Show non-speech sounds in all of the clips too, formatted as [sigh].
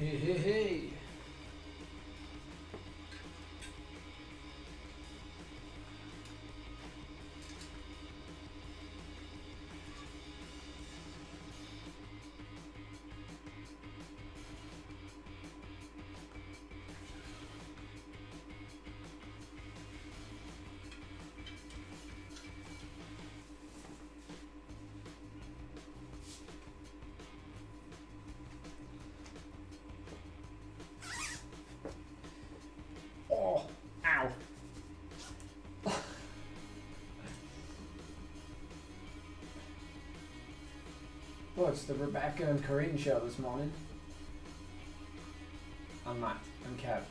Hey, hey, hey. Well, it's the Rebecca and Corinne show this morning. I'm Matt. I'm Kev.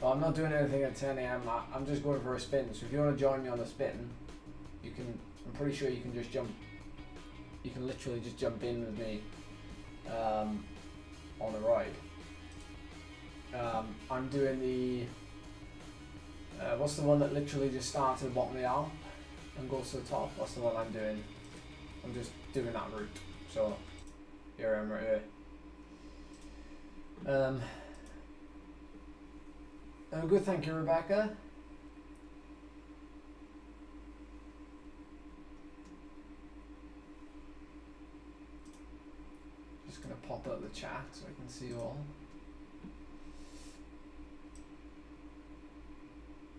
Well, I'm not doing anything at 10 a.m. I'm just going for a spin. So if you want to join me on the spin, you can. I'm pretty sure you can just jump. You can literally just jump in with me um, on the ride. Um, I'm doing the. Uh, what's the one that literally just starts at the bottom of the Alp and goes to the top? What's the one I'm doing? I'm just doing that route. So here I am right here. Um, oh, good, thank you, Rebecca. Just gonna pop out the chat so I can see you all.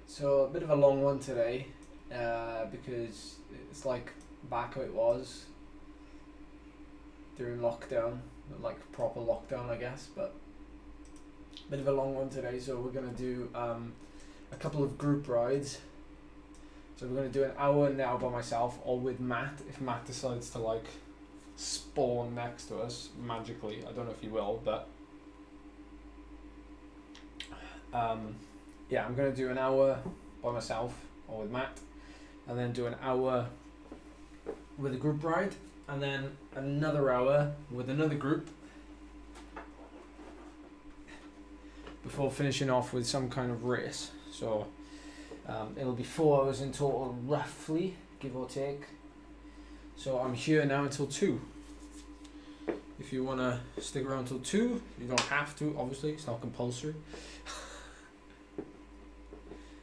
So a bit of a long one today, uh, because it's like back how it was during lockdown, like proper lockdown, I guess. But a bit of a long one today, so we're gonna do um, a couple of group rides. So we're gonna do an hour now by myself or with Matt if Matt decides to like spawn next to us magically. I don't know if he will, but um, yeah, I'm gonna do an hour by myself or with Matt, and then do an hour with a group ride, and then another hour with another group before finishing off with some kind of race. So um, it'll be four hours in total, roughly, give or take. So I'm here now until two. If you want to stick around till two, you don't have to. Obviously, it's not compulsory. [laughs]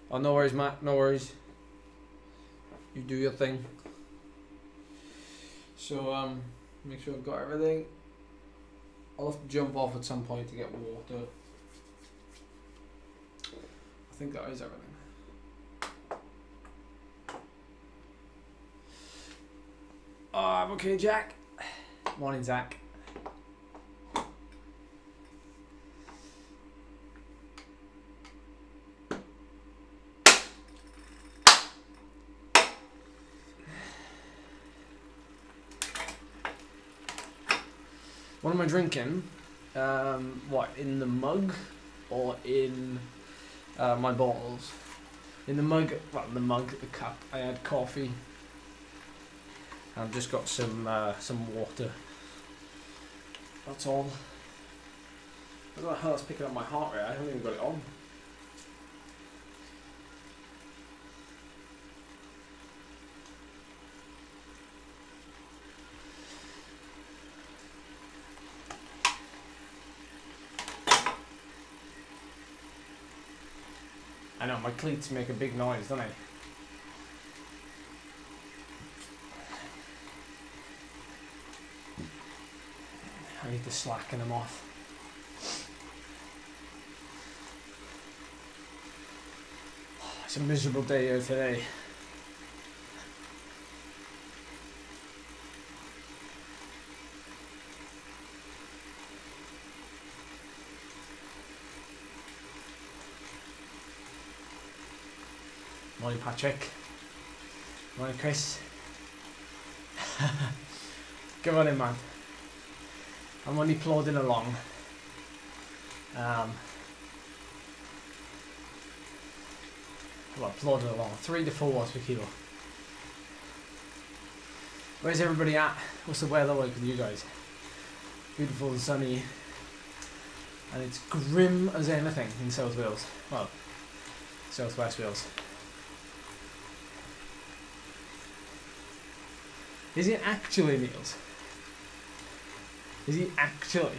Oh, no worries, Matt. No worries. You do your thing. So, um, make sure I've got everything. I'll have to jump off at some point to get water. I think that is everything. Oh, I'm okay, Jack. Morning, Zach. What am I drinking? Um, what in the mug or in uh, my bottles? In the mug, well, in the mug, the cup. I had coffee. I've just got some uh, some water. That's all. I don't know how that's picking up my heart rate. I haven't even got it on. Know my cleats make a big noise, don't they? I need to slacken them off. Oh, it's a miserable day here today. Morning, Patrick. Morning, Chris. [laughs] Good morning, man. I'm only plodding along. Um, well, plodding along. Three to four watts per kilo. Where's everybody at? What's the weather like with you guys? Beautiful and sunny. And it's grim as anything in South Wales. Well, South West Wales. Is he actually Niels? Is he actually?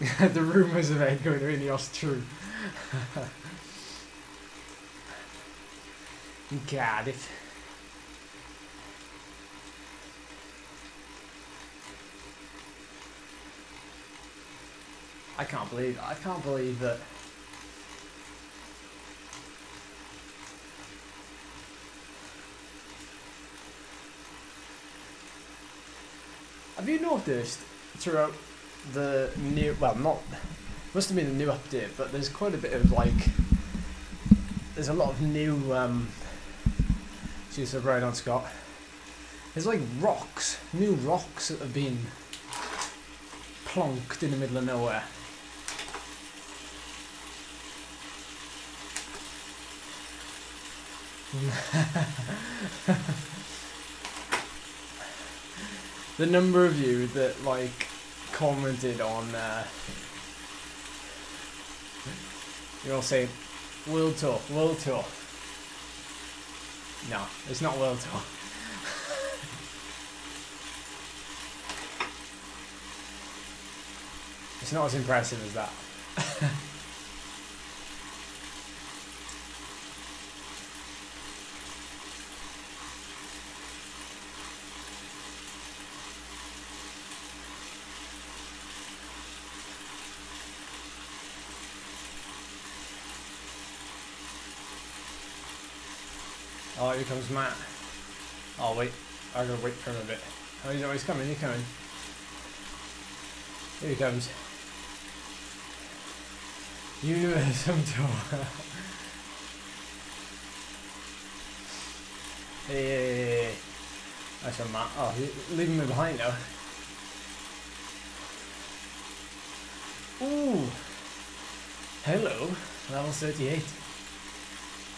[laughs] the rumours of Ed going to Ineos true. Cardiff. I can't believe I can't believe that Have you noticed throughout the new, well, not, must have been a new update, but there's quite a bit of like, there's a lot of new, um, she's right on Scott. There's like rocks, new rocks that have been plonked in the middle of nowhere. [laughs] the number of you that like commented on uh, you're all saying world tour world tour. No it's not world tour. [laughs] It's not as impressive as that [laughs] here comes Matt. Oh, wait. I gotta wait for him a bit. Oh, he's always coming, he's coming. Here he comes. Universum [laughs] tour. hey, hey, hey, That's a Matt. Oh, leaving me behind now. Ooh. Hello. Level 38.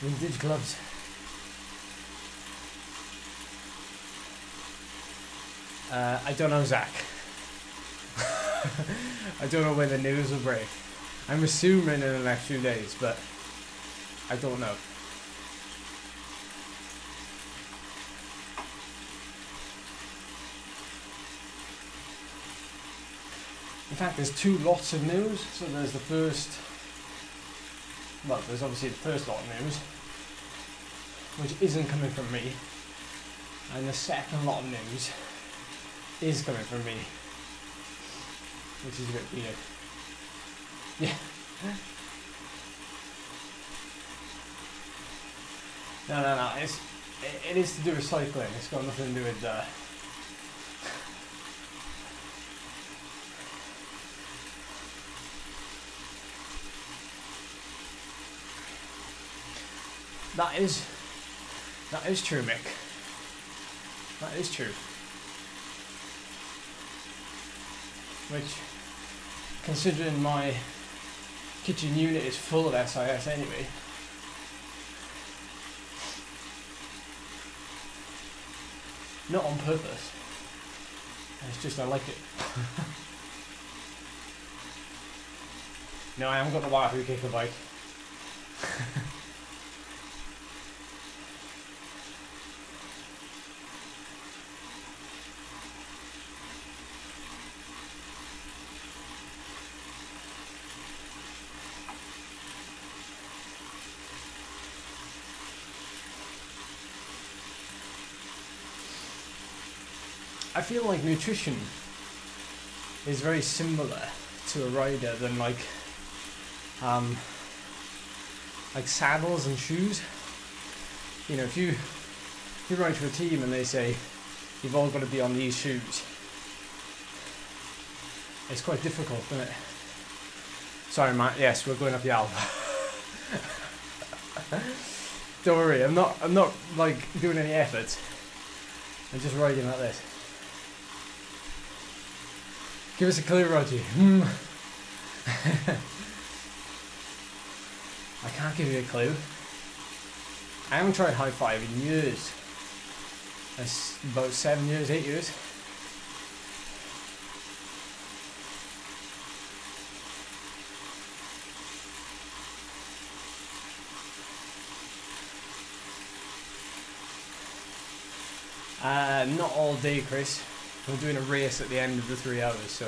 Vintage gloves. Uh, I don't know, Zach. [laughs] I don't know when the news will break. I'm assuming in the next few days, but I don't know. In fact, there's two lots of news. So there's the first, well, there's obviously the first lot of news, which isn't coming from me, and the second lot of news is coming from me. Which is a bit weird. Yeah. No, no, no. It's, it, it is to do with cycling. It's got nothing to do with... Uh, That is, that is true, Mick. That is true. Which considering my kitchen unit is full of SIS anyway not on purpose. It's just I like it. [laughs] No I haven't got the Wahoo Kickr bike I feel like nutrition is very similar to a rider than like um, like saddles and shoes. You know, if you if you ride for a team and they say you've all got to be on these shoes, it's quite difficult, isn't it? Sorry, Matt. Yes, we're going up the Alp. [laughs] Don't worry, I'm not. I'm not like doing any effort. I'm just riding like this. Give us a clue, Roger. Hmm. [laughs] I can't give you a clue. I haven't tried High5 in years. That's about seven years, eight years. Uh, not all day, Chris. We're doing a race at the end of the three hours, so.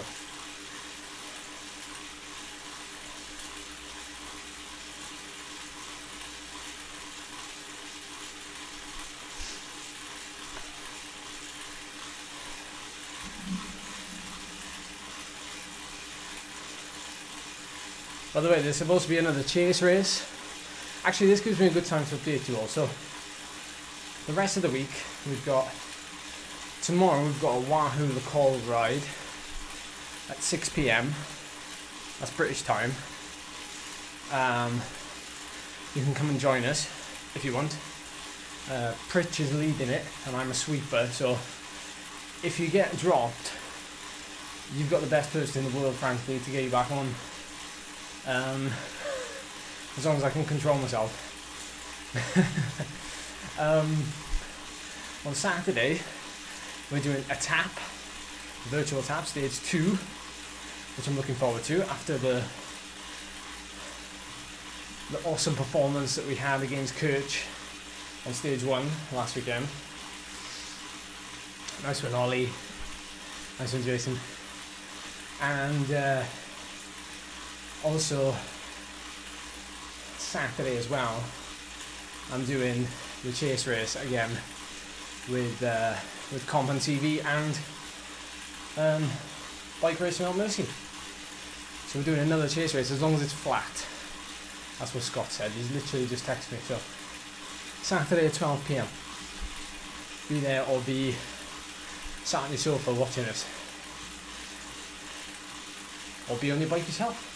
By the way, there's supposed to be another chase race. Actually, this gives me a good time to update you all. So, the rest of the week, we've got tomorrow. We've got a Wahoo the Call ride at 6 p.m. That's British time. Um, you can come and join us if you want. Uh, Pritch is leading it, and I'm a sweeper. So, if you get dropped, you've got the best person in the world, frankly, to get you back on. Um, [laughs] as long as I can control myself. [laughs] um, on Saturday, we're doing a tap, virtual tap, stage two, which I'm looking forward to after the the awesome performance that we had against Kirch on stage one last weekend. Nice one, Ollie. Nice one, Jason. And uh, also Saturday as well, I'm doing the chase race again with uh, with KOM Hunt TV and um, Bike Racing on Mercy. So we're doing another chase race as long as it's flat. That's what Scott said. He's literally just texted me. So Saturday at 12 p.m. Be there or be sat on your sofa watching us. Or be on your bike yourself.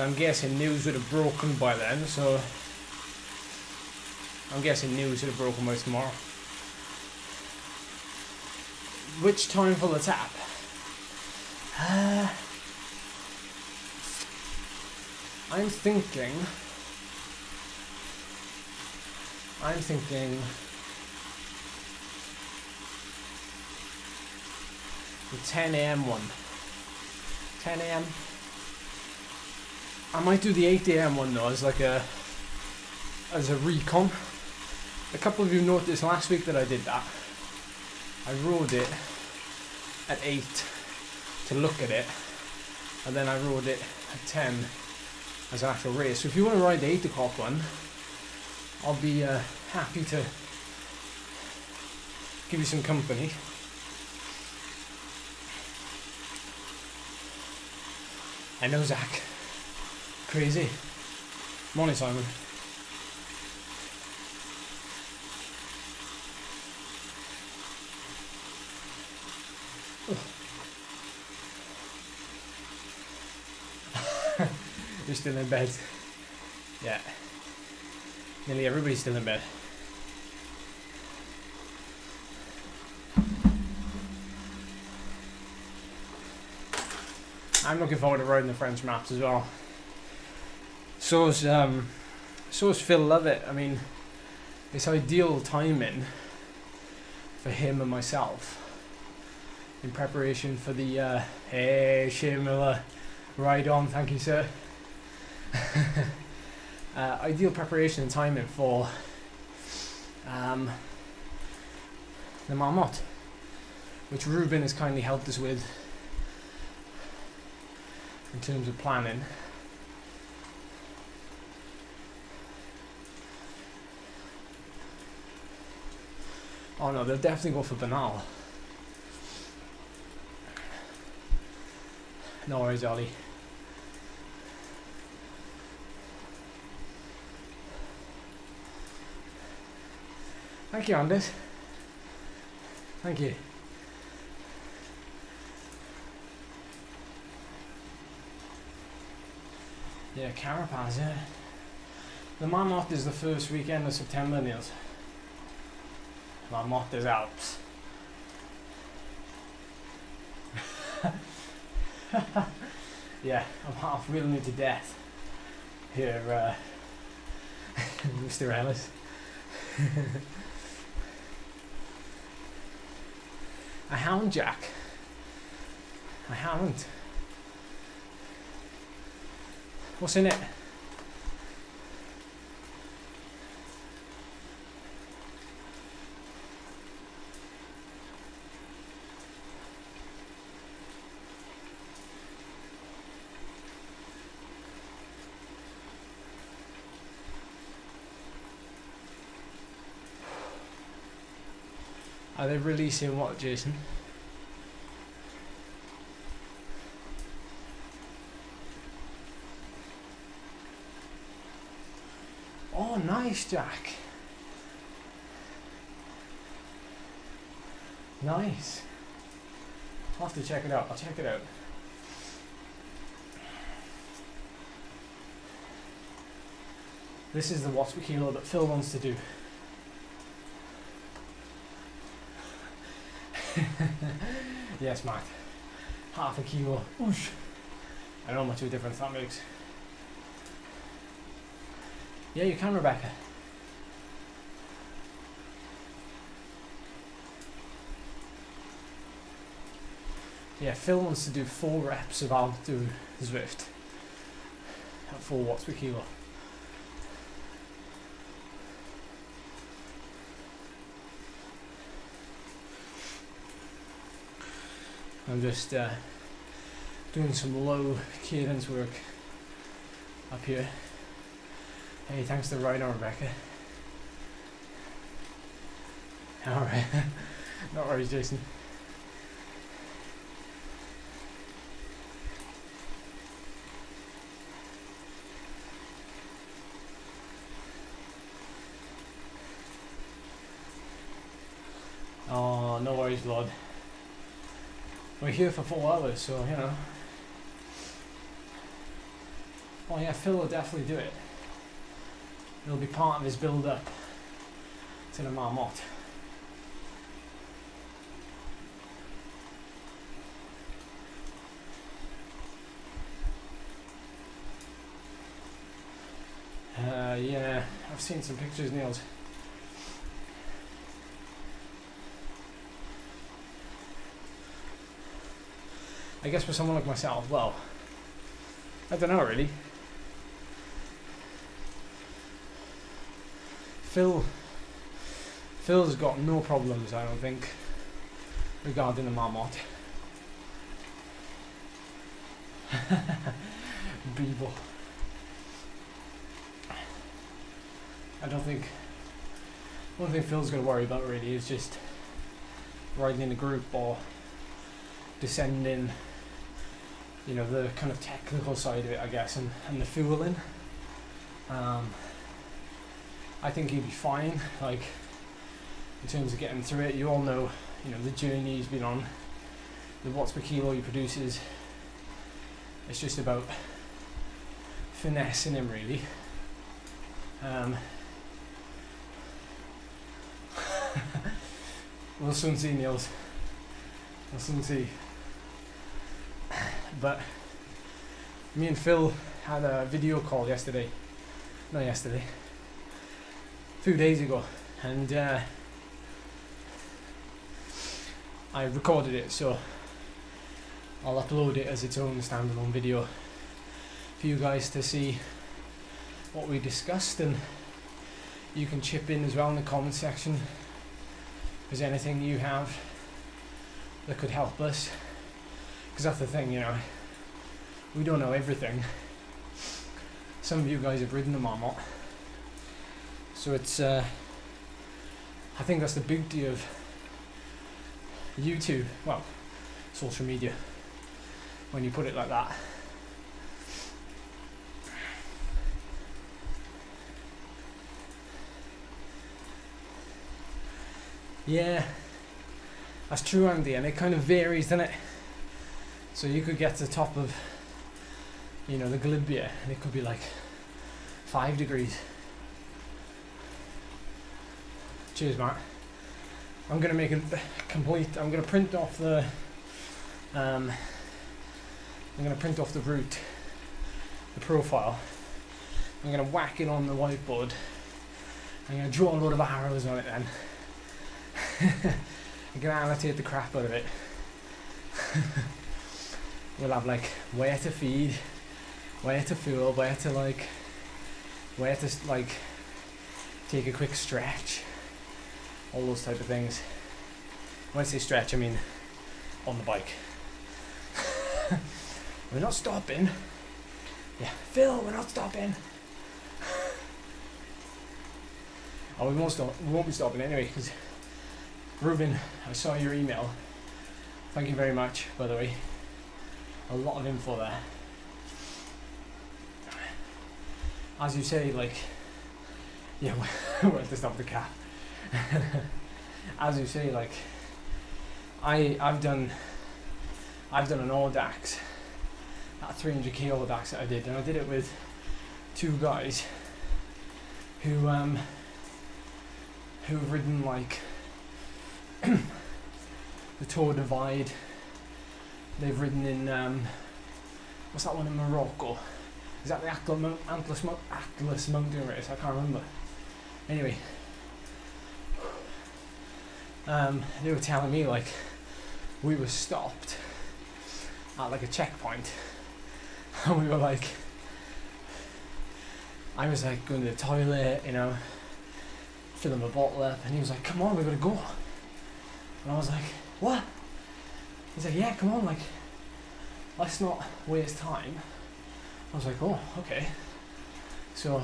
I'm guessing news would have broken by then, so I'm guessing news would have broken by tomorrow. Which time for the tap? Uh, I'm thinking. I'm thinking. The 10 a.m. one. 10 a.m. I might do the 8 a.m. one though as like a as a recon. A couple of you noticed last week that I did that. I rode it at 8 to look at it, and then I rode it at 10 as an actual race. So if you want to ride the 8 o'clock one, I'll be uh, happy to give you some company. I know Zach. Crazy. Morning, Simon. [laughs] You're still in bed. Yeah. Nearly everybody's still in bed. I'm looking forward to riding the French maps as well. So's um, so's Phil Lovett. I mean, it's ideal timing for him and myself in preparation for the uh, hey Shane Miller ride on. Thank you, sir. [laughs] uh, ideal preparation and timing for um, the Marmotte, which Ruben has kindly helped us with in terms of planning. Oh no, they'll definitely go for Bernal. No worries, Ollie. Thank you, Anders. Thank you. Yeah, Carapaz, yeah. The Marmotte is the first weekend of September, Niels. Marmotte is out. yeah, I'm half wheeling to death here, uh, [laughs] Mr. Ellis. I haven't, Jack. I haven't. What's in it? Are they releasing what, Jason? Oh, nice, Jack. Nice. I'll have to check it out. I'll check it out. This is the per kilo that Phil wants to do. [laughs] yes, Matt. Half a kilo. Oosh. I know much of a difference that makes. Yeah, you can, Rebecca. Yeah, Phil wants to do four reps of Alpe du Zwift at four watts per kilo. I'm just uh, doing some low cadence work up here. Hey, thanks to Rhino, Rebecca. Alright, [laughs] no worries, Jason. Oh, no worries, Lord. We're here for four hours, so you know. Oh yeah, Phil will definitely do it. It'll be part of his build up to the Marmotte. Uh, yeah, I've seen some pictures, Niels. I guess for someone like myself, well, I don't know really. Phil, Phil's got no problems, I don't think, regarding the Marmotte. [laughs] Beeble. I don't think. One thing Phil's going to worry about really is just riding in a group or descending you know the kind of technical side of it, I guess, and, and the fueling. Um, I think he'd be fine. Like in terms of getting through it, you all know, you know, the journey he's been on, the watts per kilo he produces. It's just about finessing him, really. Um, [laughs] we'll soon see, Niels. We'll soon see. But me and Phil had a video call yesterday. Not yesterday. A few days ago. And uh, I recorded it so I'll upload it as its own standalone video for you guys to see what we discussed and you can chip in as well in the comment section if there's anything you have that could help us because that's the thing, you know, we don't know everything. Some of you guys have ridden the Marmotte. So it's, uh, I think that's the beauty of YouTube, well, social media, when you put it like that. Yeah, that's true, Andy, and it kind of varies, doesn't it? So you could get to the top of, you know, the Galibier, and it could be like five degrees. Cheers, Matt. I'm gonna make it complete. I'm gonna print off the. Um, I'm gonna print off the route, the profile. I'm gonna whack it on the whiteboard. I'm gonna draw a lot of arrows on it then. [laughs] I'm gonna annotate the crap out of it. [laughs] we'll have like where to feed, where to fuel, where to like, where to like take a quick stretch, all those type of things. When I say stretch, I mean on the bike. [laughs] we're not stopping. Yeah, Phil, we're not stopping. [laughs] oh, we won't stop. We won't be stopping anyway because Ruben, I saw your email. Thank you very much, by the way. A lot of info there. As you say, like, yeah, [laughs] we're the stop the car. [laughs] As you say, like, I I've done I've done an Audax, that 300k Audax that I did, and I did it with two guys who um who've ridden like [clears throat] the Tour Divide. They've ridden in um what's that one in Morocco? Is that the Atlas, Atlas, Atlas Mountain Race? I can't remember. Anyway, um, they were telling me like we were stopped at like a checkpoint [laughs] and we were like I was like going to the toilet, you know, filling my bottle up and he was like, Come on, we gotta go and I was like, What? He's like, Yeah, come on, like let's not waste time. I was like, Oh, okay. So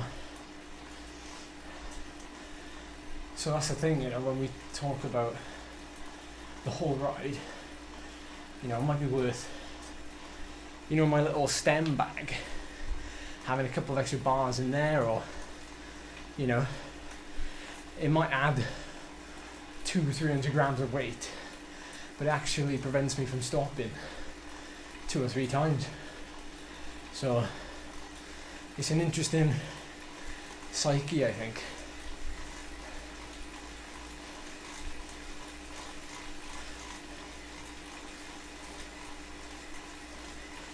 so that's the thing, you know, when we talk about the whole ride you know, it might be worth, you know, my little stem bag, having a couple of extra bars in there, or, you know, it might add two, three hundred grams of weight, but actually prevents me from stopping two or three times. So, it's an interesting psyche, I think.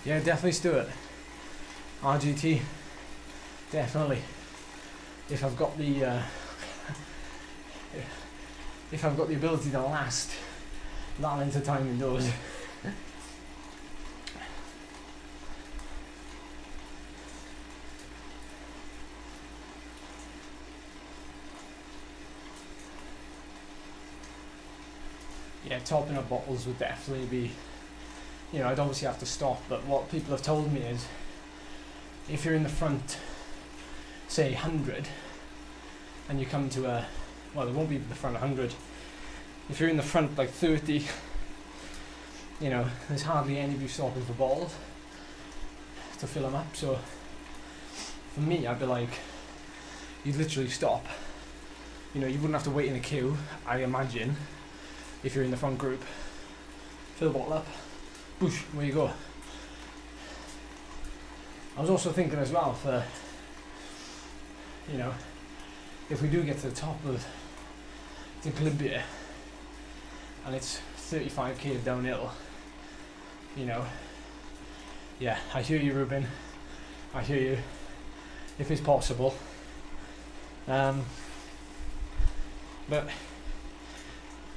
Yeah, definitely Stuart. RGT, definitely. If I've got the uh, [laughs] if I've got the ability to last length of time yeah, topping up bottles would definitely be you know, I'd obviously have to stop, but what people have told me is if you're in the front, say 100, and you come to a, well, it won't be the front 100, if you're in the front like 30, you know, there's hardly any of you stopping for balls to fill them up, so for me, I'd be like, you'd literally stop. You know, you wouldn't have to wait in a queue, I imagine, if you're in the front group. Fill the bottle up, Bush, where you go. I was also thinking as well for, you know, if we do get to the top of the Galibier and it's 35k downhill, you know, yeah, I hear you, Ruben. I hear you. If it's possible. Um, but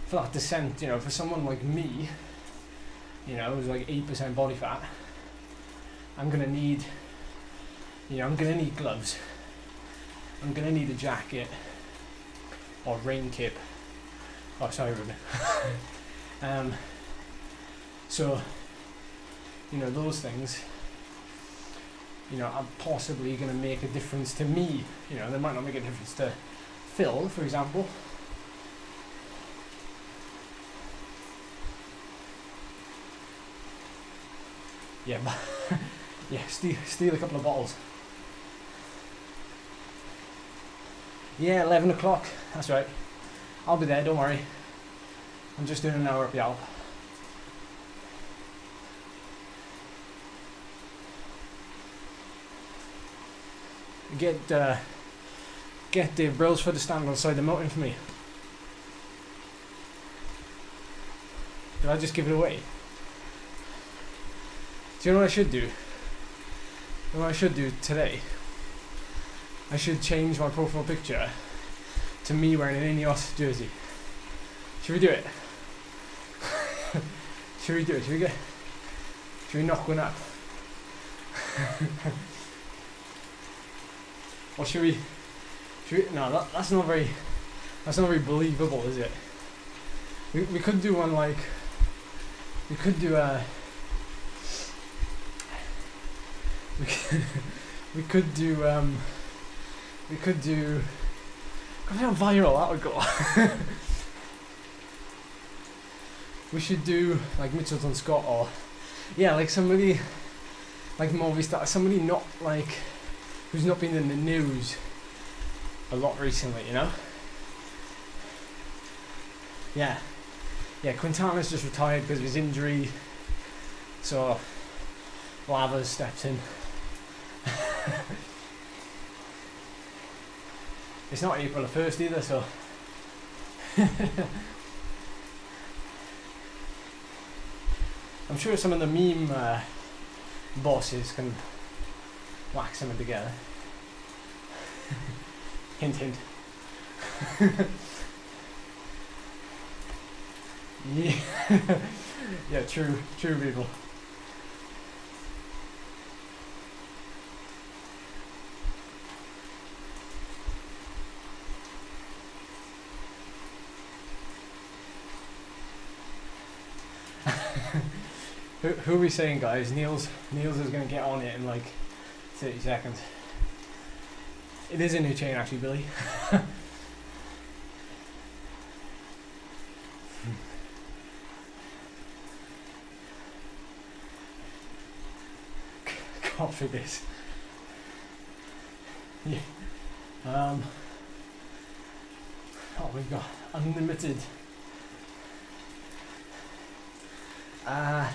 for that descent, you know, for someone like me, you know, was like 8% body fat, I'm gonna need, you know, I'm gonna need gloves. I'm gonna need a jacket or rain cape. Oh, sorry, Ruben. [laughs] um, so, you know, those things, you know, are possibly going to make a difference to me. You know, they might not make a difference to Phil, for example. Yeah, [laughs] yeah, steal, steal a couple of bottles. Yeah, 11 o'clock, that's right. I'll be there, don't worry. I'm just doing an hour up the Alp. Get, uh, get Dave Brailsford to stand outside the mountain for me. Did I just give it away? Do you know what I should do? You know what I should do today? I should change my profile picture to me wearing an Ineos jersey. Should we do it? [laughs] should we do it? Should we get? Should we knock one up? [laughs] Or should we? Should we? No, that, that's not very. That's not very believable, is it? We we could do one like. We could do a. We [laughs] could, we could do um. We could do. God, how viral that would go. [laughs] we should do like Mitchelton Scott or yeah, like somebody like Movistar, somebody not like who's not been in the news a lot recently, you know? Yeah. Yeah, Quintana's just retired because of his injury. So Lava's stepped in. [laughs] it's not April the first either, so [laughs] I'm sure some of the meme uh, bosses can wax them together. [laughs] hint, hint. [laughs] yeah, yeah, true, true, people. Who, who are we saying, guys? Niels, Niels is gonna get on it in like 30 seconds. It is a new chain, actually, Billy. [laughs] Copy this. Yeah. Um. Oh, we've got unlimited. Uh,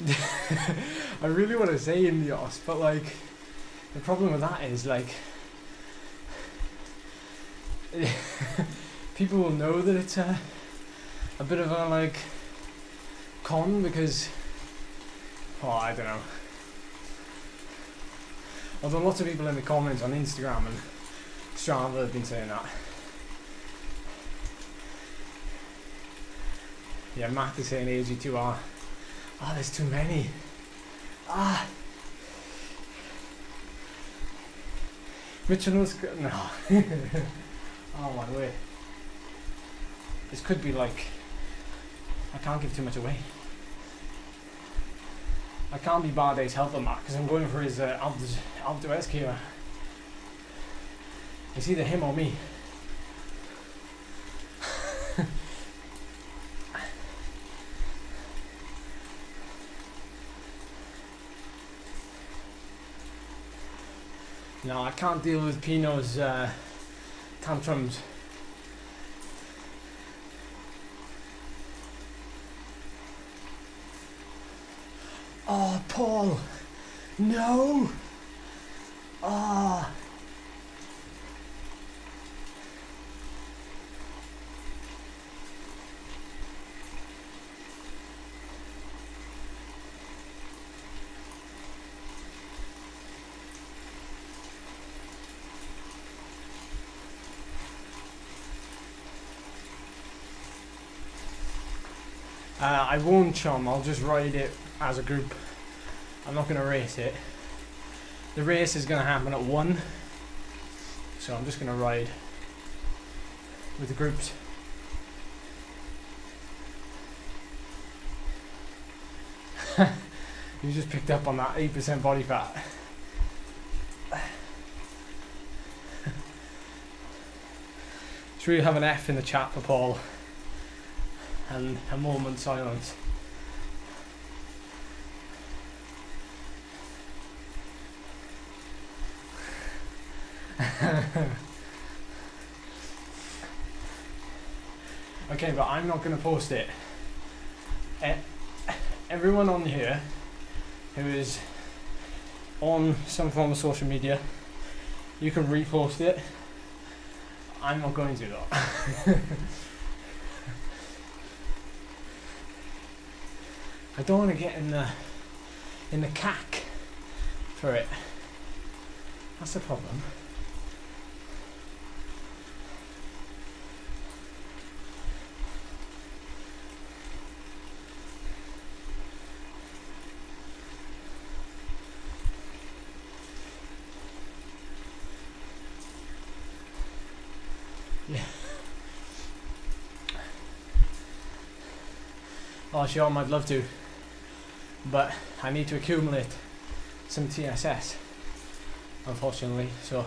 [laughs] I really want to say Ineos, but like, the problem with that is like, [laughs] people will know that it's a, a bit of a like con because, oh, I don't know. Although lots of people in the comments on Instagram and Strava have been saying that. Yeah, Matt is saying AG2R. Ah, oh, there's too many. Ah. Michelin's no. [laughs] oh my way. This could be like. I can't give too much away. I can't be Bardet's helper Matt because I'm going for his uh, d'Huez here. It's either him or me. No, I can't deal with Pinot's uh, tantrums. Oh, Paul! No! Ah! Oh. Uh, I won't chum, I'll just ride it as a group. I'm not going to race it. The race is going to happen at 1. So I'm just going to ride with the groups. [laughs] you just picked up on that 8% body fat. [laughs] Should we have an F in the chat for Paul? And a moment silence. [laughs] okay, but I'm not going to post it. everyone on here who is on some form of social media, you can repost it. I'm not going to though. [laughs] I don't want to get in the in the cack for it. That's the problem. Yeah. [laughs] Oh, Sean, I'd love to. But I need to accumulate some TSS, unfortunately. So,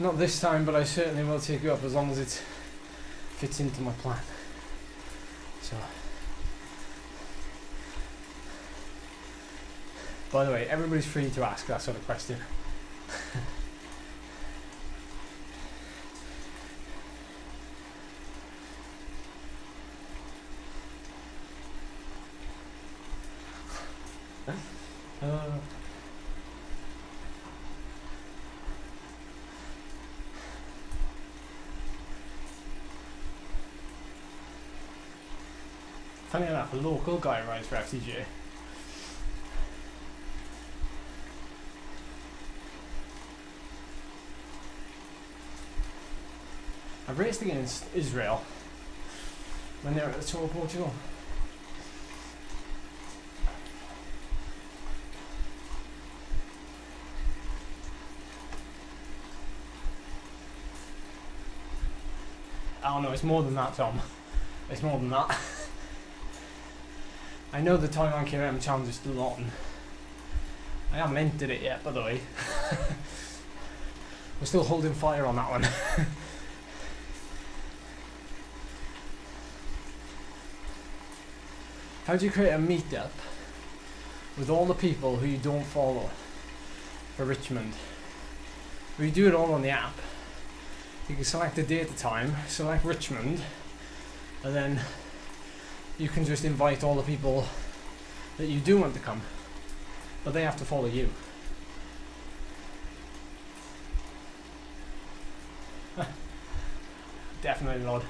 not this time, but I certainly will take you up as long as it fits into my plan. So, by the way, everybody's free to ask that sort of question. [laughs] Uh, funny enough, a local guy rides for FDJ. I've raced against Israel when they were at the Tour of Portugal. Oh no, it's more than that, Tom. It's more than that. [laughs] I know the Taiwan KOM challenge is still on. I haven't entered it yet, by the way. [laughs] We're still holding fire on that one. [laughs] How do you create a meetup with all the people who you don't follow for Richmond? We do it all on the app. You can select a date at a time, select Richmond, and then you can just invite all the people that you do want to come, but they have to follow you. [laughs] Definitely not.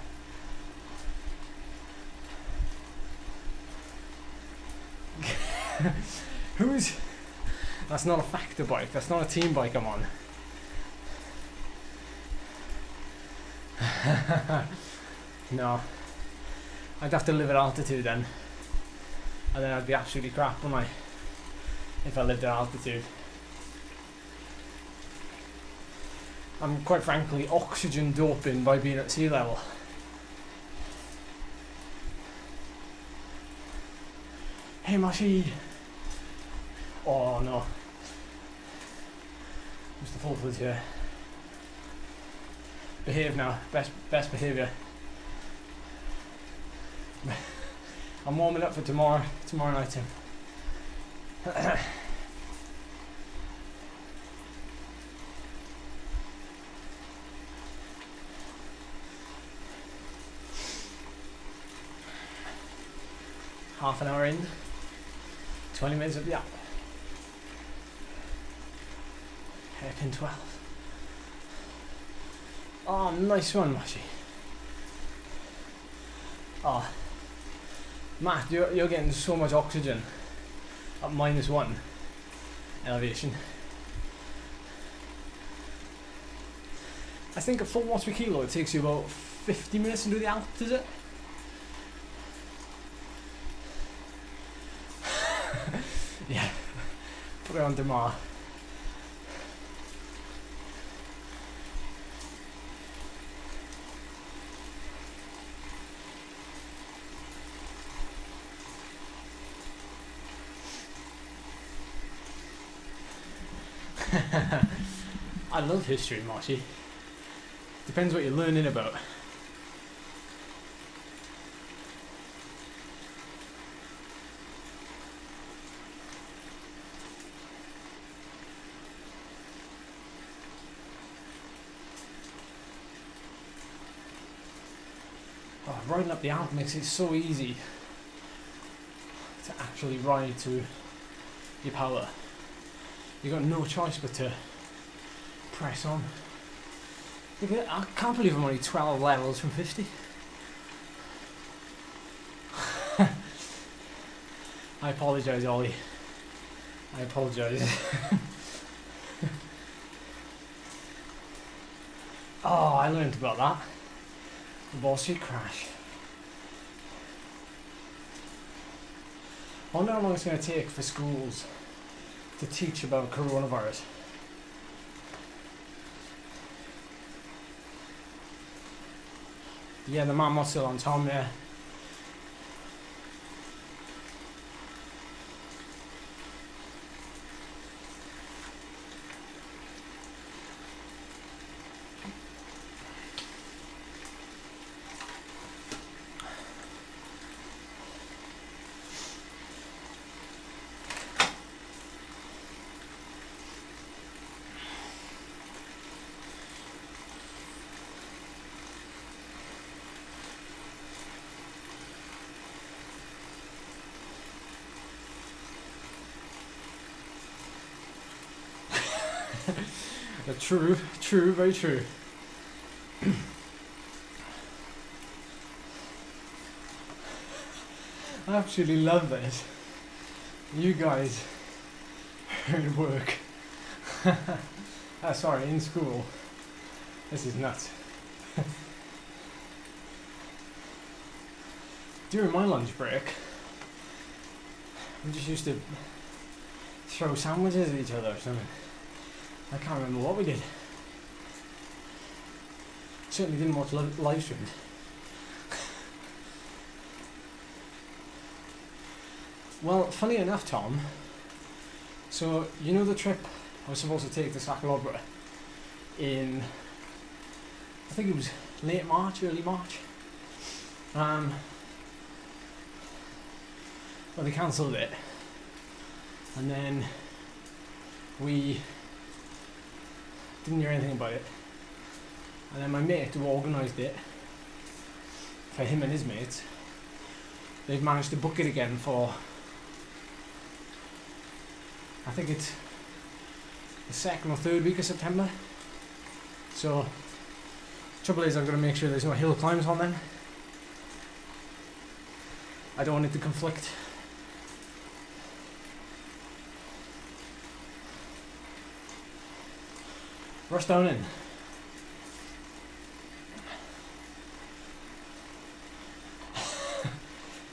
[laughs] Who's. That's not a factor bike, that's not a team bike I'm on. [laughs] no. I'd have to live at altitude then. And then I'd be absolutely crap, wouldn't I? If I lived at altitude. I'm quite frankly oxygen doping by being at sea level. Hey Mashi! Oh no. Mr. Fulford's here. Behave now. Best best behaviour. I'm warming up for tomorrow. Tomorrow night, Tim. [clears throat] Half an hour in. 20 minutes of the Alp. Hairpin 12. Oh, nice one, Mashi. Oh, Matt, you're, you're getting so much oxygen at minus one elevation. I think at 4 watts per kilo it takes you about 50 minutes to do the Alp, does it? [laughs] yeah, put it on tomorrow. Love history, Marshy. Depends what you're learning about. Oh, riding up the Alp makes it so easy to actually ride to your power. You've got no choice but to press on. I can't believe I'm only 12 levels from 50. [laughs] I apologise, Ollie. I apologise. [laughs] oh, I learned about that. The Wall Street crash. I wonder how long it's going to take for schools to teach about coronavirus. Yeah, the man was still on Tom, yeah. Uh, true, true, very true. I absolutely love this. You guys at work. uh, [laughs] sorry, in school. This is nuts. [laughs] During my lunch break, we just used to throw sandwiches at each other or something. I can't remember what we did. Certainly didn't watch li- live streams. well, funny enough, Tom. So you know the trip I was supposed to take to Sa Calobra in, I think it was late March, early March. Um, well, they cancelled it, and then we didn't hear anything about it. And then my mate who organised it for him and his mates, they've managed to book it again for I think it's the second or third week of September. So trouble is I've got to make sure there's no hill climbs on then. I don't want it to conflict. Down in. [laughs]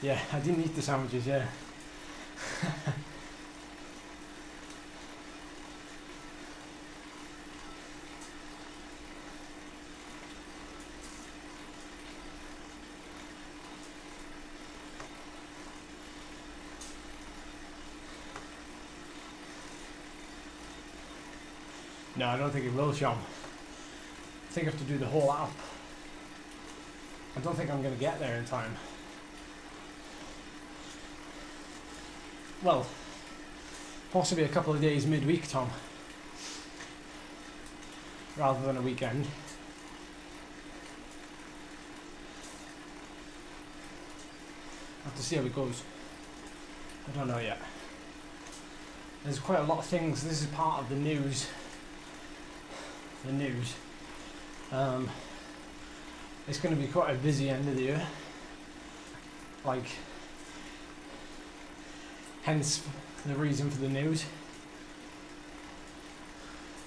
yeah, I didn't eat the sandwiches, yeah. [laughs] No, I don't think it will, Sean. I think I have to do the whole Alp. I don't think I'm going to get there in time. Well, possibly a couple of days midweek, Tom. Rather than a weekend. I have to see how it goes. I don't know yet. There's quite a lot of things. This is part of the news the news. Um, it's going to be quite a busy end of the year. Like, hence the reason for the news,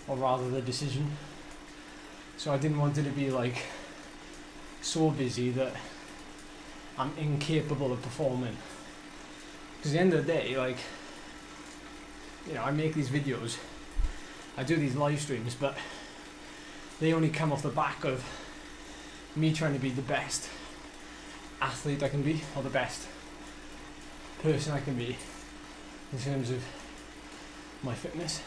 or rather the decision. So I didn't want it to be like so busy that I'm incapable of performing. Because at the end of the day, like, you know, I make these videos, I do these live streams, but they only come off the back of me trying to be the best athlete I can be, or the best person I can be in terms of my fitness.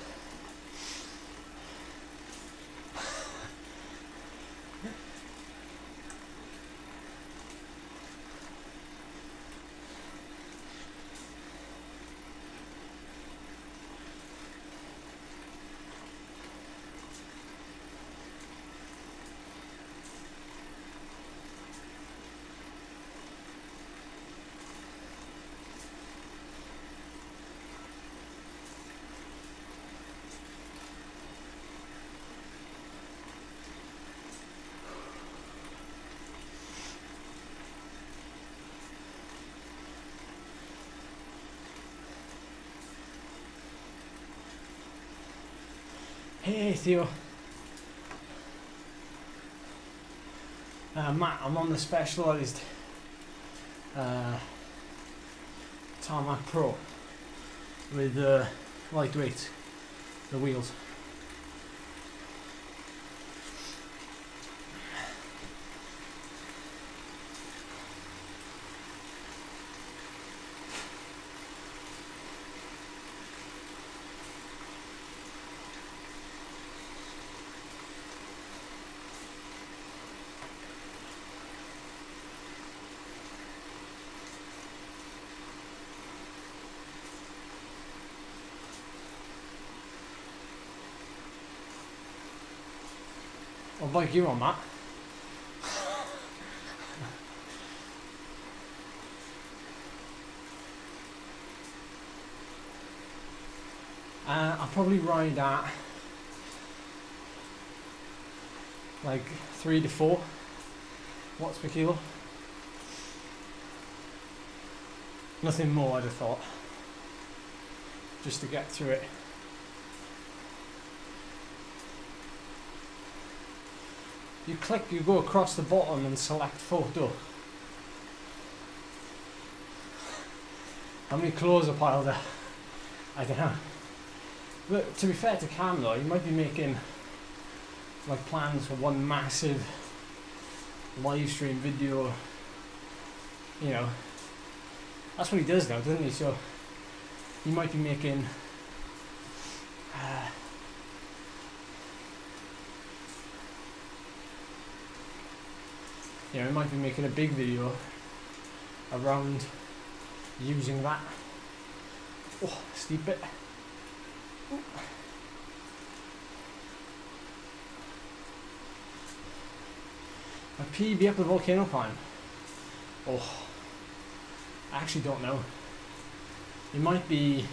Theo. Uh, Matt, I'm on the Specialized uh, Tarmac Pro with the uh, lightweight, the wheels. I'll like you on that. [laughs] uh, I'll probably ride at like three to four watts per kilo. Nothing more, I'd have thought. Just to get through it. You click, you go across the bottom and select photo. How many clothes are piled there? I don't know. But to be fair to Cam though, you might be making like plans for one massive live stream video. You know, that's what he does now, doesn't he? So he might be making. Uh, you know, he might be making a big video around using that. Oh, steep bit. A PB up the volcano climb. Oh, I actually don't know. It might be.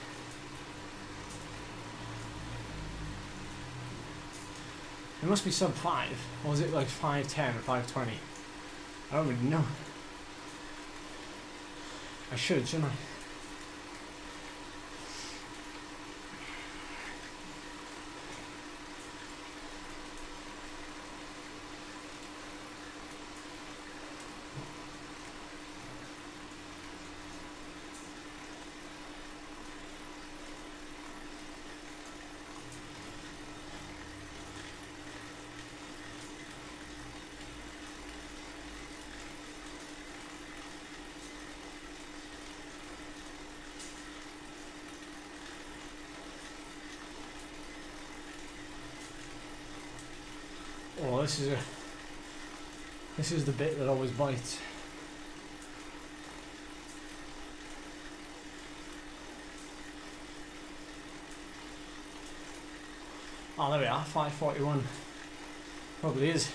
It must be sub 5. Or is it like 510 or 520? I really know. I should, shouldn't I? Oh, this is a. This is the bit that always bites. Oh, there we are, 541. Probably is.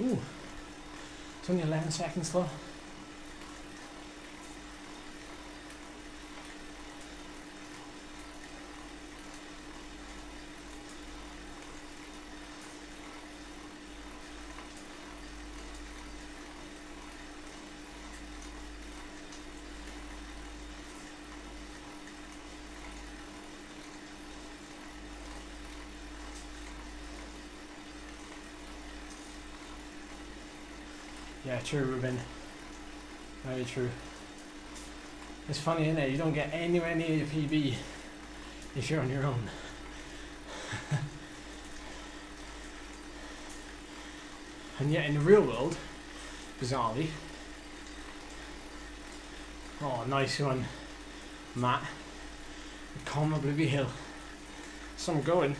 Ooh, it's only 11 seconds though. True, Ruben. Very true. It's funny, isn't it? You don't get anywhere near your PB if you're on your own. [laughs] and yet, in the real world, bizarrely, oh, nice one, Matt. Calm Oblivion Hill. Some going.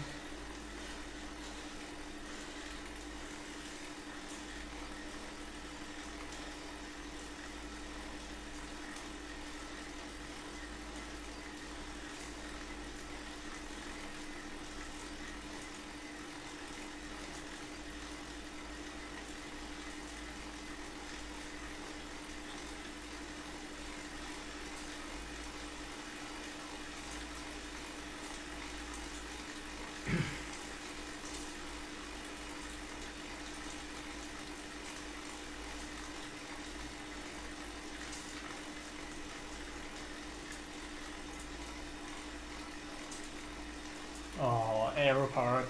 Oh, aeropart.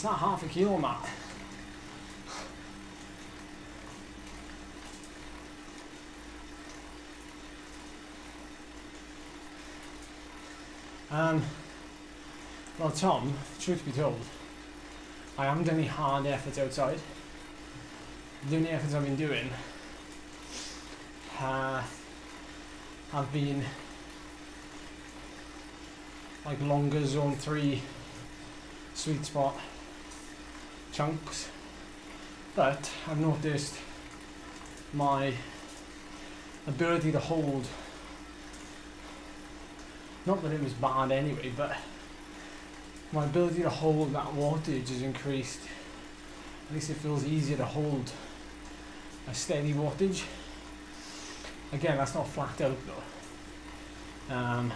It's not half a kilo, Matt. Um, well, Tom, truth be told, I haven't done any hard efforts outside. The only efforts I've been doing uh, have been like longer zone three sweet spot chunks. But I've noticed my ability to hold not that it was bad anyway, but my ability to hold that wattage has increased. At least it feels easier to hold a steady wattage. Again, that's not flat out though. Um,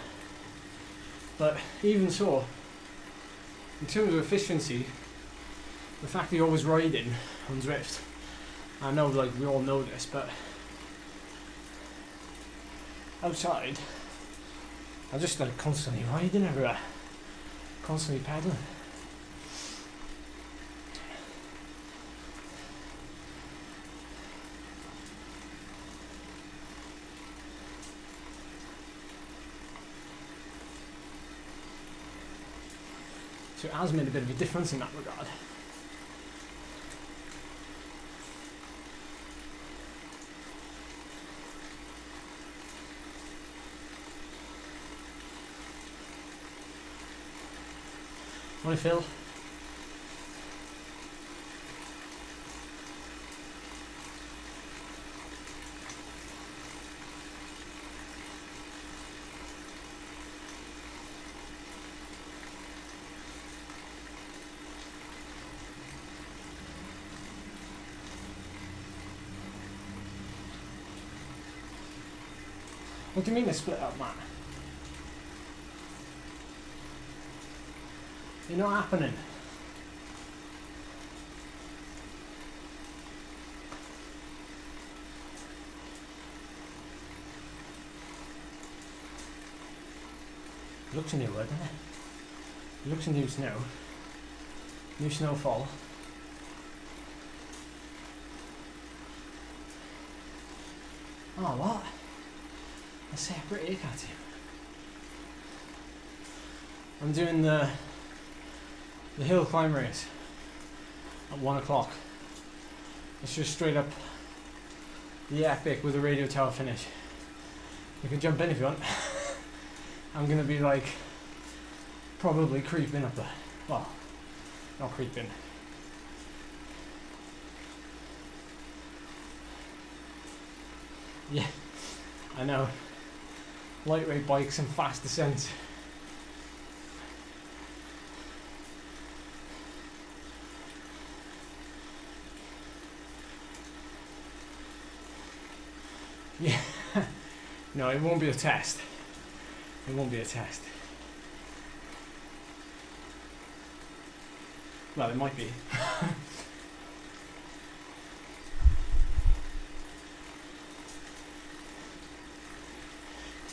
but even so, in terms of efficiency, the fact that you're always riding on Zwift, I know like we all know this, but outside, I just like constantly riding everywhere, constantly pedaling. So it has made a bit of a difference in that regard. What do you mean they split up, Matt? You're not happening. Looks new, doesn't it? Looks new snow. New snowfall. Oh, what? A separate aircat team. I'm doing the the hill climb race at one o'clock. It's just straight up the epic with a radio tower finish. You can jump in if you want. [laughs] I'm gonna be like probably creeping up the well, not creeping. Yeah, I know. Lightweight bikes and fast descents. Yeah. No, it won't be a test. It won't be a test. Well, it might be.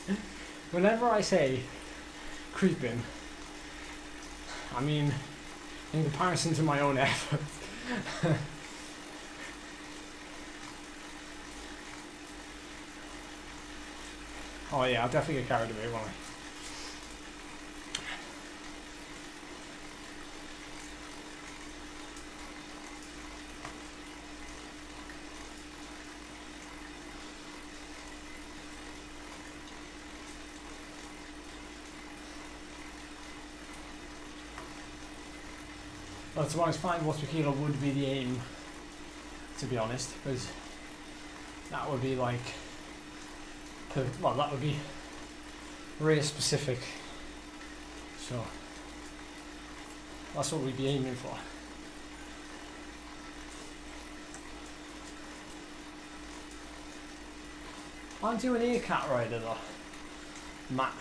[laughs] Whenever I say creeping, I mean in comparison to my own [laughs] effort. Oh yeah, I'll definitely get carried away, won't I? Well, to be honest, 5 watts per kilo would be the aim, to be honest, because that would be like, well, that would be race specific. So, that's what we'd be aiming for. You an ear cat rider though, Matt?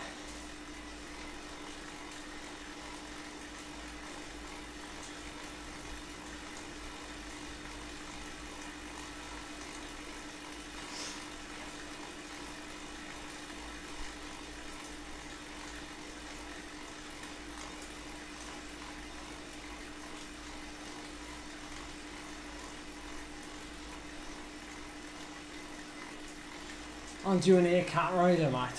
You an ear cat rider, mate.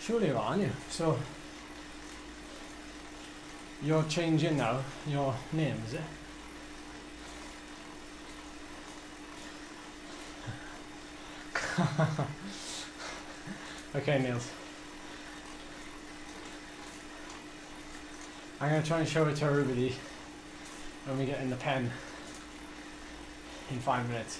Surely you are, aren't you? So, you're changing now your name, is it? [laughs] Okay, Niels. I'm gonna try and show it to everybody when we get in the pen in five minutes.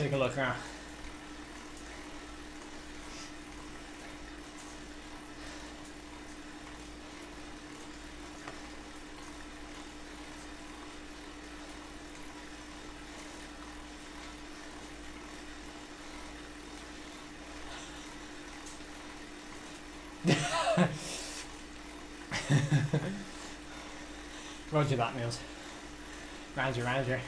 Take a look around. [laughs] Roger that, Niels. Roger, roger.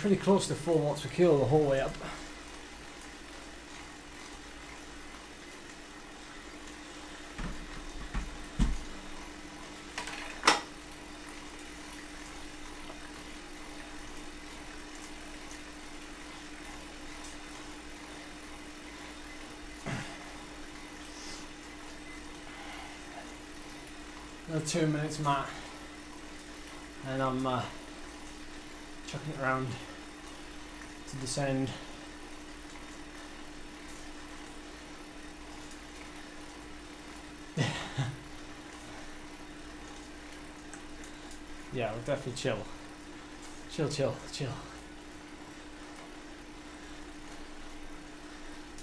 Pretty close to 4 watts per kilo the whole way up. Another two minutes, Matt, and I'm uh, chucking it around to descend. [laughs] yeah, we'll definitely chill. Chill, chill, chill.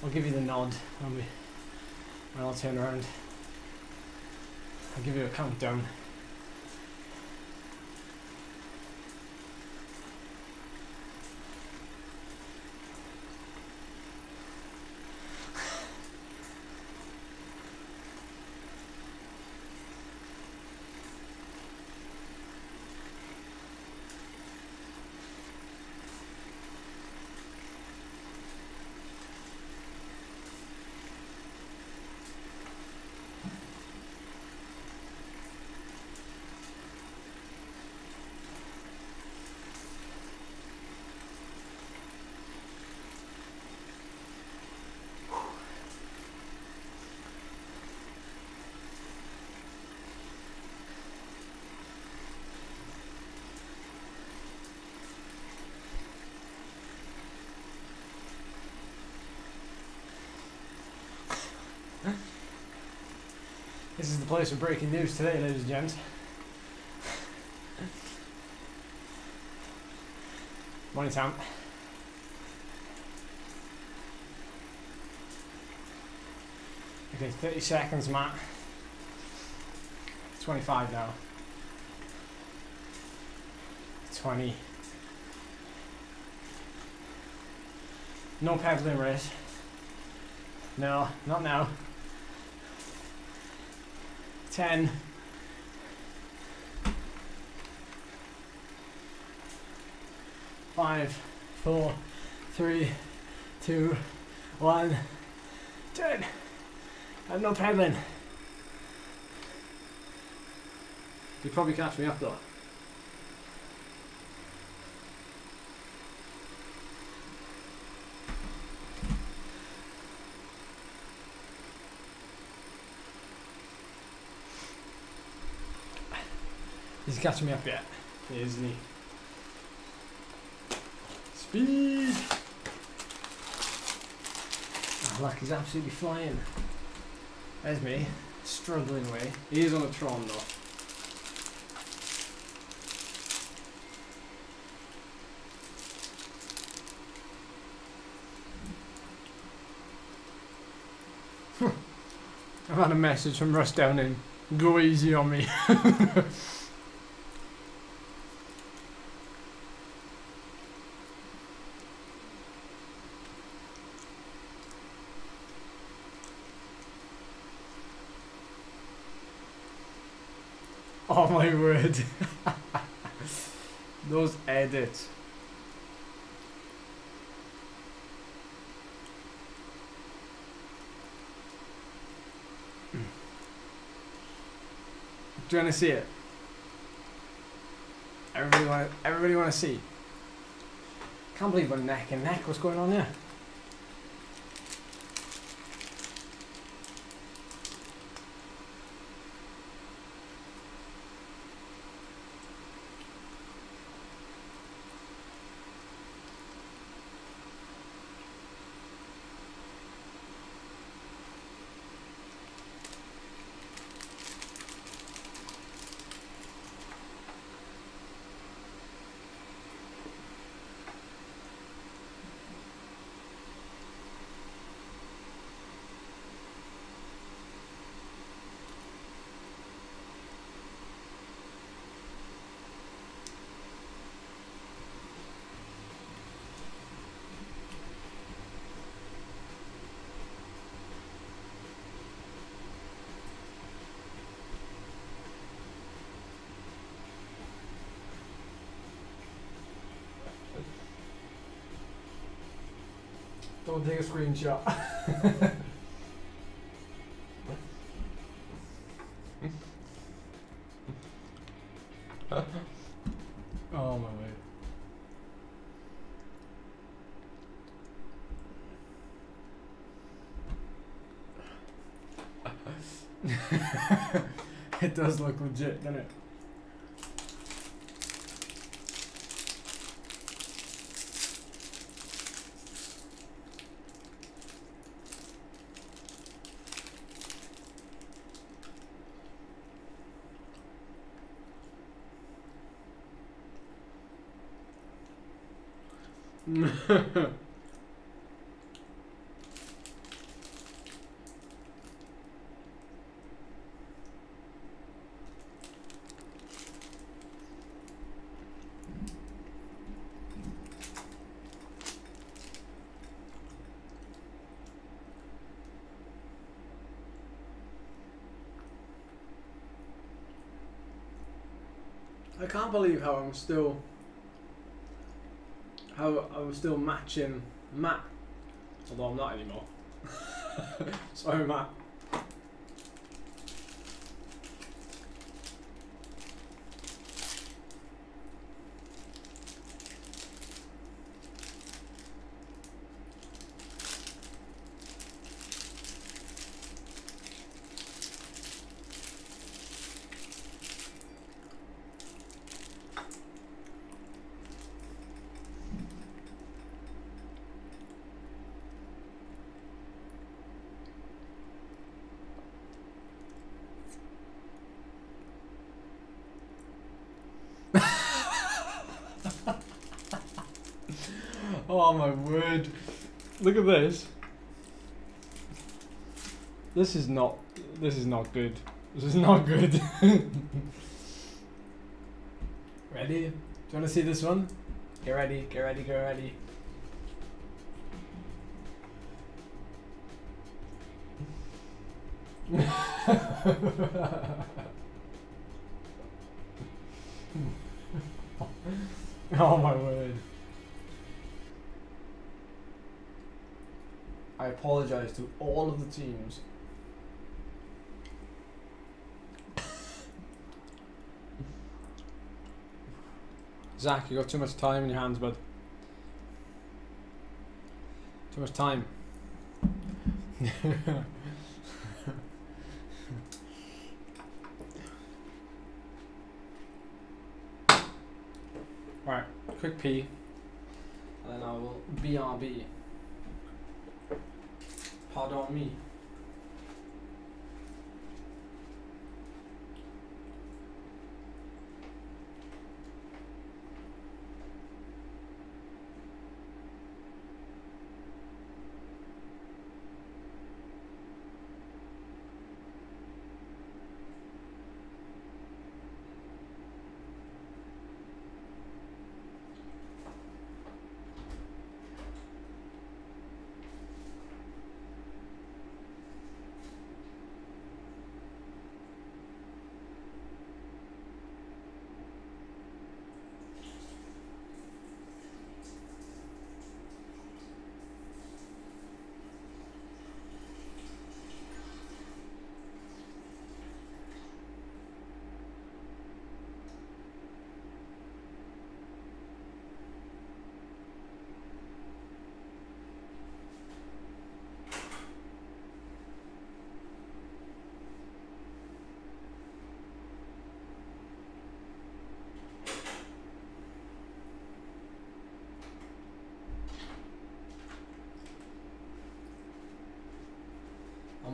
I'll give you the nod when we when I'll turn around. I'll give you a countdown. This is the place for breaking news today, ladies and gents. Morning, Tom. Okay, 30 seconds, Matt. 25 now. 20. No pedaling race. No, not now. 10. Five, four, three, two, one, ten. And no pedaling. You probably catch me up though. He's catching me up yet, isn't he? Speed! Ah, oh, like he's absolutely flying. There's me, struggling away. He is on a Tron though. [laughs] I've had a message from Russ Downing. Go easy on me. [laughs] word. [laughs] Those edits. Do you want to see it? Everybody want everybody want to see. Can't believe we're neck and neck. What's going on there? Don't take a screenshot. [laughs] oh my way. [laughs] it does look legit, doesn't it? [laughs] I can't believe how I'm still I'm still matching Matt. Although I'm not anymore. [laughs] Sorry Matt. Oh my word. Look this. This is not this is not good. This is not good. [laughs] ready? Do you want to see this one? Get ready, get ready, get ready. [laughs] to all of the teams. Zach, you got too much time in your hands, bud. Too much time. [laughs] right, quick pee, and then I will BRB. Me.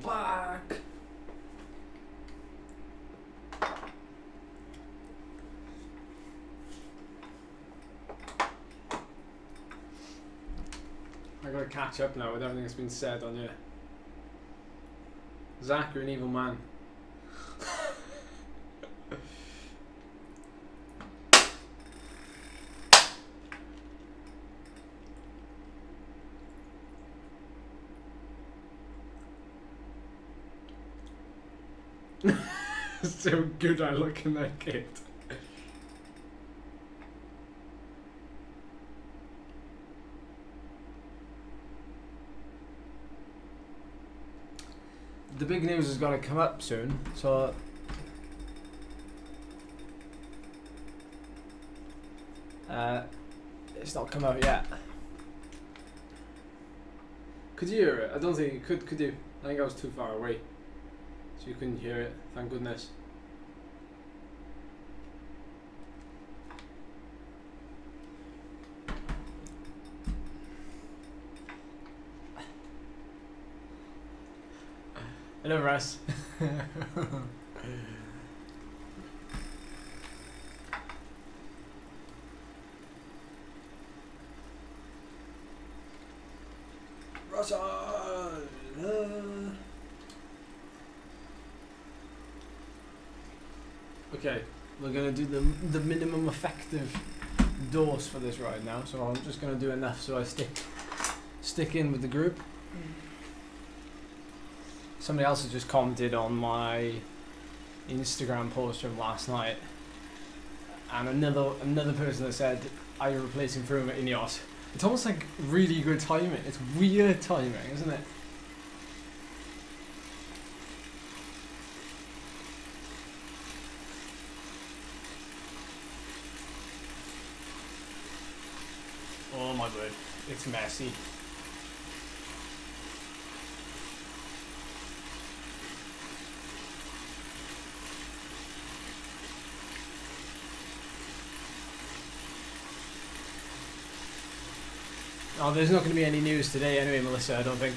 Back. I gotta catch up now with everything that's been said on here. Zach, you're an evil man. so good I look in that kit. The big news is going to come up soon, so uh, it's not come out yet. Could you hear it? I don't think you could. Could you? I think I was too far away, so you couldn't hear it. Thank goodness. Hello, Russ. [laughs] Russell. Uh, Okay, we're gonna do the the minimum effective dose for this right now. So I'm just gonna do enough so I stick stick in with the group. Somebody else has just commented on my Instagram post from last night, and another another person that said, "Are you replacing Froome at Ineos?" It's almost like really good timing. It's weird timing, isn't it? Oh my word, it's messy. Oh, there's not going to be any news today anyway, Melissa, I don't think.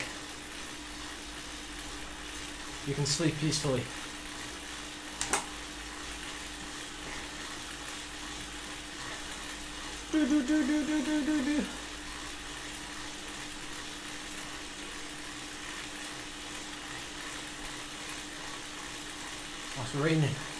You can sleep peacefully. Do, do, do, do, do, do, do, do. Oh, it's raining.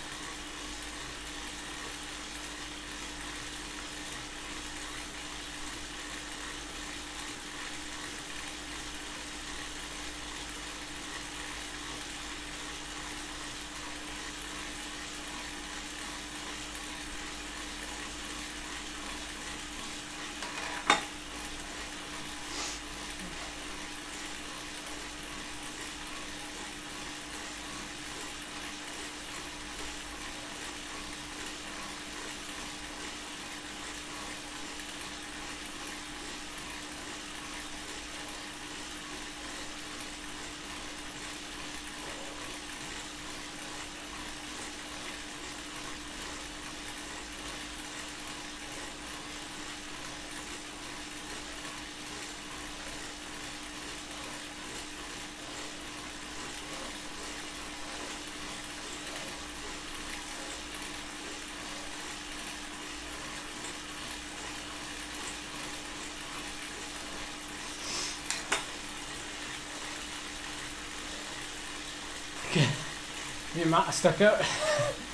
Matt are stuck out. [laughs]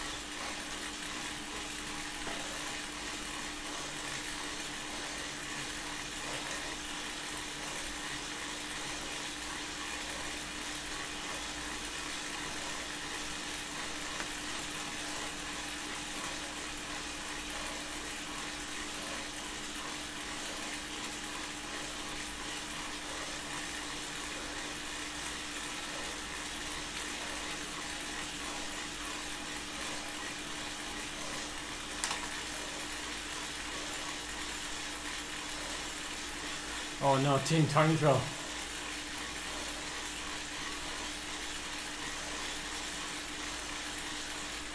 Oh no, team time trial.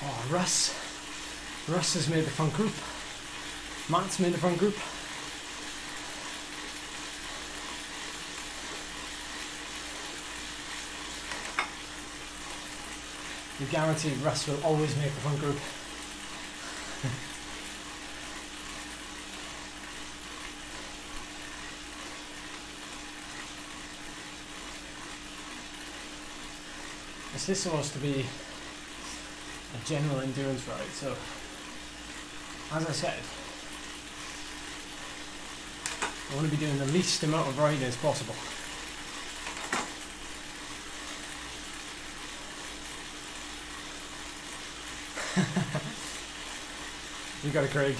Oh, Russ. Russ has made the front group. Matt's made the front group. you guarantee Russ will always make the front group. This is supposed to be a general endurance ride, so as I said, I want to be doing the least amount of riding as possible. [laughs] you got it, Craig.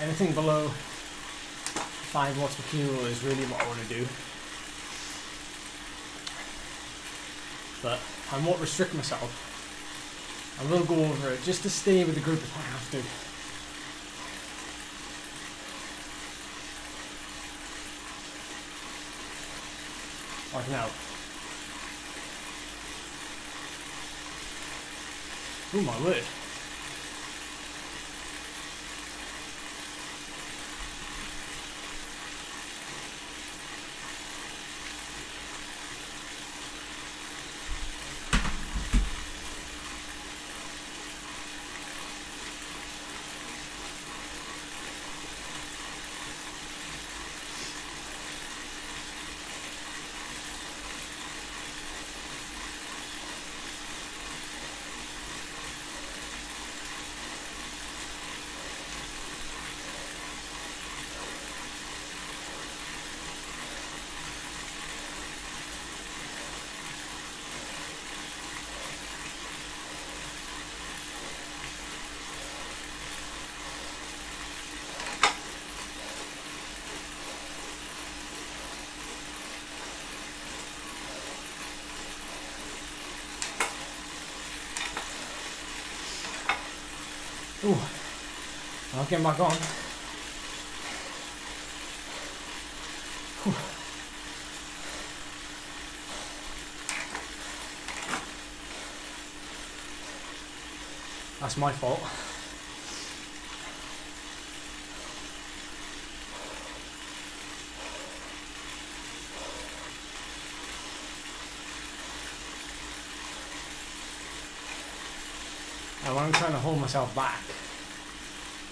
Anything below 5 watts per kilo is really what I want to do. But I won't restrict myself. I will go over it just to stay with the group if I have to. Like now. Oh my word. Ooh, I'll get back on. That's my fault. And I'm trying to hold myself back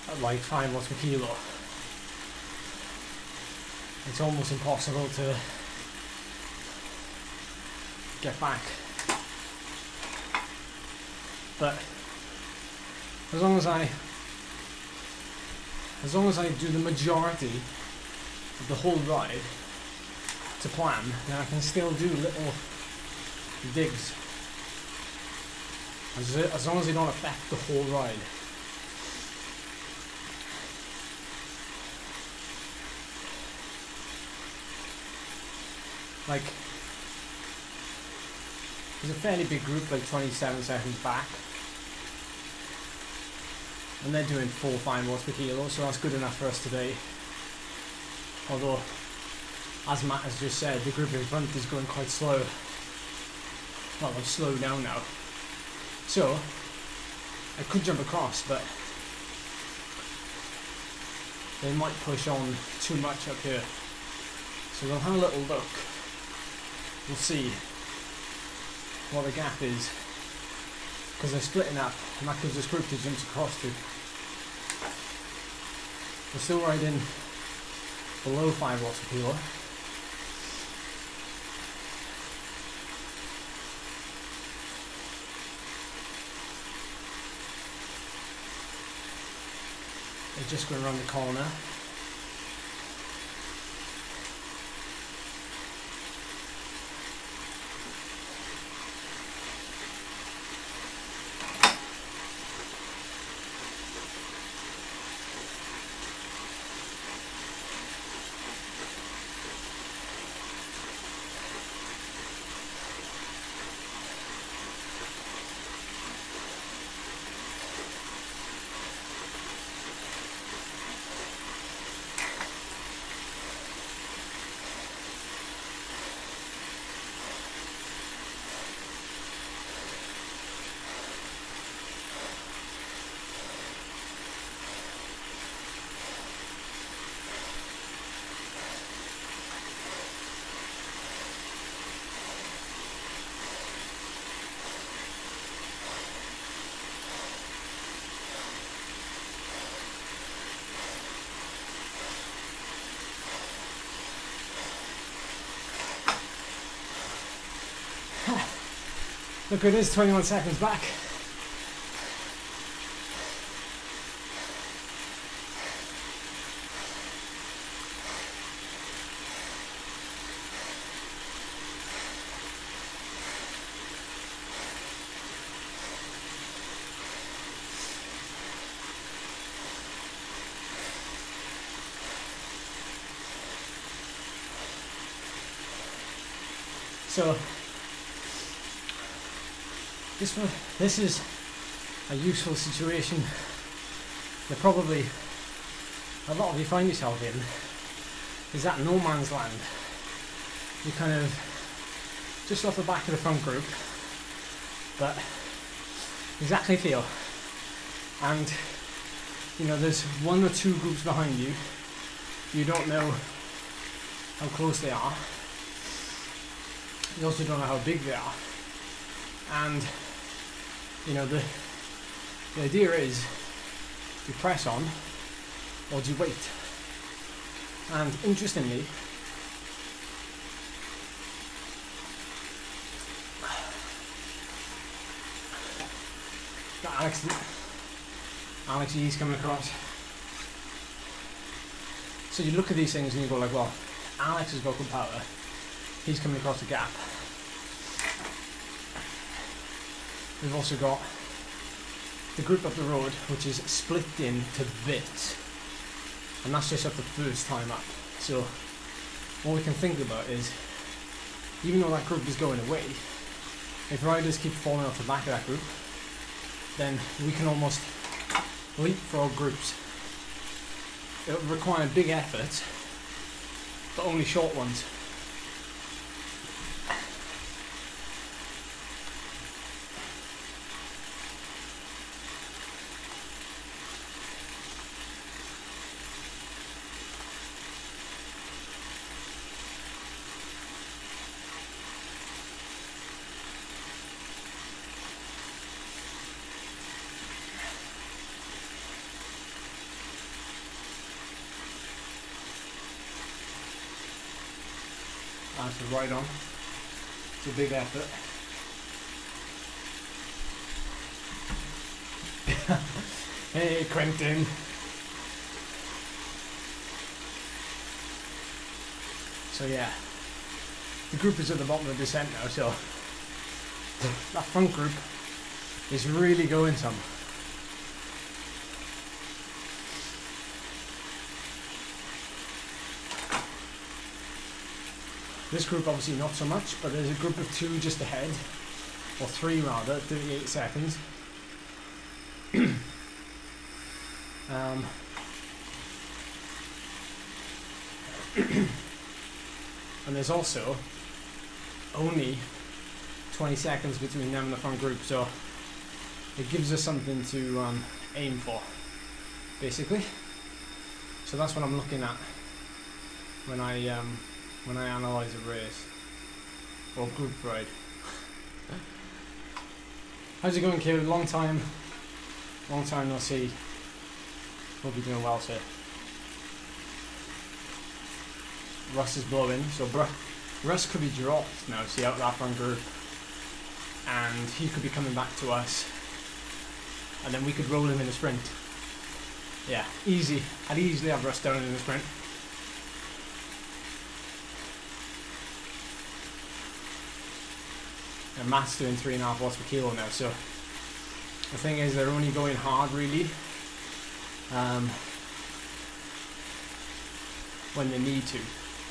at like 5 watts per kilo, it's almost impossible to get back. But as long as I as long as I do the majority of the whole ride to plan, then I can still do little digs. As, as long as they don't affect the whole ride. Like, there's a fairly big group, like 27 seconds back. And they're doing 4 5 watts per kilo, so that's good enough for us today. Although, as Matt has just said, the group in front is going quite slow. Well, they've slowed down now. So, I could jump across, but they might push on too much up here. So we'll have a little look. We'll see what the gap is. Because they're splitting up, and that gives us group to jump across to. We're still riding below 5 watts per. They're just going around the corner. Look, it is 21 seconds back. So this one, this is a useful situation that probably a lot of you find yourself in is that no man's land. You kind of just off the back of the front group, but exactly feel. And you know, there's one or two groups behind you. You don't know how close they are. You also don't know how big they are. And you know the the idea is do you press on or do you wait? And interestingly, got Alex Alex E's coming across. So you look at these things and you go like, well, Alex has got good power. He's coming across the gap. We've also got the group up the road, which is split into bits. And that's just up the first time up. So what we can think about is, even though that group is going away, if riders keep falling off the back of that group, then we can almost leapfrog groups. It will require big effort, but only short ones. A right on. It's a big effort. [laughs] hey, Quentin. So yeah, the group is at the bottom of the descent now. So [laughs] that front group is really going some. This group obviously not so much, but there's a group of two just ahead, or three rather, 38 seconds. [clears throat] um, [clears throat] and there's also only 20 seconds between them and the front group, so it gives us something to um, aim for, basically. So that's what I'm looking at when I um, when I analyse a race or group ride. How's it going, Kieran? Long time, long time no see. Hope you're doing well, sir. Russ is blowing, so Br- Russ could be dropped now. See out that front group, and he could be coming back to us, and then we could roll him in a sprint. Yeah, easy. I'd easily have Russ down in the sprint. And Matt's doing three and a half watts per kilo now. So the thing is, they're only going hard really um, when they need to,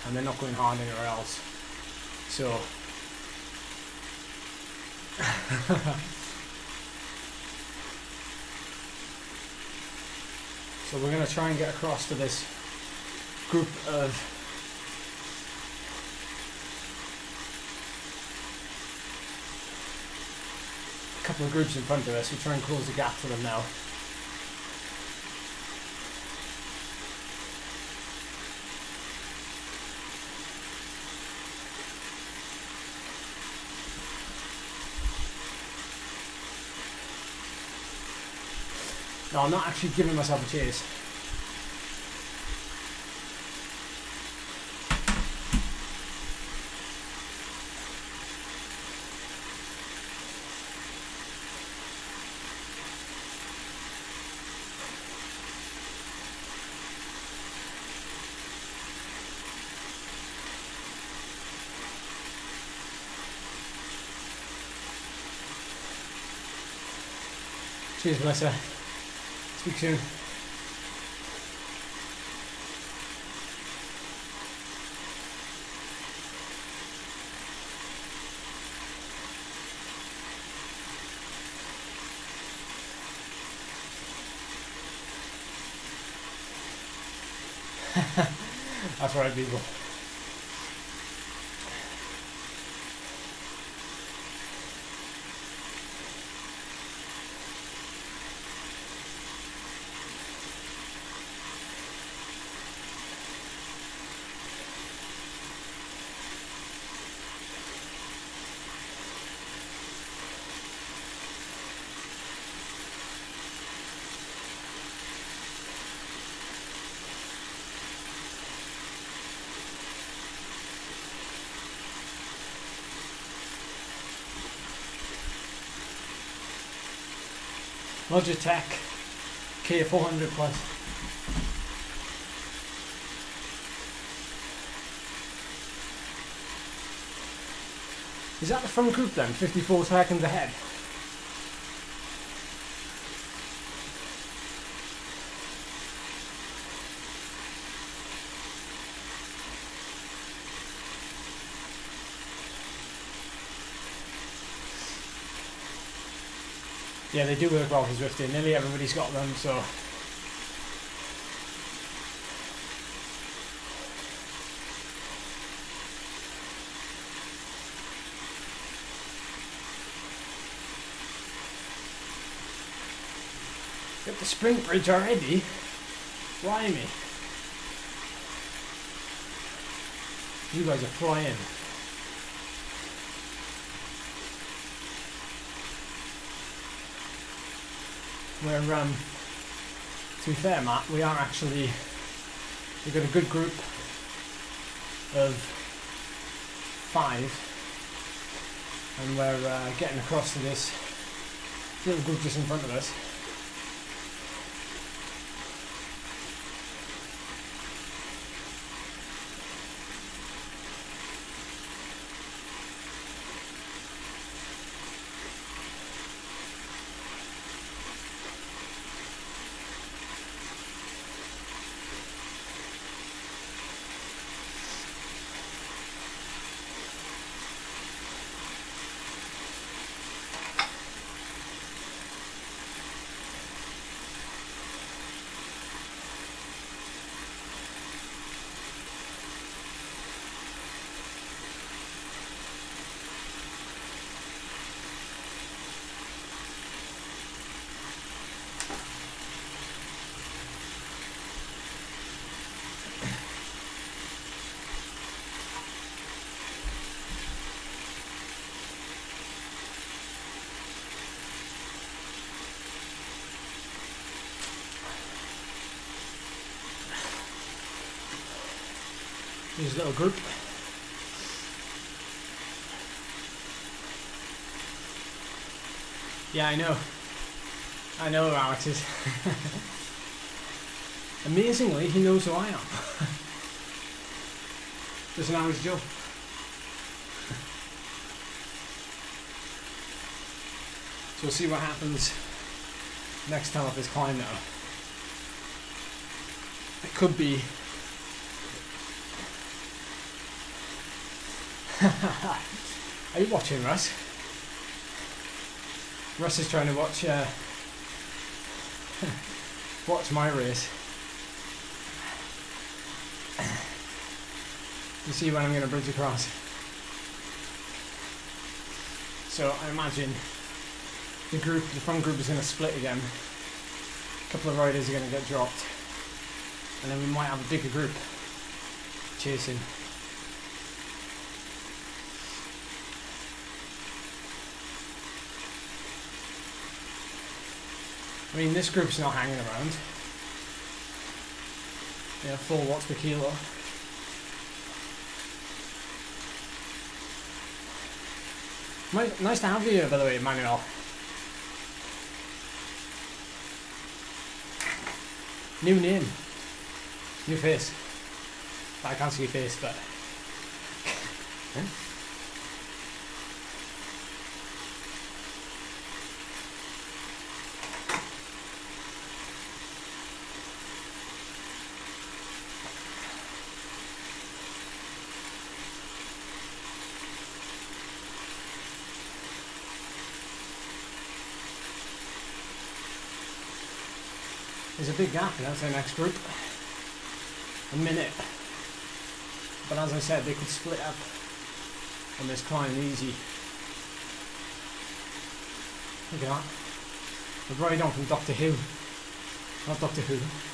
and they're not going hard anywhere else. So. [laughs] so we're going to try and get across to this group of couple of groups in front of us. We try and close the gap for them now. No, I'm not actually giving myself a chase. Cheers, Melissa. Speak soon. [laughs] That's right, people. Logitech K400 Plus. Is that the front group then? 54 seconds ahead. Yeah, they do work well for Zwifty. Nearly everybody's got them, so. Got the spring bridge already? Why me? You guys are flying. We're, um, to be fair, Matt, we are actually, we've got a good group of five, and we're uh, getting across to this little group just in front of us. His little group. Yeah, I know. I know who Alex is. [laughs] Amazingly, he knows who I am. Just an average Joe. [laughs] so we'll see what happens next time up this climb now. It could be [laughs] Are you watching, Russ? Russ is trying to watch uh, [laughs] watch my race. You see when I'm going to bridge across. So I imagine the group, the front group is going to split again. A couple of riders are going to get dropped, and then we might have a bigger group chasing. I mean, this group's not hanging around. Yeah, four watts per kilo. Nice to have you here, by the way, Manuel. New name. New face. I can't see your face, but... a big gap in the next group. A minute. But as I said, they could split up on this climb easy. Look at that. The ride on from Doctor Who. Not Doctor Who.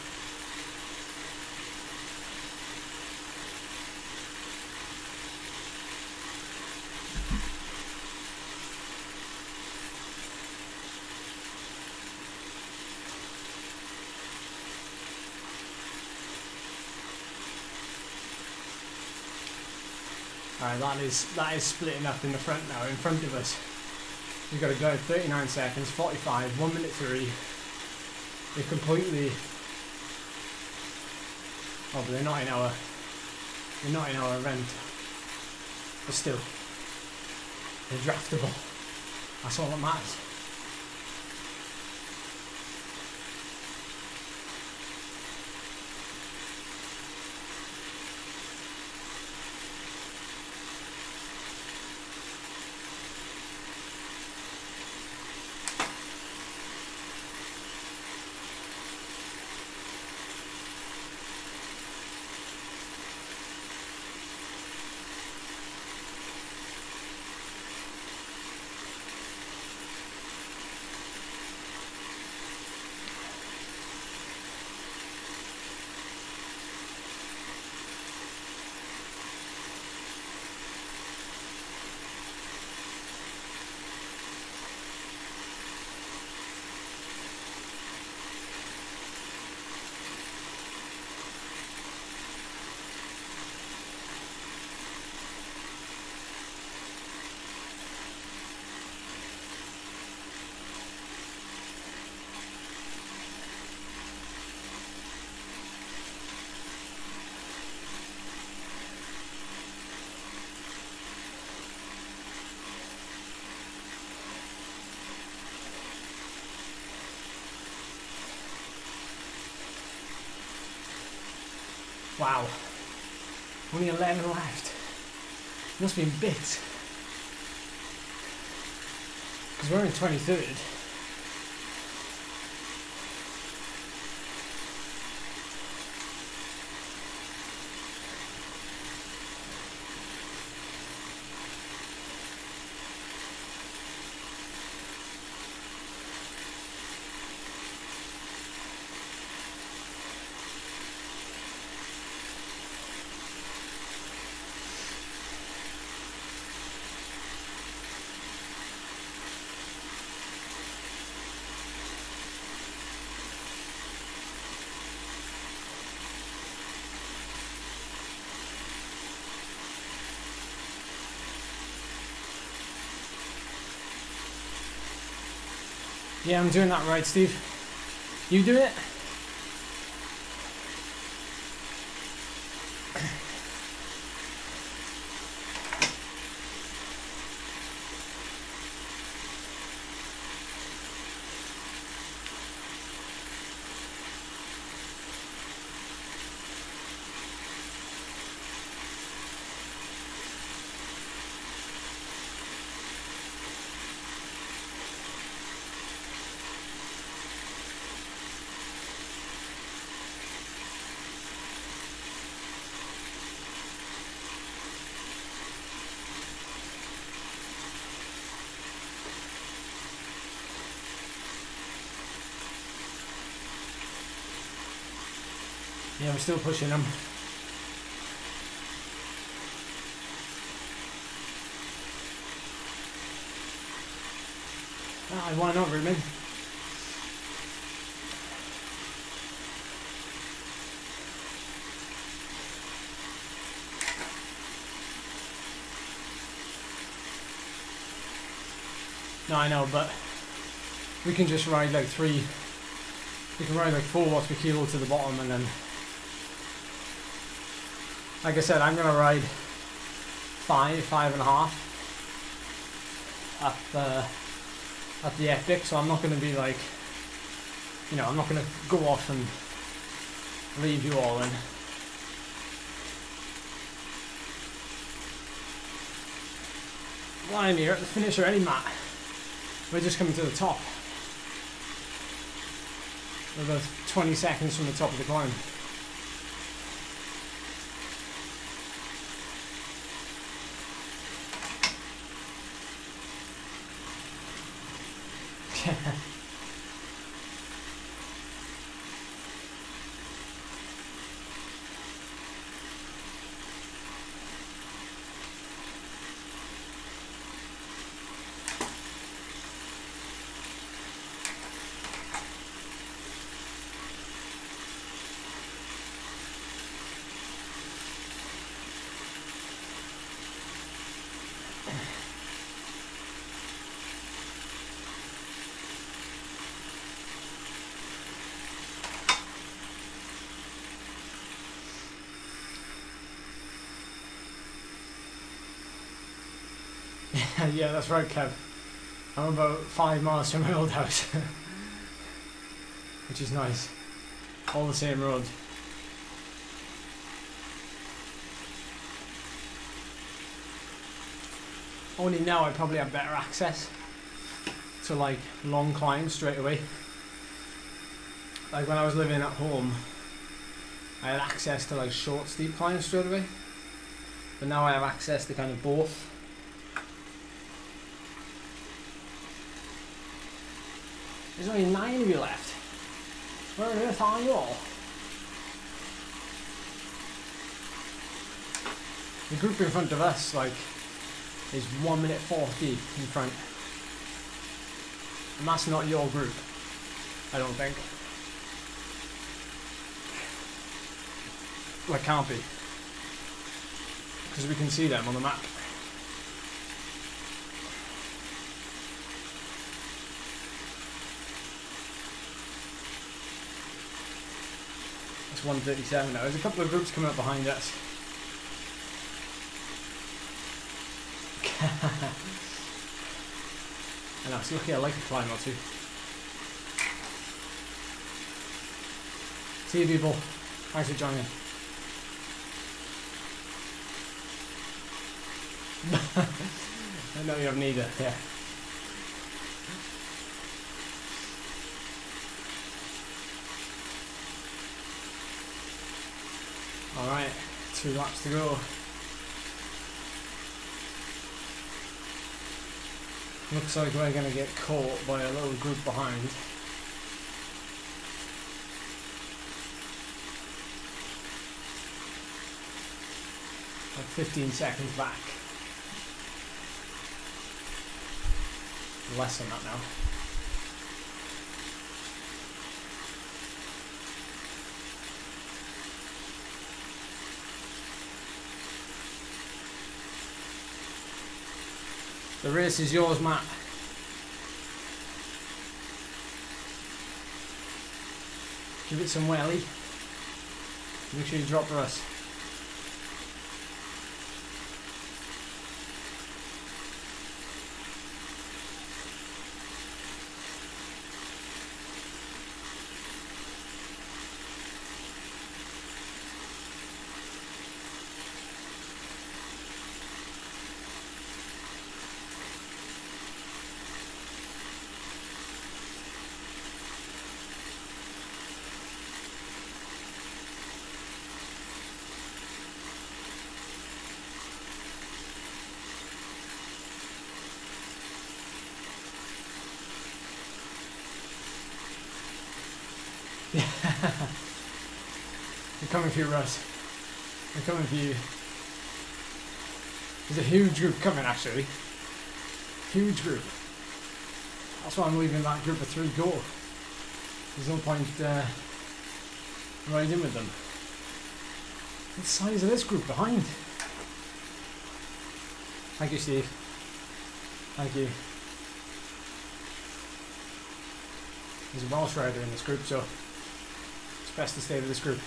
That is that is splitting up in the front now, in front of us. We've got to go 39 seconds, 45, 1 minute 3. They're completely... Oh, but they're not in our... They're not in our event. But still. They're draftable. That's all that matters. Wow. Only 11 left. Must be in bits. Because we're in 23rd. Yeah, I'm doing that right, Steve. You do it? We're still pushing them. Ah, why not, Ruben? No, I know, but we can just ride like three. We can ride like four watts per kilo to the bottom and then like I said, I'm gonna ride five, five and a half up uh, at the epic, so I'm not gonna be like, you know, I'm not gonna go off and leave you all in. Lying here at the finish or any mat. We're just coming to the top. Another 20 seconds from the top of the climb. Yeah, that's right, Kev. I'm about five miles from my old house, [laughs] which is nice. All the same road. Only now I probably have better access to like long climbs straight away. Like when I was living at home, I had access to like short steep climbs straight away. But now I have access to kind of both. There's only nine of you left. Where on earth are you all? The group in front of us, like, is 1 minute 40 in front. And that's not your group, I don't think. Well, it can't be. Because we can see them on the map. It's 137 now. There's a couple of groups coming up behind us. [laughs] and I was lucky I like to climb or two. See you people. Thanks for joining. [laughs] I know you have neither, yeah. Alright, two laps to go. Looks like we're going to get caught by a little group behind. Like 15 seconds back. Less than that now. The race is yours, Matt. Give it some welly. Make sure you drop for us. They're you, Russ. They're coming for you. There's a huge group coming, actually. Huge group. That's why I'm leaving that group of three go. There's no point uh, riding with them. What size of this group behind? Thank you, Steve. Thank you. There's a Welsh rider in this group, so it's best to stay with this group.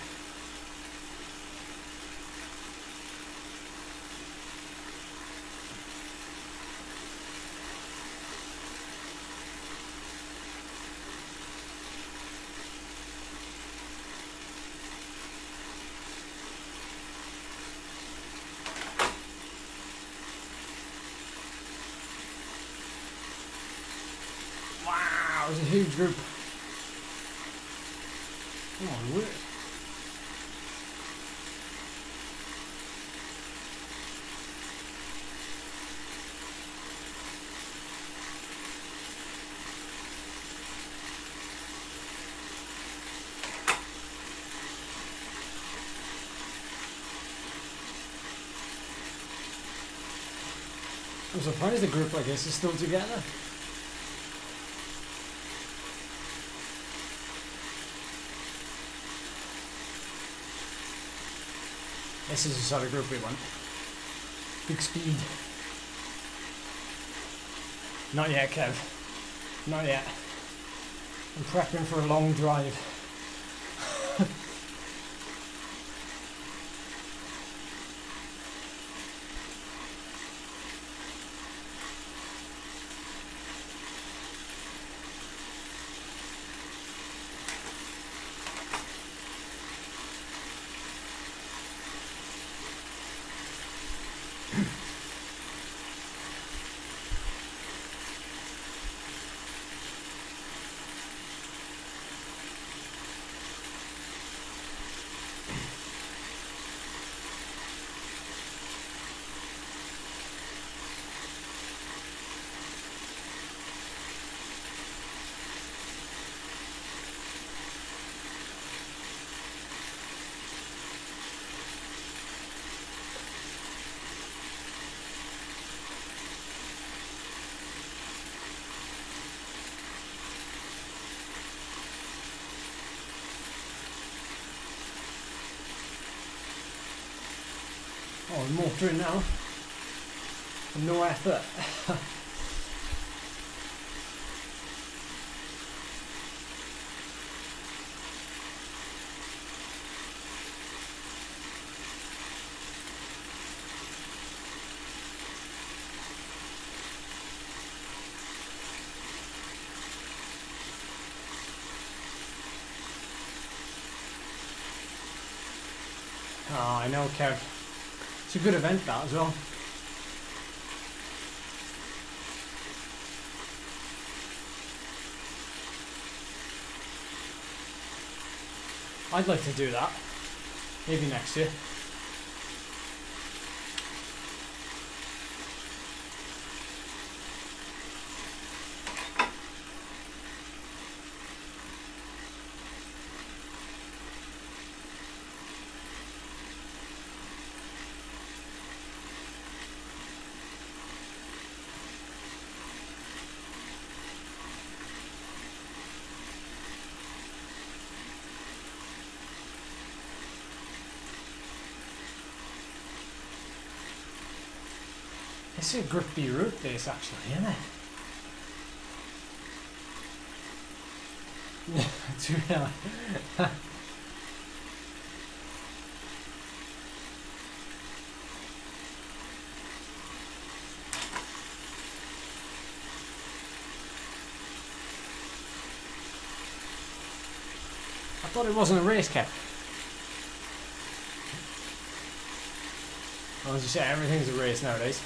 It was a huge group. Oh, weird. I'm surprised the group I guess, is still together. This is the sort of group we want. Big speed. Not yet, Kev. Not yet. I'm prepping for a long drive. Oh, more through now. No effort. Oh, I know, Kev. It's a good event, that as well. I'd like to do that. Maybe next year. It's a grippy route this actually, isn't it? [laughs] It's really. I thought it wasn't a race cap. Well, as you say, everything's a race nowadays.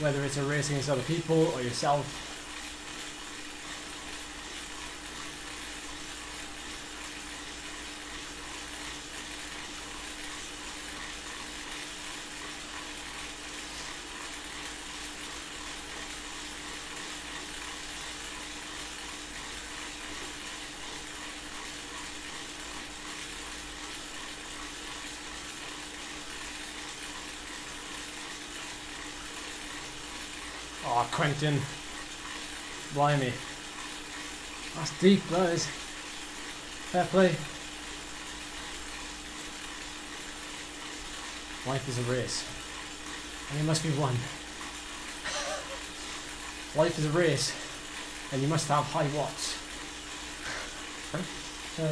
Whether it's a race against other people or yourself. Blimey. That's deep, that is. Fair play. Life is a race. And you must be won. [laughs] Life is a race. And you must have high watts. [laughs] Uh,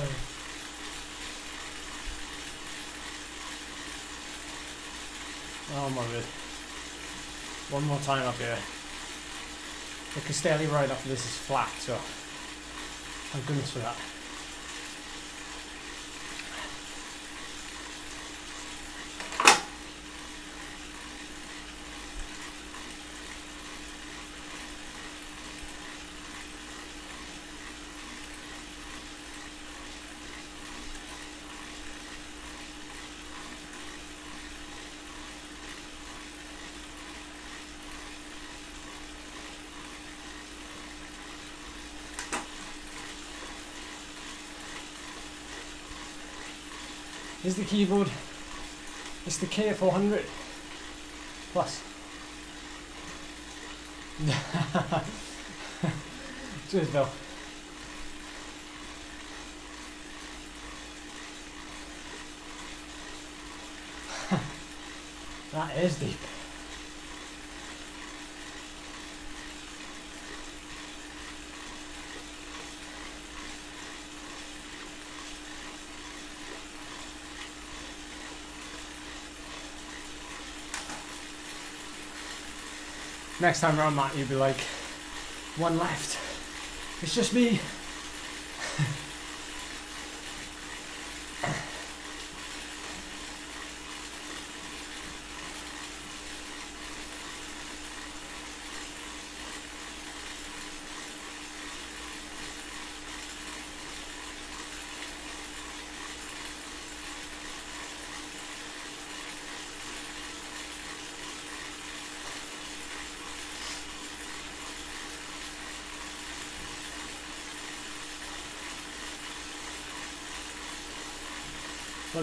oh my god. One more time up here. The Castelli ride after this is flat, so thank goodness for that. Here's the keyboard. It's the K400 Plus. [laughs] Cheers, Bill. [laughs] that is deep. Next time around, Matt, you'd be like, one left. It's just me.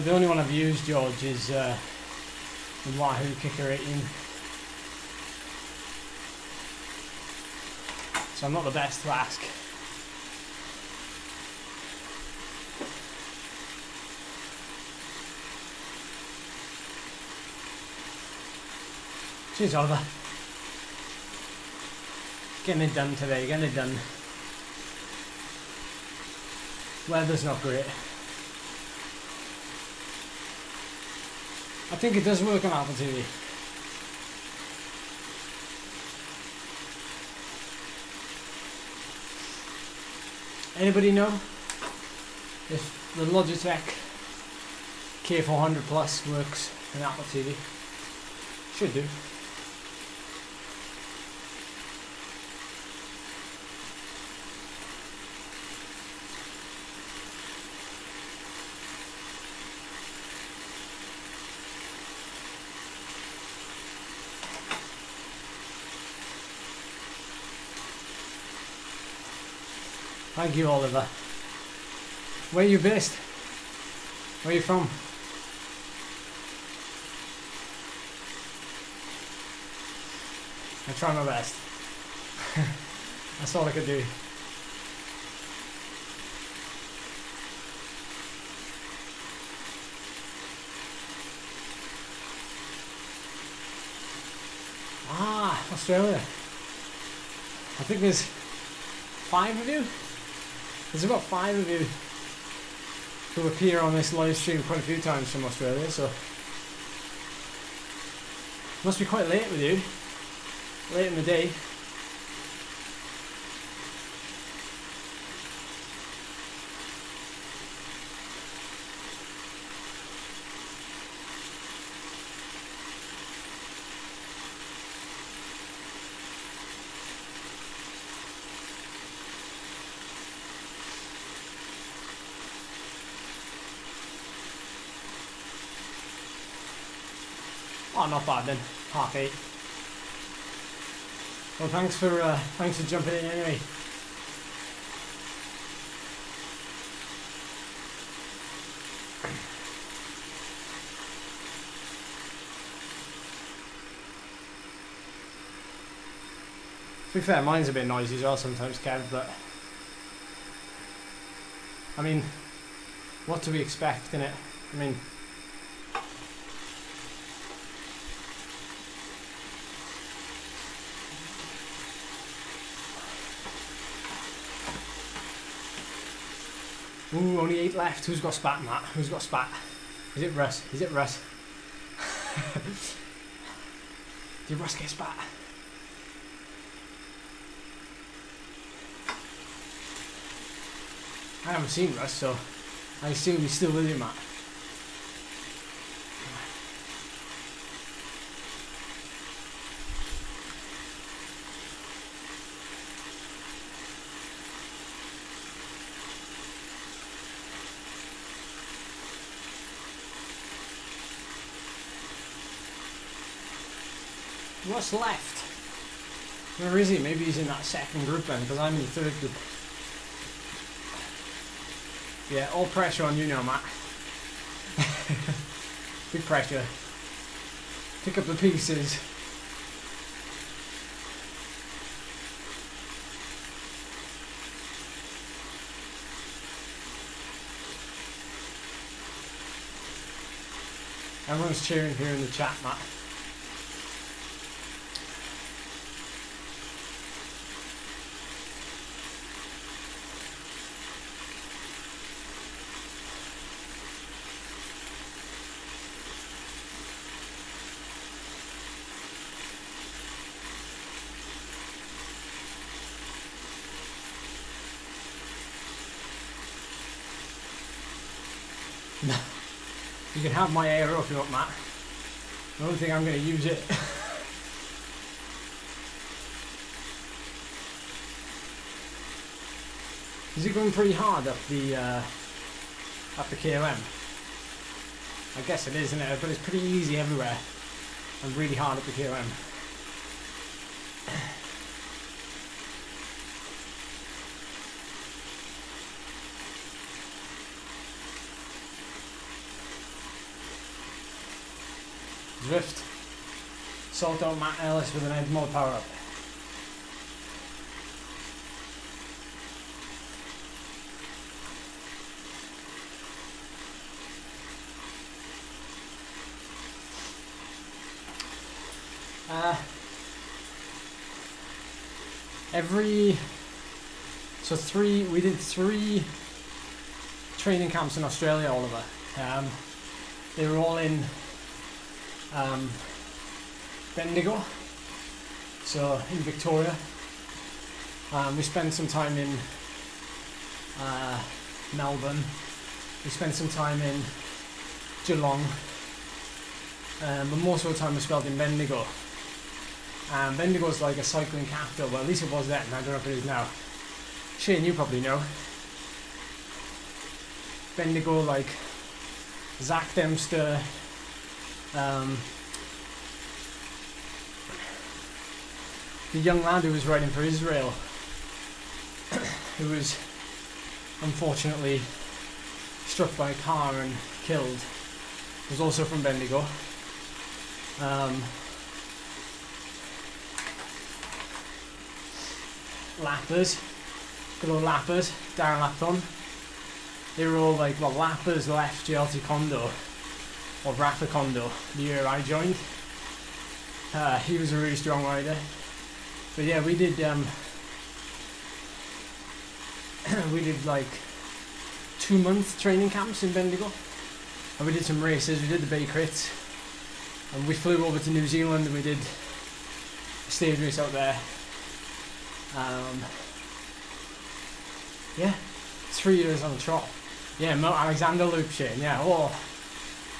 Well, the only one I've used, George, is uh, the Wahoo Kickr 18. So I'm not the best to ask. Cheers, Oliver. Getting it done today, getting it done. Weather's not great. Think it does work on Apple TV. Anybody know if the Logitech K400 Plus works on Apple TV? Should do. Thank you, Oliver. Where you based? Where you from? I try my best. [laughs] That's all I could do. Ah, Australia. I think there's five of you. There's about five of you who appear on this live stream quite a few times from Australia, so must be quite late with you. Late in the day. Not bad then. Half eight. Well, thanks for uh, thanks for jumping in anyway. To be fair, mine's a bit noisy as well sometimes, Kev, but I mean, what do we expect in it? I mean, Ooh, only eight left. Who's got spat, Matt? Who's got spat? Is it Russ? Is it Russ? [laughs] Did Russ get spat? I haven't seen Russ, so I assume he's still with you, Matt. What's left? Where is he? Maybe he's in that second group then, because I'm in the third group. Yeah, all pressure on you now, Matt. [laughs] Big pressure. Pick up the pieces. Everyone's cheering here in the chat, Matt. You can have my arrow if you want, Matt. I don't think I'm going to use it. [laughs] is it going pretty hard up the uh, up the KOM? I guess it is, isn't it? But it's pretty easy everywhere and really hard up the KOM. Drift. Sort out Matt Ellis with an edge mode power up. Uh, every so three we did three training camps in Australia, Oliver. Um, they were all in um, Bendigo, so in Victoria. Um, we spent some time in uh, Melbourne. We spent some time in Geelong. Um, but most of the time we spent in Bendigo. Um, is like a cycling capital, well at least it was then, I don't know if it is now. Shane, you probably know. Bendigo, like Zach Dempster, um, the young lad who was riding for Israel, [coughs] who was unfortunately struck by a car and killed, was also from Bendigo. Um, lappers, good old lappers, Darren Lapthorne. They were all like, well, lappers left JLT Condor or Rapha Condor the year I joined. Uh, he was a really strong rider. But yeah, we did um, [clears throat] we did like two month training camps in Bendigo, and we did some races. We did the Bay Crits, and we flew over to New Zealand and we did a stage race out there. Um, yeah, three years on the trot. Yeah, Mount Alexander Loop Shane. Yeah, oh,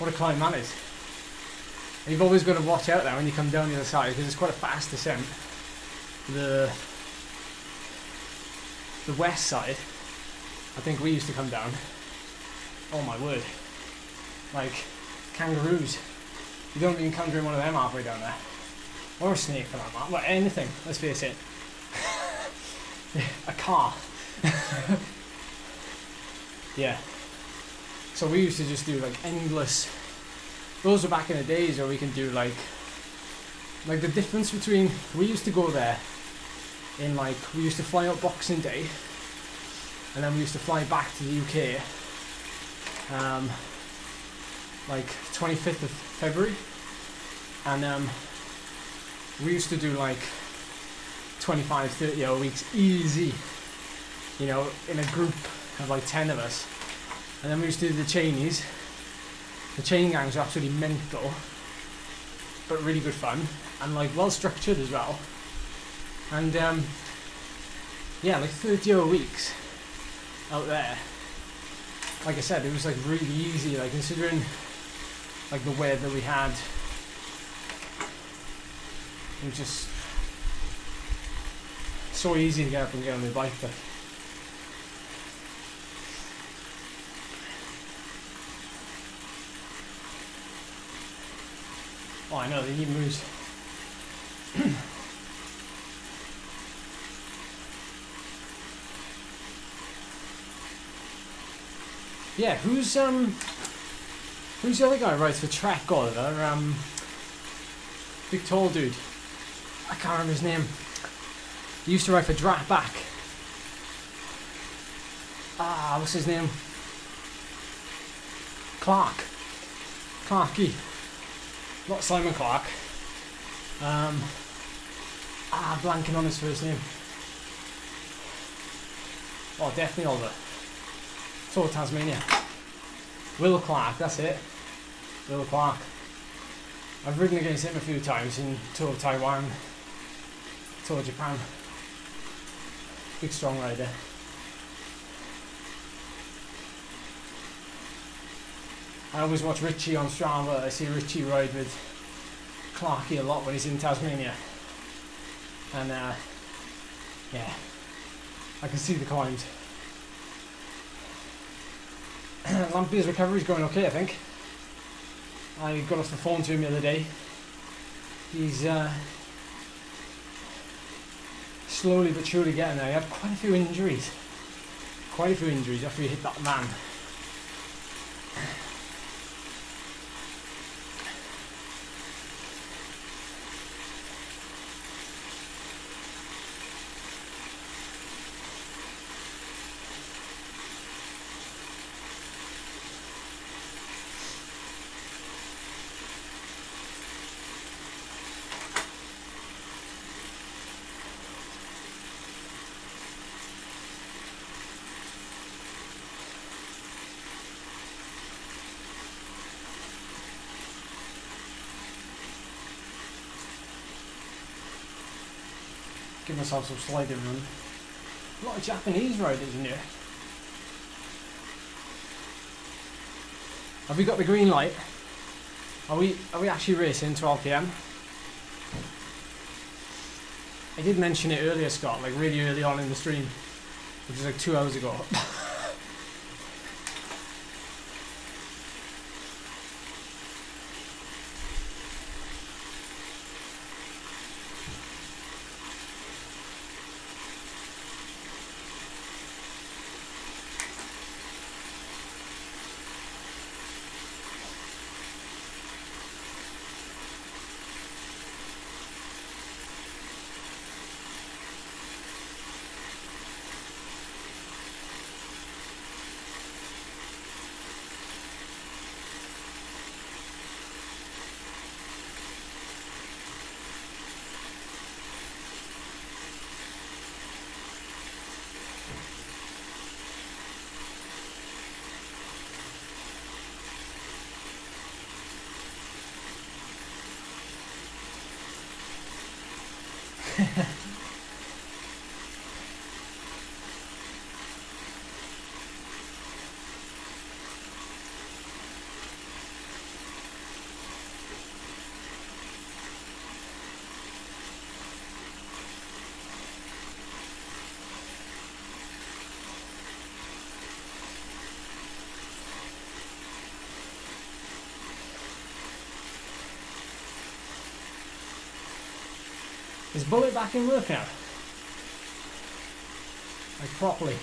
what a climb that is. You've always got to watch out there when you come down the other side because it's quite a fast descent. The the west side, I think we used to come down. Oh my word. Like kangaroos. You don't encounter one of them halfway down there. Or a snake for that matter. Well, anything, let's face it. [laughs] a car. [laughs] yeah. So we used to just do like endless. Those were back in the days where we can do like, like the difference between we used to go there, in like we used to fly out Boxing Day, and then we used to fly back to the UK. Um, like 25th of February, and um, we used to do like 25, 30 hour weeks easy, you know, in a group of like 10 of us. And then we used to do the chainies. The chain gangs are absolutely mental, but really good fun and like well structured as well. And um, yeah, like 30 hour weeks out there. Like I said, it was like really easy, like considering like the weather we had. It was just so easy to get up and get on the bike. But Oh, I know, they need moves. [clears throat] yeah, who's, um... Who's the other guy who rides for Trek Oliver? Um, big tall dude. I can't remember his name. He used to ride for Drapac. Ah, what's his name? Clark. Clarky. Not Simon Clarke. Um, ah, blanking on his first name. Oh, definitely Oliver. Tour Tasmania. Will Clarke, that's it. Will Clarke. I've ridden against him a few times in Tour Taiwan, Tour Japan. Big strong rider. I always watch Richie on Strava. I see Richie ride with Clarky a lot when he's in Tasmania. And uh, yeah, I can see the climbs. [clears throat] Lampier's recovery is going okay, I think. I got off the phone to him the other day. He's uh, slowly but surely getting there. He had quite a few injuries. Quite a few injuries after he hit that man. Myself some sliding room. A lot of Japanese riders in here. Have we got the green light? Are we are we actually racing 12 pm? I did mention it earlier, Scott, like really early on in the stream, which is like two hours ago. [laughs] Is Bullet back in work now? Like properly.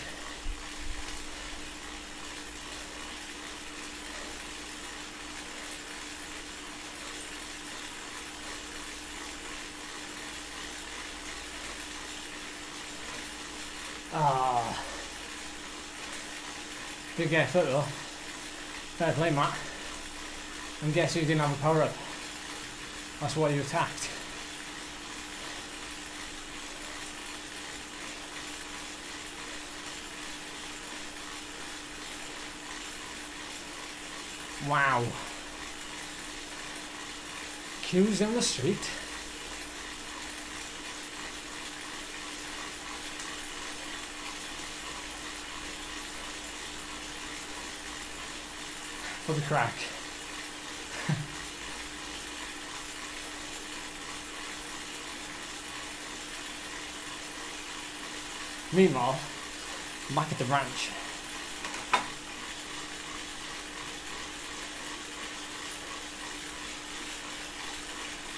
Ah. Big effort though. Fair play, Matt. I'm guessing you didn't have a power up. That's why you attacked. Wow. Queues in the street. For the crack. [laughs] Meanwhile, back at the ranch.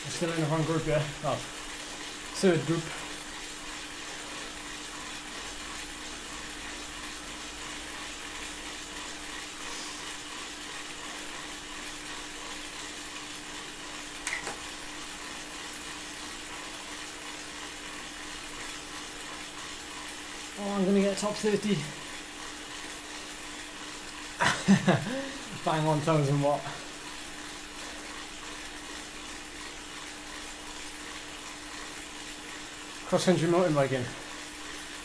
still in the wrong group, yeah? Oh. Third group. Oh, I'm gonna get top 30. [laughs] Bang 1000 watt. Cross country mountain biking.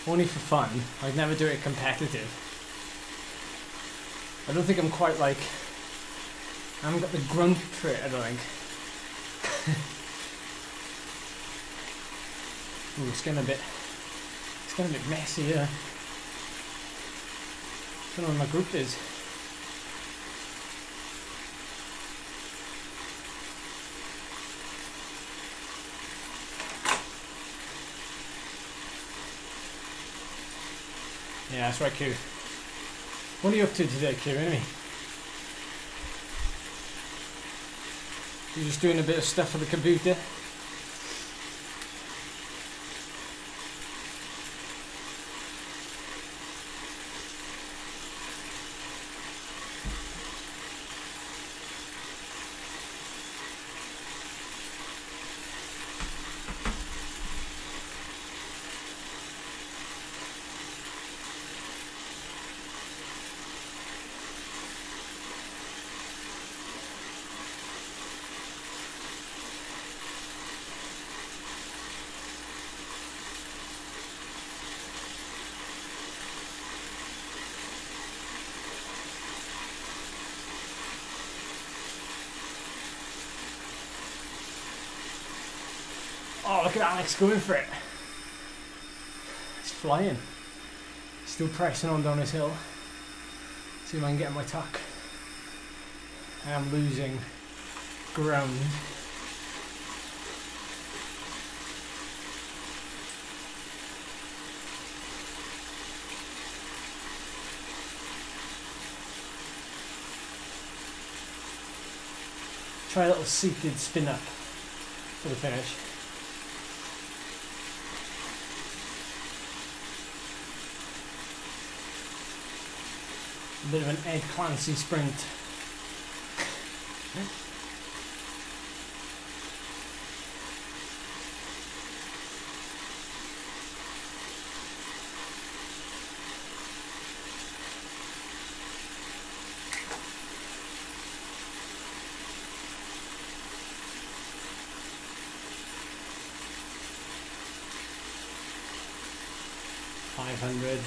Only for fun. I'd never do it competitive. I don't think I'm quite like. I haven't got the grunt for it, I don't think. [laughs] Ooh, it's getting a bit. It's getting a bit messy here. I don't know where my group is. Yeah, that's right, Q. What are you up to today, Q, anyway? You're just doing a bit of stuff for the computer? Going for it. He's flying. Still pressing on down his hill. See if I can get my tuck. I am losing ground. Try a little seated spin up for the finish. Bit of an Ed Clancy sprint. Five hundred.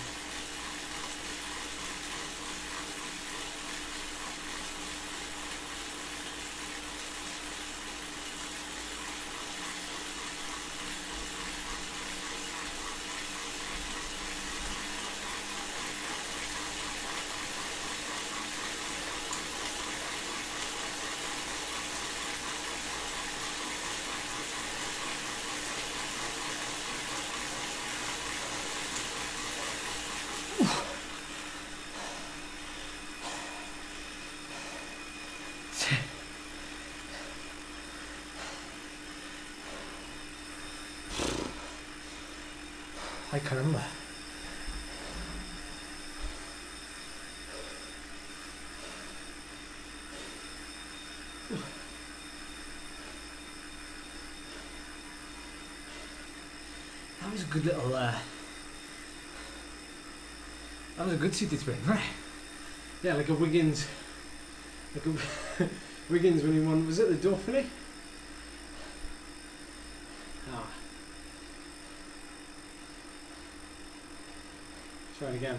Ay caramba. That was a good little uh That was a good seated spin, right? Yeah, like a Wiggins like a [laughs] Wiggins when he won was it the Dauphiné? Ah. Try it again.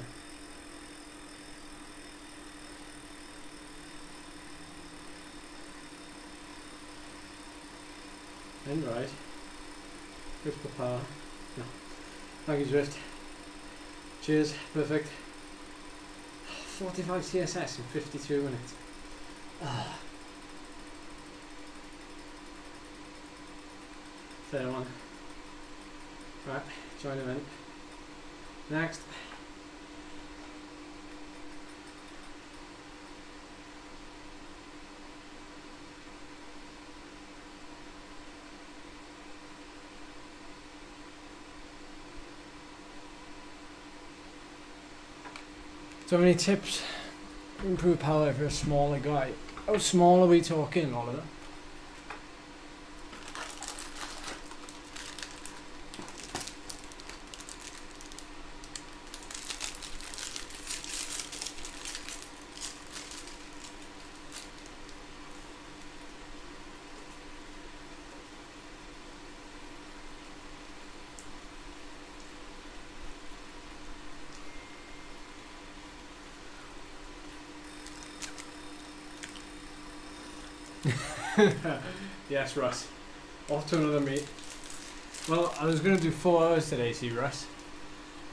And right. The power. Thank you, Drift. Cheers. Perfect. 45 TSS in 52 minutes. Ah. Fair one. Right, join event. Next. You have any tips improve power for a smaller guy? How small are we talking, Oliver? Yes, Russ. Off to another meet. Well, I was gonna do four hours today, see Russ,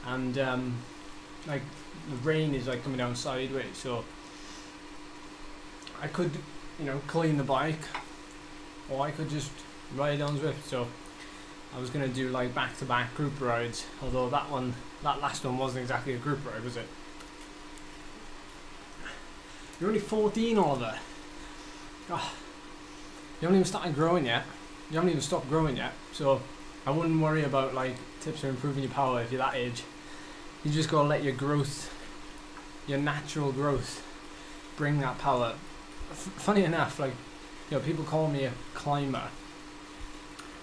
and um, like the rain is like coming down sideways, so I could, you know, clean the bike, or I could just ride on Zwift. So I was gonna do like back-to-back group rides, although that one, that last one wasn't exactly a group ride, was it? You're only 14, Oliver. Oh, you haven't even started growing yet. You haven't even stopped growing yet. So I wouldn't worry about like tips for improving your power if you're that age. You just gotta let your growth, your natural growth, bring that power. F- funny enough, like you know, people call me a climber.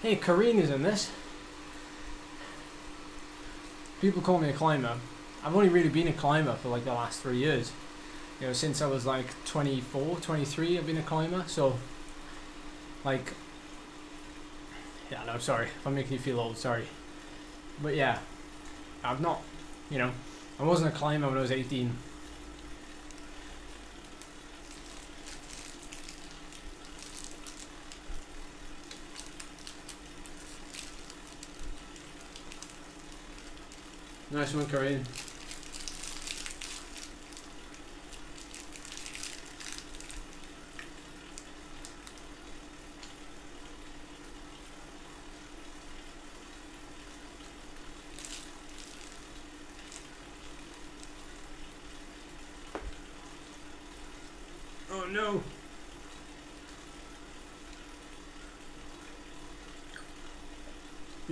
Hey, Kareen is in this. People call me a climber. I've only really been a climber for like the last three years you know, since I was like 24, 23, I've been a climber. So, like, yeah, no, sorry if I'm making you feel old, sorry. But yeah, I've not, you know, I wasn't a climber when I was 18. Nice one, Corinne. Oh no!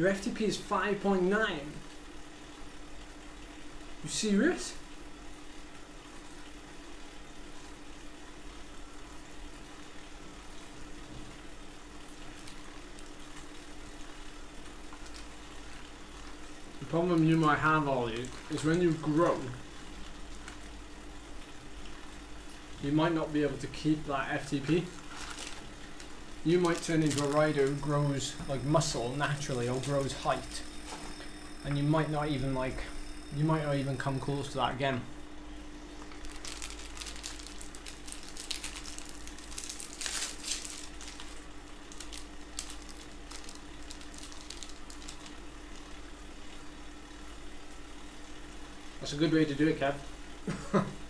Your FTP is 5.9. You serious? The problem you might have, Ollie, is when you grow, you might not be able to keep that FTP. You might turn into a rider who grows like muscle naturally or grows height. And you might not even like, you might not even come close to that again. That's a good way to do it, Kev. [laughs]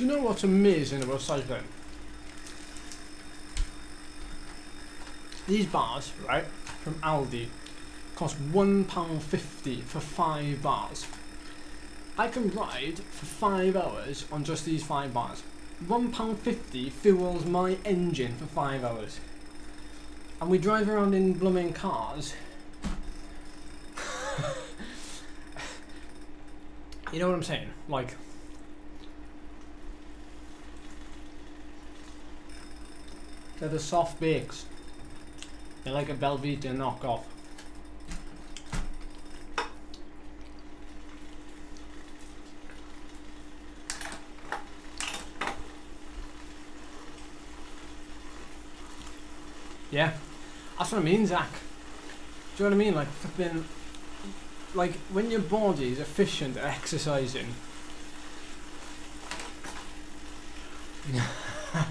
Do you know what's amazing about cycling? These bars, right, from Aldi, cost £1.50 for five bars. I can ride for five hours on just these five bars. £1.50 fuels my engine for five hours. And we drive around in blooming cars. [laughs] you know what I'm saying? Like, They're the soft bakes. They're like a Belvita knockoff. Yeah, that's what I mean, Zach. Do you know what I mean? Like flipping, like when your body is efficient at exercising. [laughs]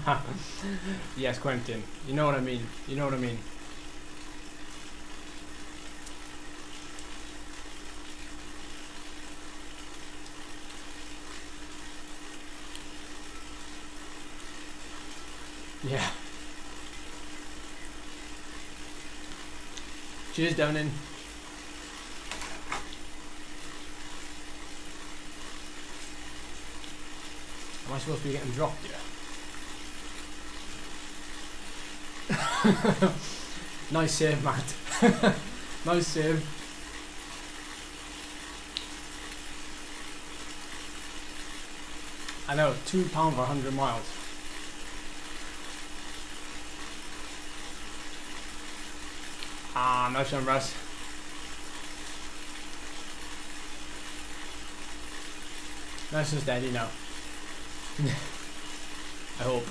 [laughs] yes, Quentin. You know what I mean. You know what I mean. Yeah. Cheers, Downing. Am I supposed to be getting dropped here? [laughs] nice save, Matt. [laughs] nice save. I know, two pound for hundred miles. Ah, nice one, Russ. Nice and steady now. I hope.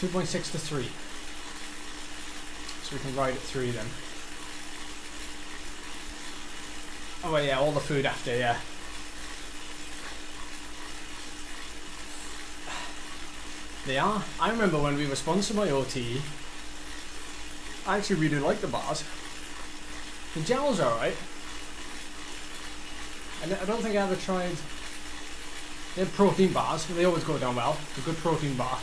Two point six to three. So we can ride at three then. Oh well, yeah, all the food after, yeah. They are. I remember when we were sponsored by OTE. I actually really like the bars. The gel's alright. And I don't think I ever tried. They have protein bars. They always go down well. A good protein bar.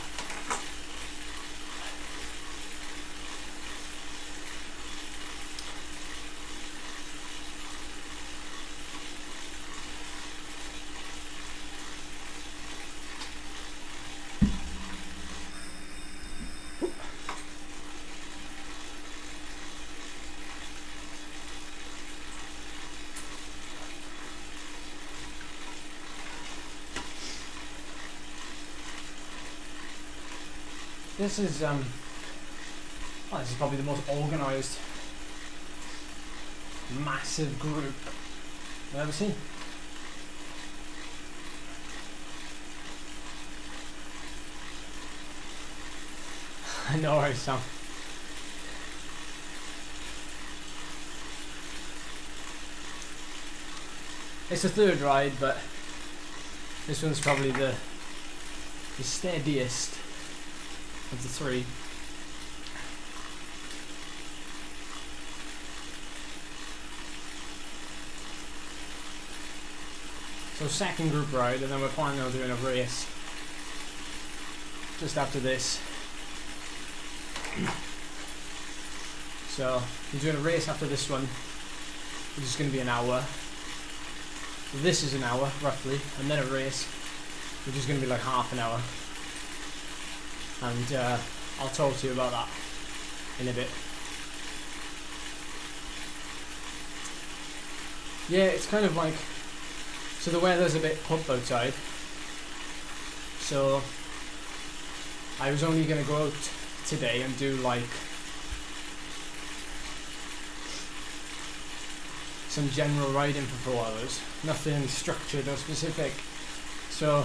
This is um. Oh, this is probably the most organised, massive group I've ever seen. [laughs] I know Sam. It's the third ride, but this one's probably the the steadiest of the three. So second group ride, and then we're planning on doing a race just after this. [clears throat] So we're doing a race after this one, which is going to be an hour. This is an hour roughly, and then a race, which is going to be like half an hour and uh, I'll talk to you about that in a bit. Yeah, it's kind of like so the weather's a bit pump outside. So I was only gonna go out today and do like some general riding for four hours. Nothing structured or specific. So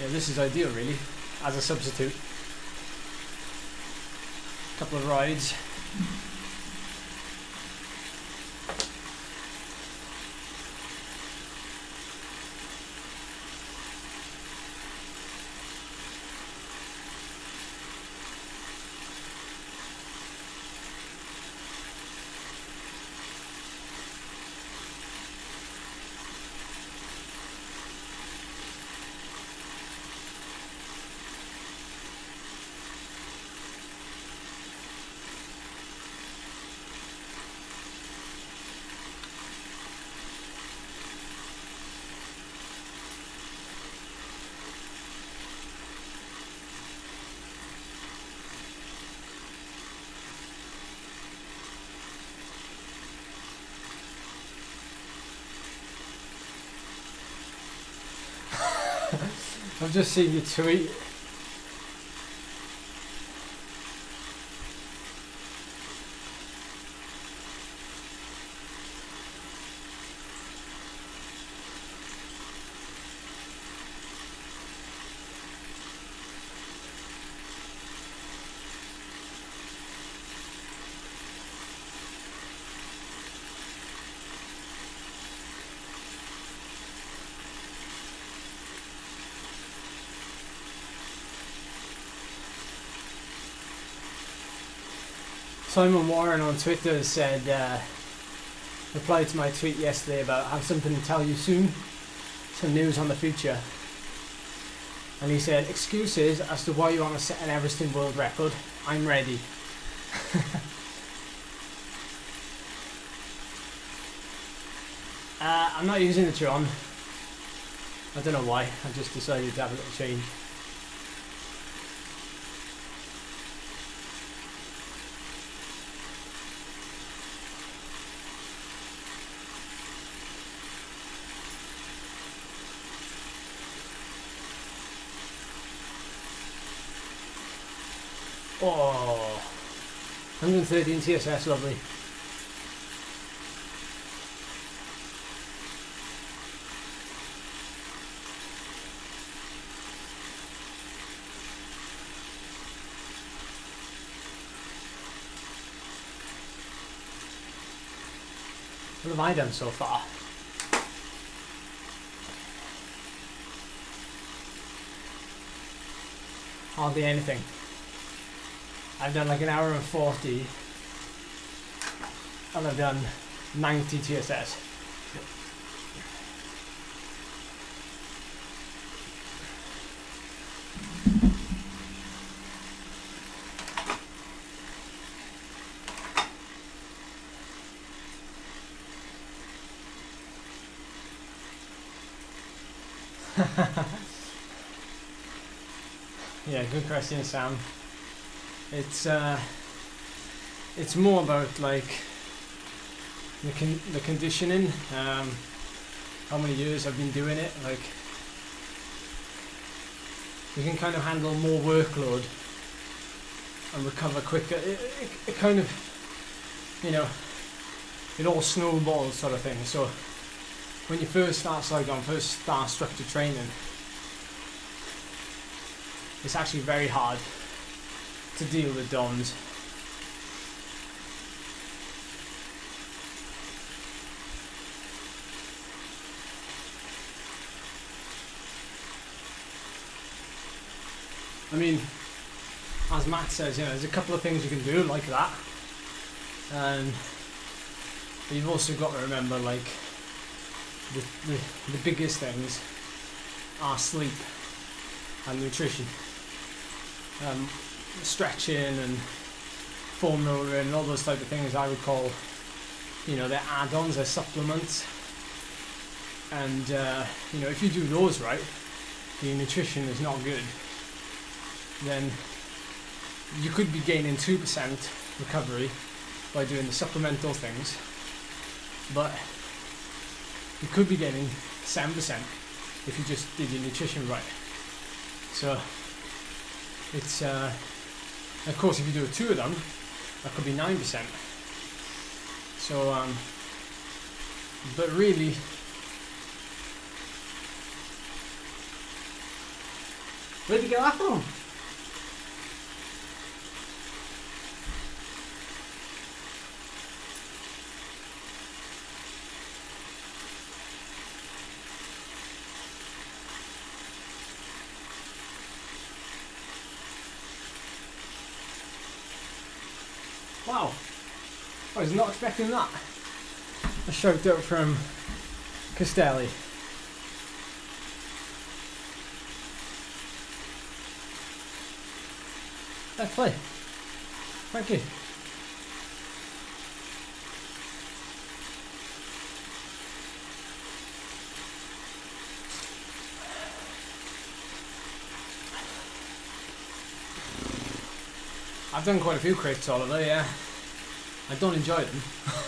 yeah, this is ideal really as a substitute. A couple of rides. Just seen your tweet. Simon Warren on Twitter said, uh, replied to my tweet yesterday about have something to tell you soon, some news on the future. And he said, excuses as to why you want to set an Everesting world record. I'm ready. [laughs] uh, I'm not using the Tron. I don't know why. I just decided to have a little change. 113 TSS, lovely. What have I done so far? Hardly anything. I've done like an hour and 40 and I've done 90 TSS. [laughs] yeah, good question, Sam. It's uh, it's more about like the con- the conditioning, um, how many years I've been doing it. Like you can kind of handle more workload and recover quicker. It, it, it kind of, you know, it all snowballs sort of thing. So when you first start Saigon, first start structured training, it's actually very hard to deal with DOMS. I mean, as Matt says, you know, there's a couple of things you can do like that. And you've also got to remember, like, the, the, the biggest things are sleep and nutrition. Um, stretching and formula and all those type of things I would call, you know, they're add-ons, they're supplements. And, uh, you know, if you do those right, the nutrition is not good, then you could be gaining 2% recovery by doing the supplemental things, but you could be gaining 7% if you just did your nutrition right. So it's, uh, of course, if you do two of them, that could be 9%. So, um, but really, Where'd you get that from? Wow, I was not expecting that. A shout out from Castelli. Let's play. Thank you. I've done quite a few crates, Oliver, yeah. I don't enjoy them. [laughs]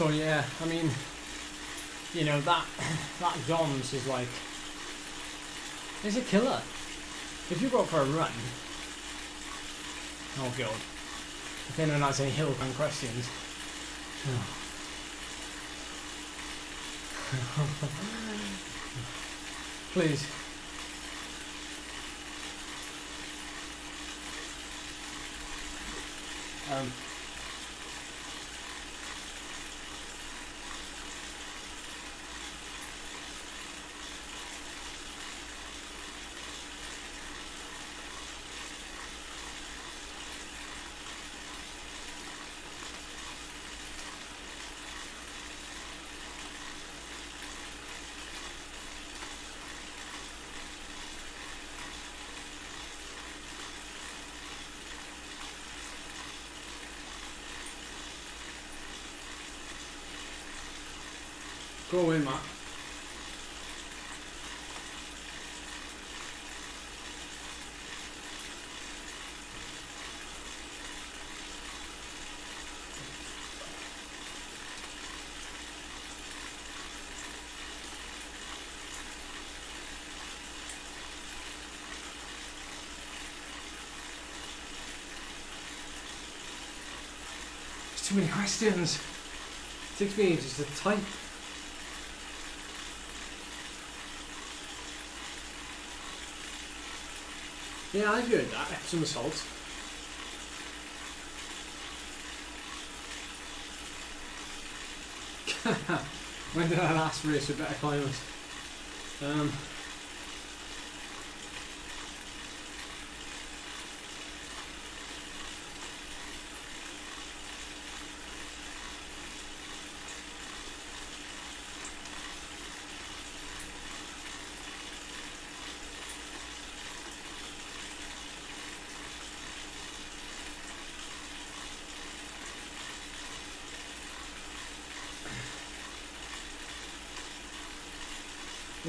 So yeah, I mean, you know that that DOMS is like, it's a killer. If you go for a run, oh god, if anyone has any hill climb questions, [laughs] please. Um, Go in, Matt. Too many questions. takes me ages to type. Yeah, I've heard that. Epsom salt. [laughs] when did I last race with better climate? Um,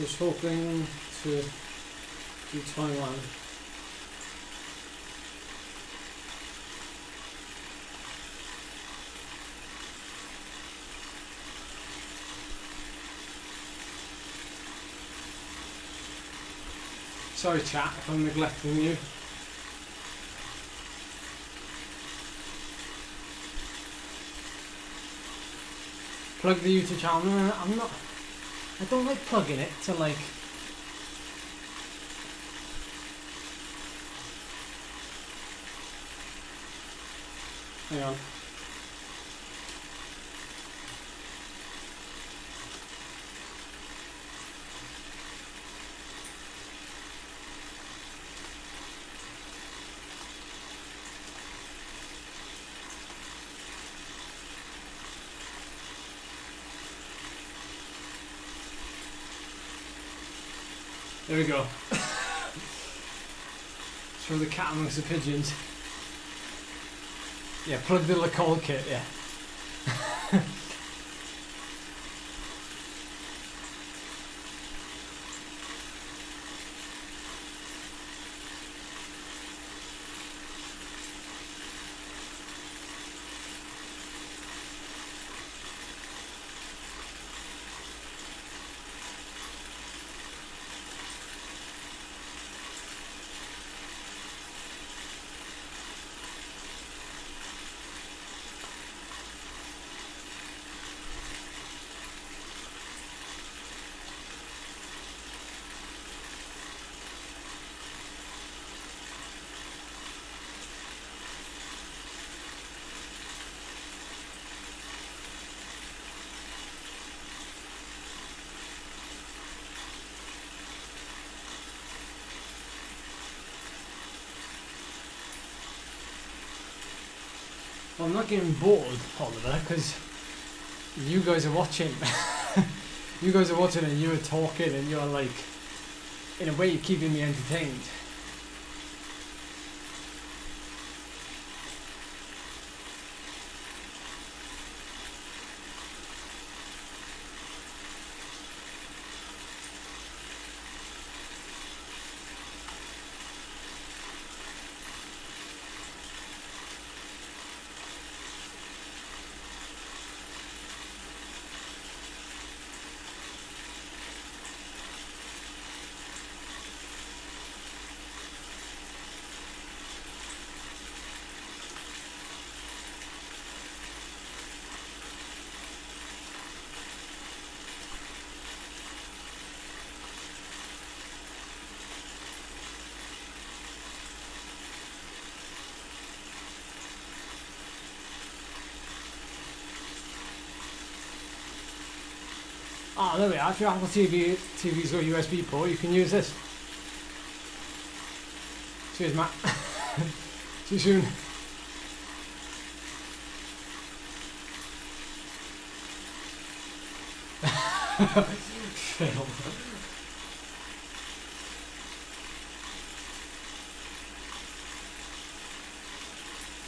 I was hoping to do Taiwan. Sorry chat if I'm neglecting you. Plug the YouTube channel. I'm not. I don't like plugging it to like. Hang on. There we go. [laughs] Throw the cat amongst the pigeons. Yeah, plug the Le Col kit, yeah. Getting bored, Oliver, because you guys are watching. [laughs] you guys are watching and you're talking and you're like, in a way, you're keeping me entertained. There we are. If your Apple TV TV's got USB port, you can use this. Cheers, Matt. [laughs] See you soon. Fail.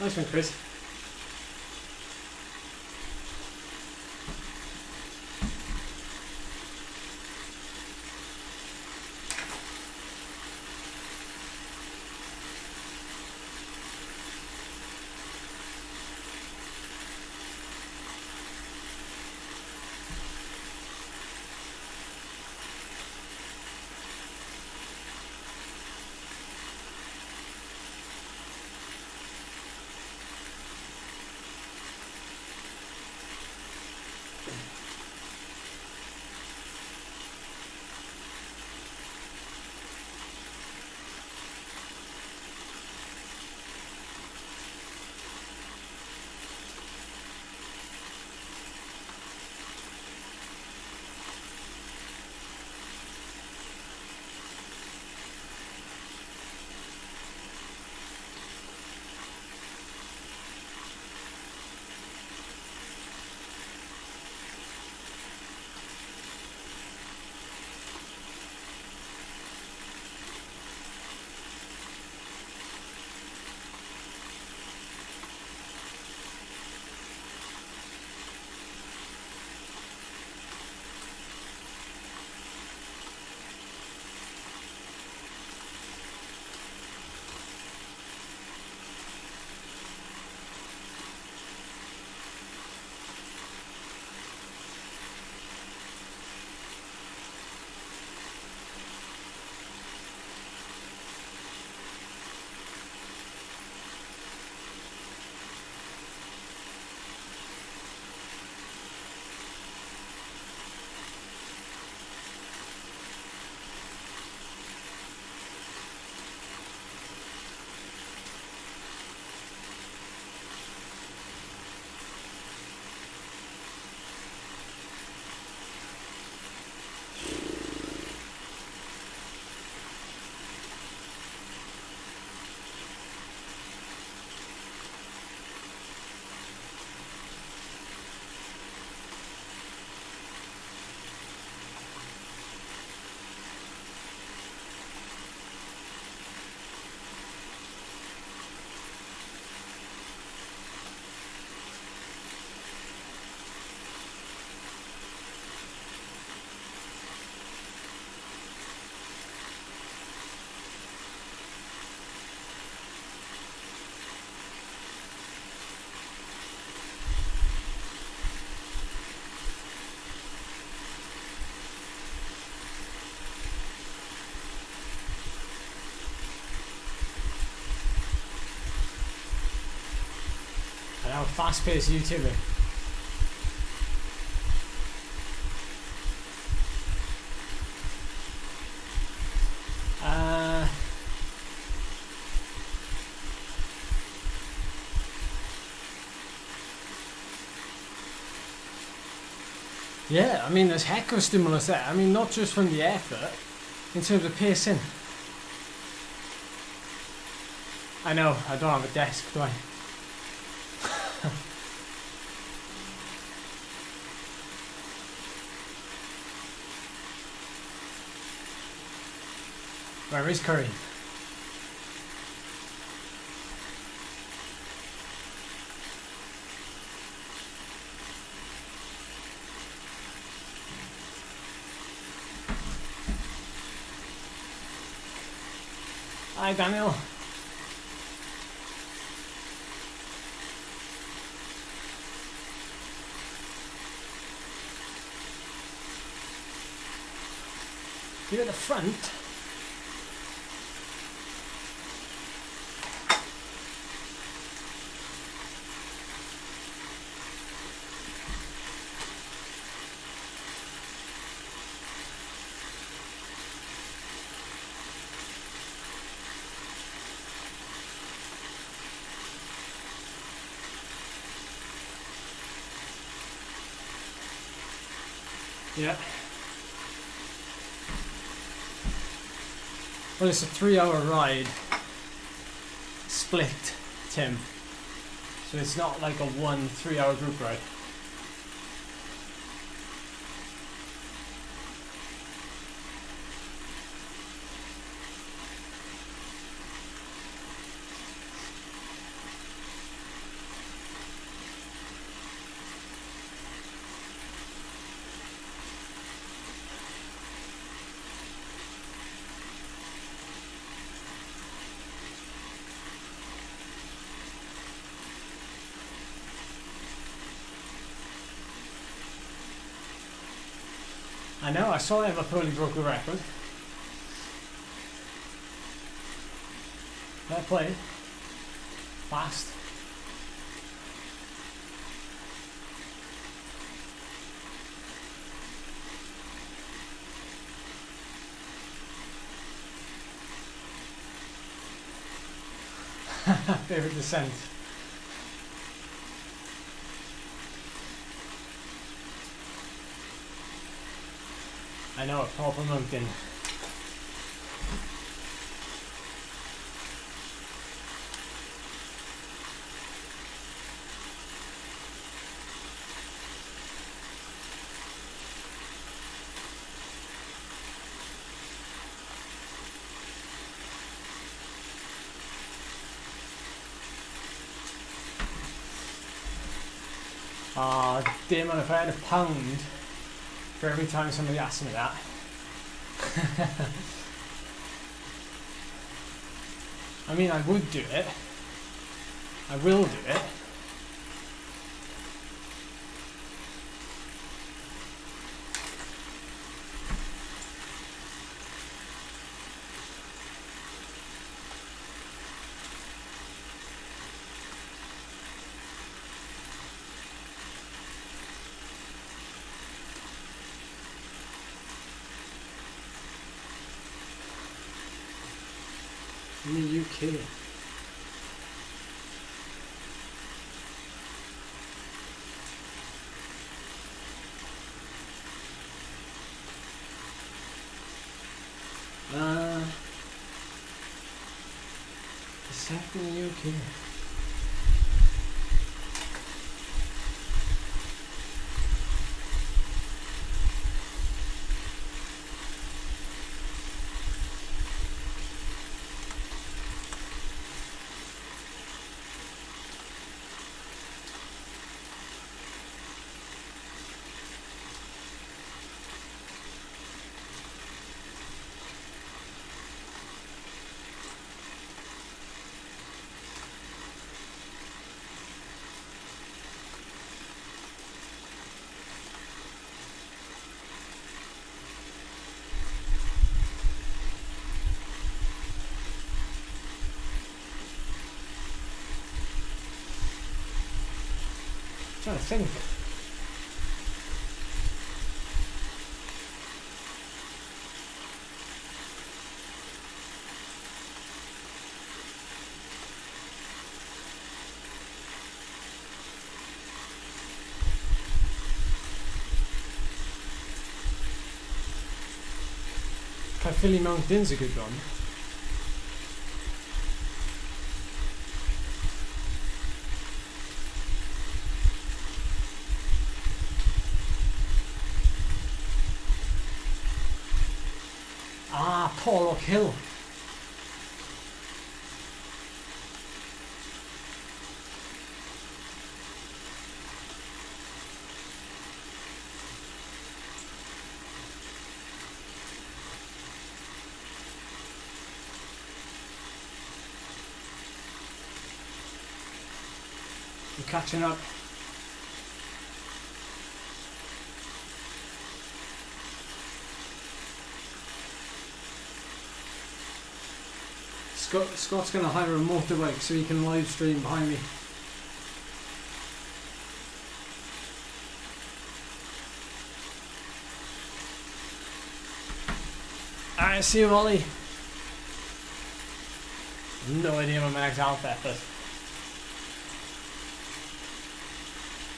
[laughs] Nice one, Chris. Fast-paced YouTuber. Uh, yeah, I mean, there's heck of stimulus there. I mean, not just from the effort, in terms of pacing. I know, I don't have a desk, do I? Is Curry? Hi Daniel. You're at the front. Yeah. Well, it's a three-hour ride, split, Tim. So it's not like a one three-hour group ride. I I saw Emma Pooley broke the record. Fair play. Fast. [laughs] Favorite descent. I know, Paul from Moncton. Ah, Damon, if I had a pound for every time somebody asked me that. [laughs] I mean, I would do it. I will do it. Trying to think. Caerphilly Mountain's a good one. Ah, Porlock Hill. Up? Scott, Scott's going to hire a motorbike so he can live stream behind me. I see you, Ollie. No idea my next outfit is.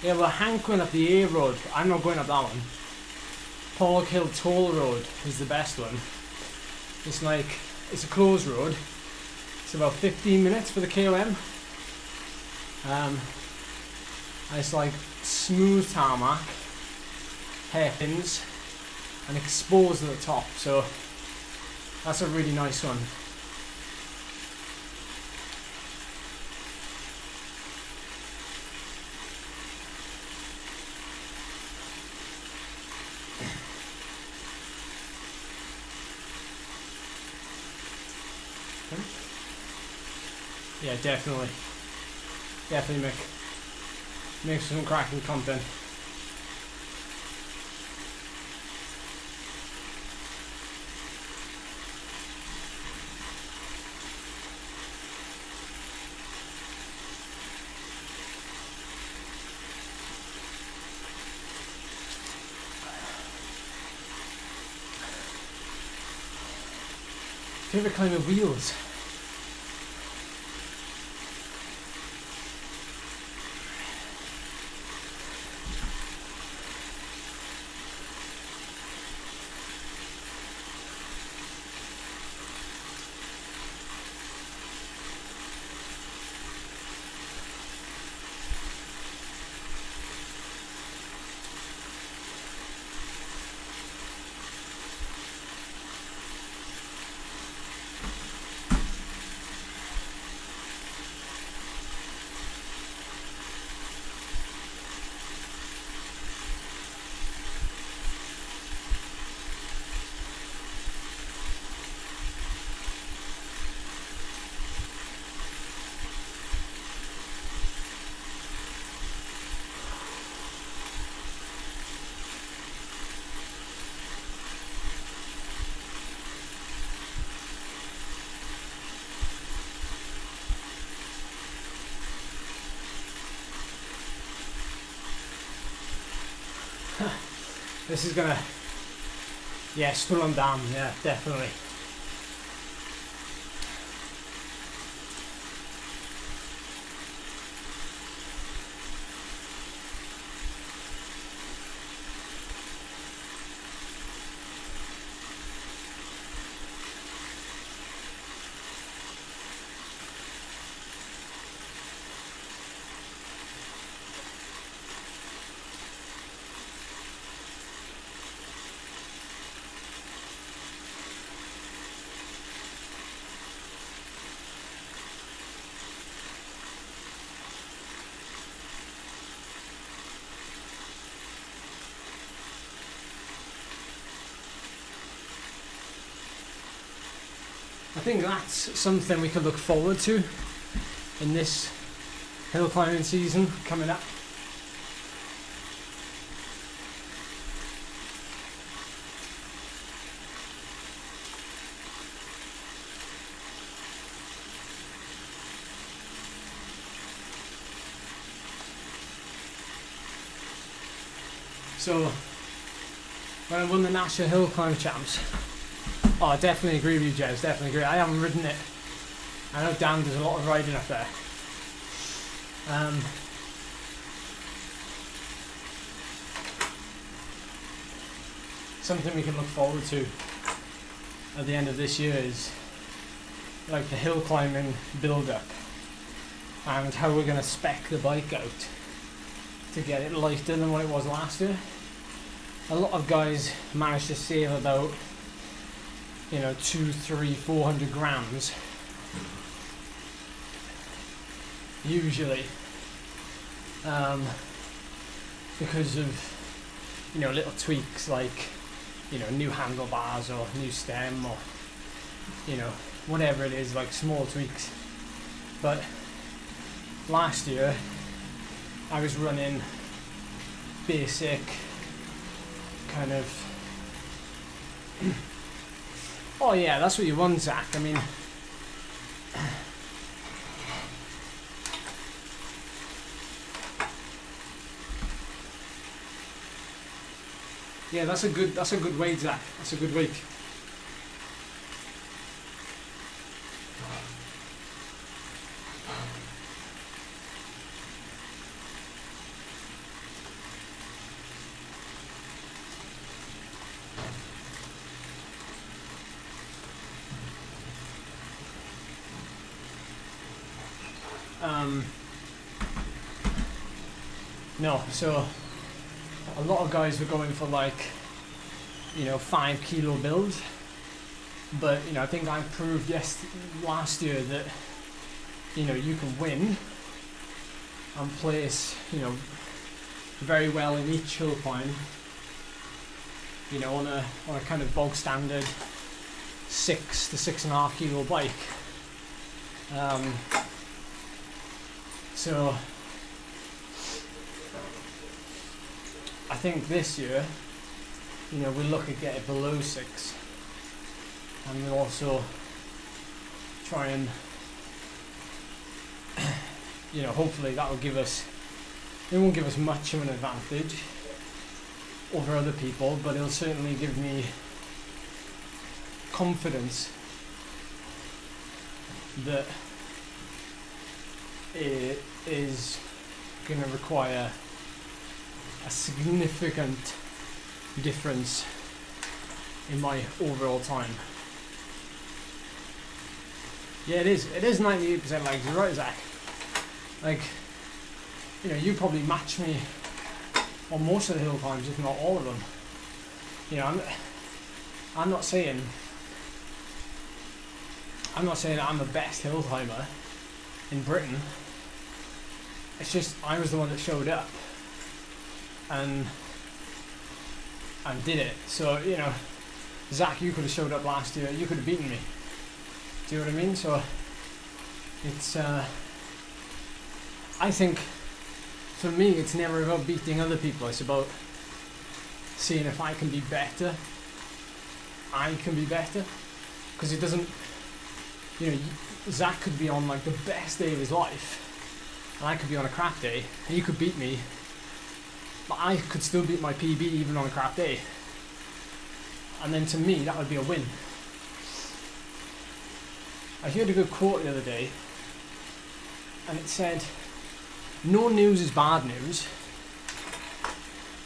Yeah, we're hankering up the A road. I'm not going up that one. Park Hill Toll Road is the best one. It's like, it's a closed road. It's about 15 minutes for the KOM. Um, it's like smooth tarmac, hairpins, and exposed at the top. So that's a really nice one. Definitely. Definitely make make some cracking content. Favorite climb of wheels. This is gonna. Yeah, Sturlam down, yeah, definitely. Think that's something we could look forward to in this hill climbing season coming up. So when I won the National Hill Climb Champs, oh, I definitely agree with you, Jez. Definitely agree. I haven't ridden it. I know Dan does a lot of riding up there. Um, something we can look forward to at the end of this year is like the hill climbing build up and how we're going to spec the bike out to get it lighter than what it was last year. A lot of guys managed to save about you know two, three, four hundred grams. Usually um, because of you know little tweaks like you know new handlebars or new stem or you know whatever it is like small tweaks. But last year I was running basic kind of oh yeah that's what you want Zach I mean Yeah, that's a good that's a good weight, Zach. That's a good weight. Um, no, so a lot of guys were going for like, you know, five kilo builds. But you know, I think I proved yes last year that you know you can win and place you know very well in each hill climb. You know, on a on a kind of bog standard six to six and a half kilo bike. Um, so think this year, you know, we'll look at getting it below six, and we'll also try and, [clears throat] you know, hopefully that will give us. It won't give us much of an advantage over other people, but it'll certainly give me confidence that it is going to require a significant difference in my overall time. Yeah, it is. It is 98% legs. You're right, Zach. Like, you know, you probably match me on most of the hill climbs, if not all of them. You know, I'm, I'm not saying, I'm not saying I'm the best hill climber in Britain. It's just I was the one that showed up and and did it. So you know, Zach, you could have showed up last year. You could have beaten me. Do you know what I mean? So it's. Uh, I think for me, it's never about beating other people. It's about seeing if I can be better. I can be better because it doesn't. You know, Zach could be on like the best day of his life, and I could be on a crap day, and you could beat me, but I could still beat my PB even on a crap day. And then to me, that would be a win. I heard a good quote the other day, and it said, No news is bad news.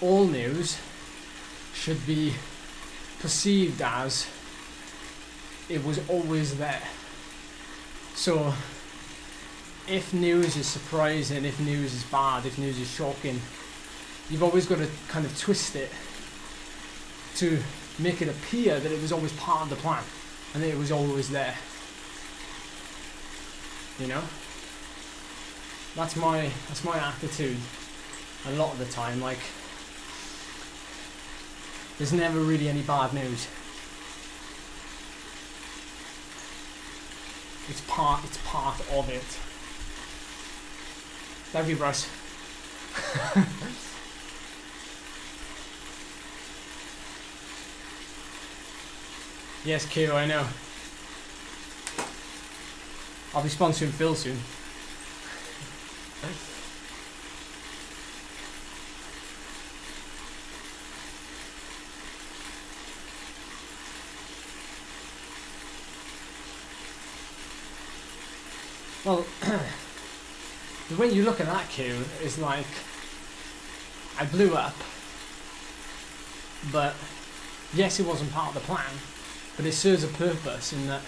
All news should be perceived as it was always there. So, if news is surprising, if news is bad, if news is shocking, you've always got to kind of twist it to make it appear that it was always part of the plan and that it was always there. You know? That's my that's my attitude a lot of the time, like there's never really any bad news. It's part it's part of it. Love you, Bruce. [laughs] Yes, Q, I know. I'll be sponsoring Phil soon. Well, [clears throat] the way you look at that queue is like, I blew up, but yes, it wasn't part of the plan, but it serves a purpose in that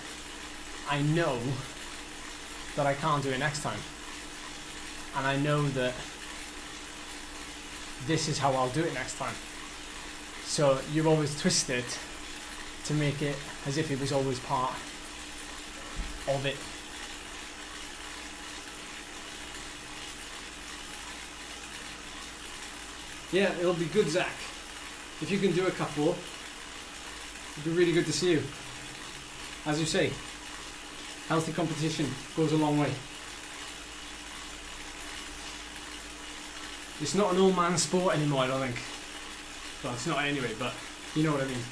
I know that I can't do it next time, and I know that this is how I'll do it next time. So you always twist it to make it as if it was always part of it. Yeah, it'll be good, Zach. If you can do a couple, it'd be really good to see you. As you say, healthy competition goes a long way. It's not an old man sport anymore, I don't think. Well, it's not anyway, but you know what I mean.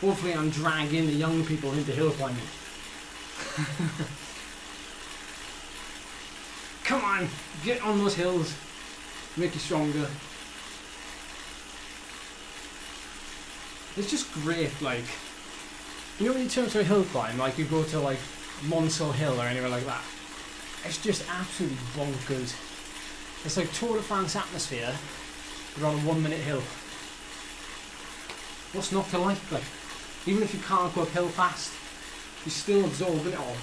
Hopefully, I'm dragging the young people into hill climbing. [laughs] Come on, get on those hills, make you stronger. It's just great, like, you know when you turn to a hill climb, like you go to like Monsell Hill or anywhere like that, it's just absolutely bonkers. It's like Tour de France atmosphere, but on a one minute hill. What's not to like, like? Even if you can't go uphill fast, you're still absorbing it all.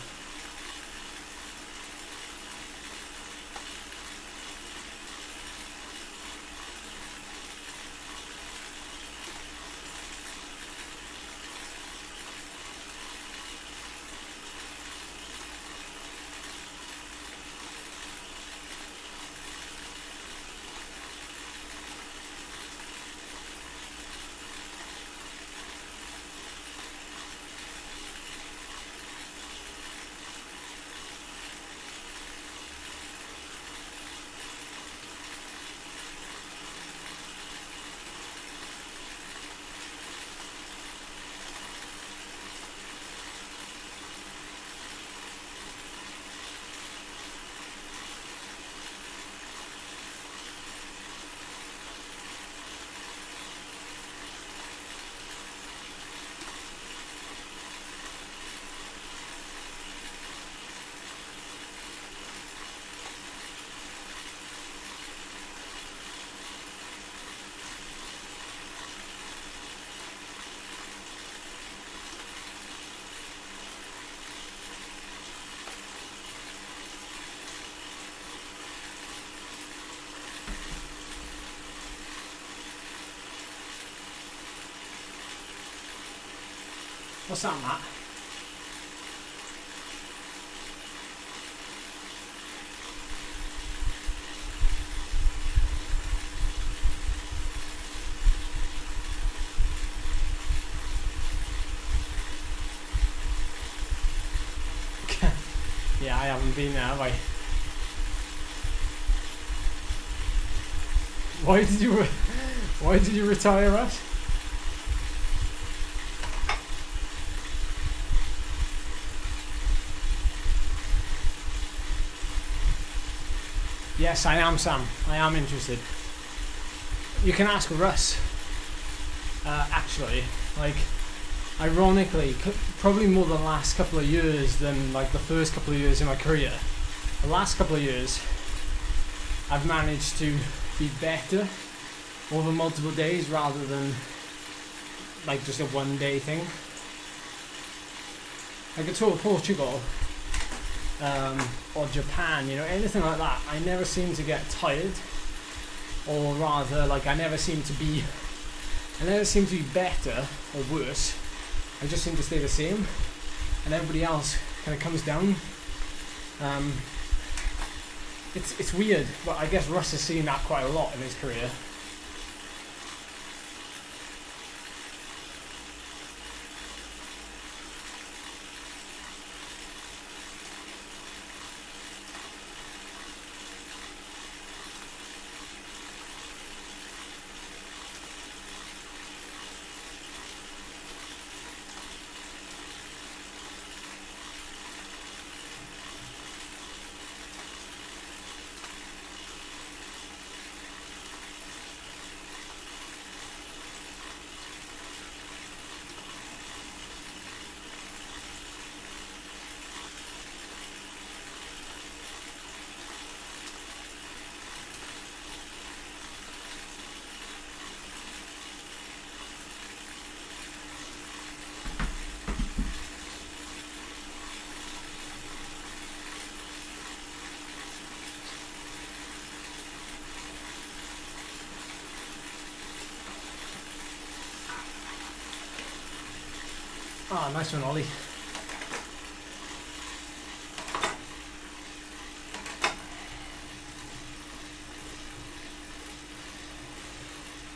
[laughs] Yeah, I haven't been there, have I? Why did you? [laughs] Why did you retire us? Yes, I am, Sam. I am interested. You can ask Russ. Uh, actually, like, ironically, probably more the last couple of years than like the first couple of years in my career. The last couple of years, I've managed to be better over multiple days rather than like just a one day thing. Like a tour of Portugal, um, or Japan, you know, anything like that, I never seem to get tired, or rather, like I never seem to be, I never seem to be better or worse. I just seem to stay the same, and everybody else kind of comes down. Um, it's it's weird, but I guess Russ has seen that quite a lot in his career. Ah, nice one, Ollie.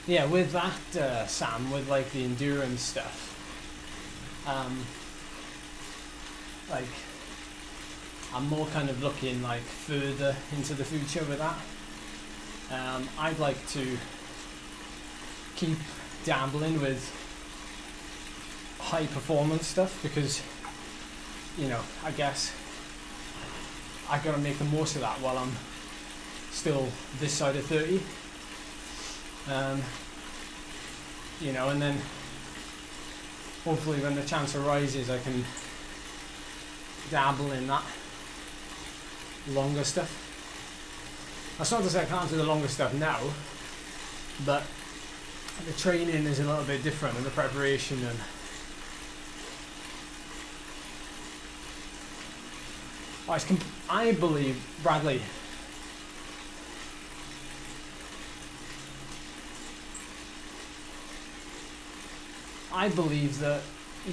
Yeah, with that, uh, Sam, with like the endurance stuff, um, like I'm more kind of looking like further into the future with that. Um, I'd like to keep dabbling with high performance stuff because, you know, I guess I gotta make the most of that while I'm still this side of 30. Um, you know, and then hopefully when the chance arises, I can dabble in that longer stuff. That's not to say I can't do the longer stuff now, but the training is a little bit different and the preparation and I, believe Bradley I believe that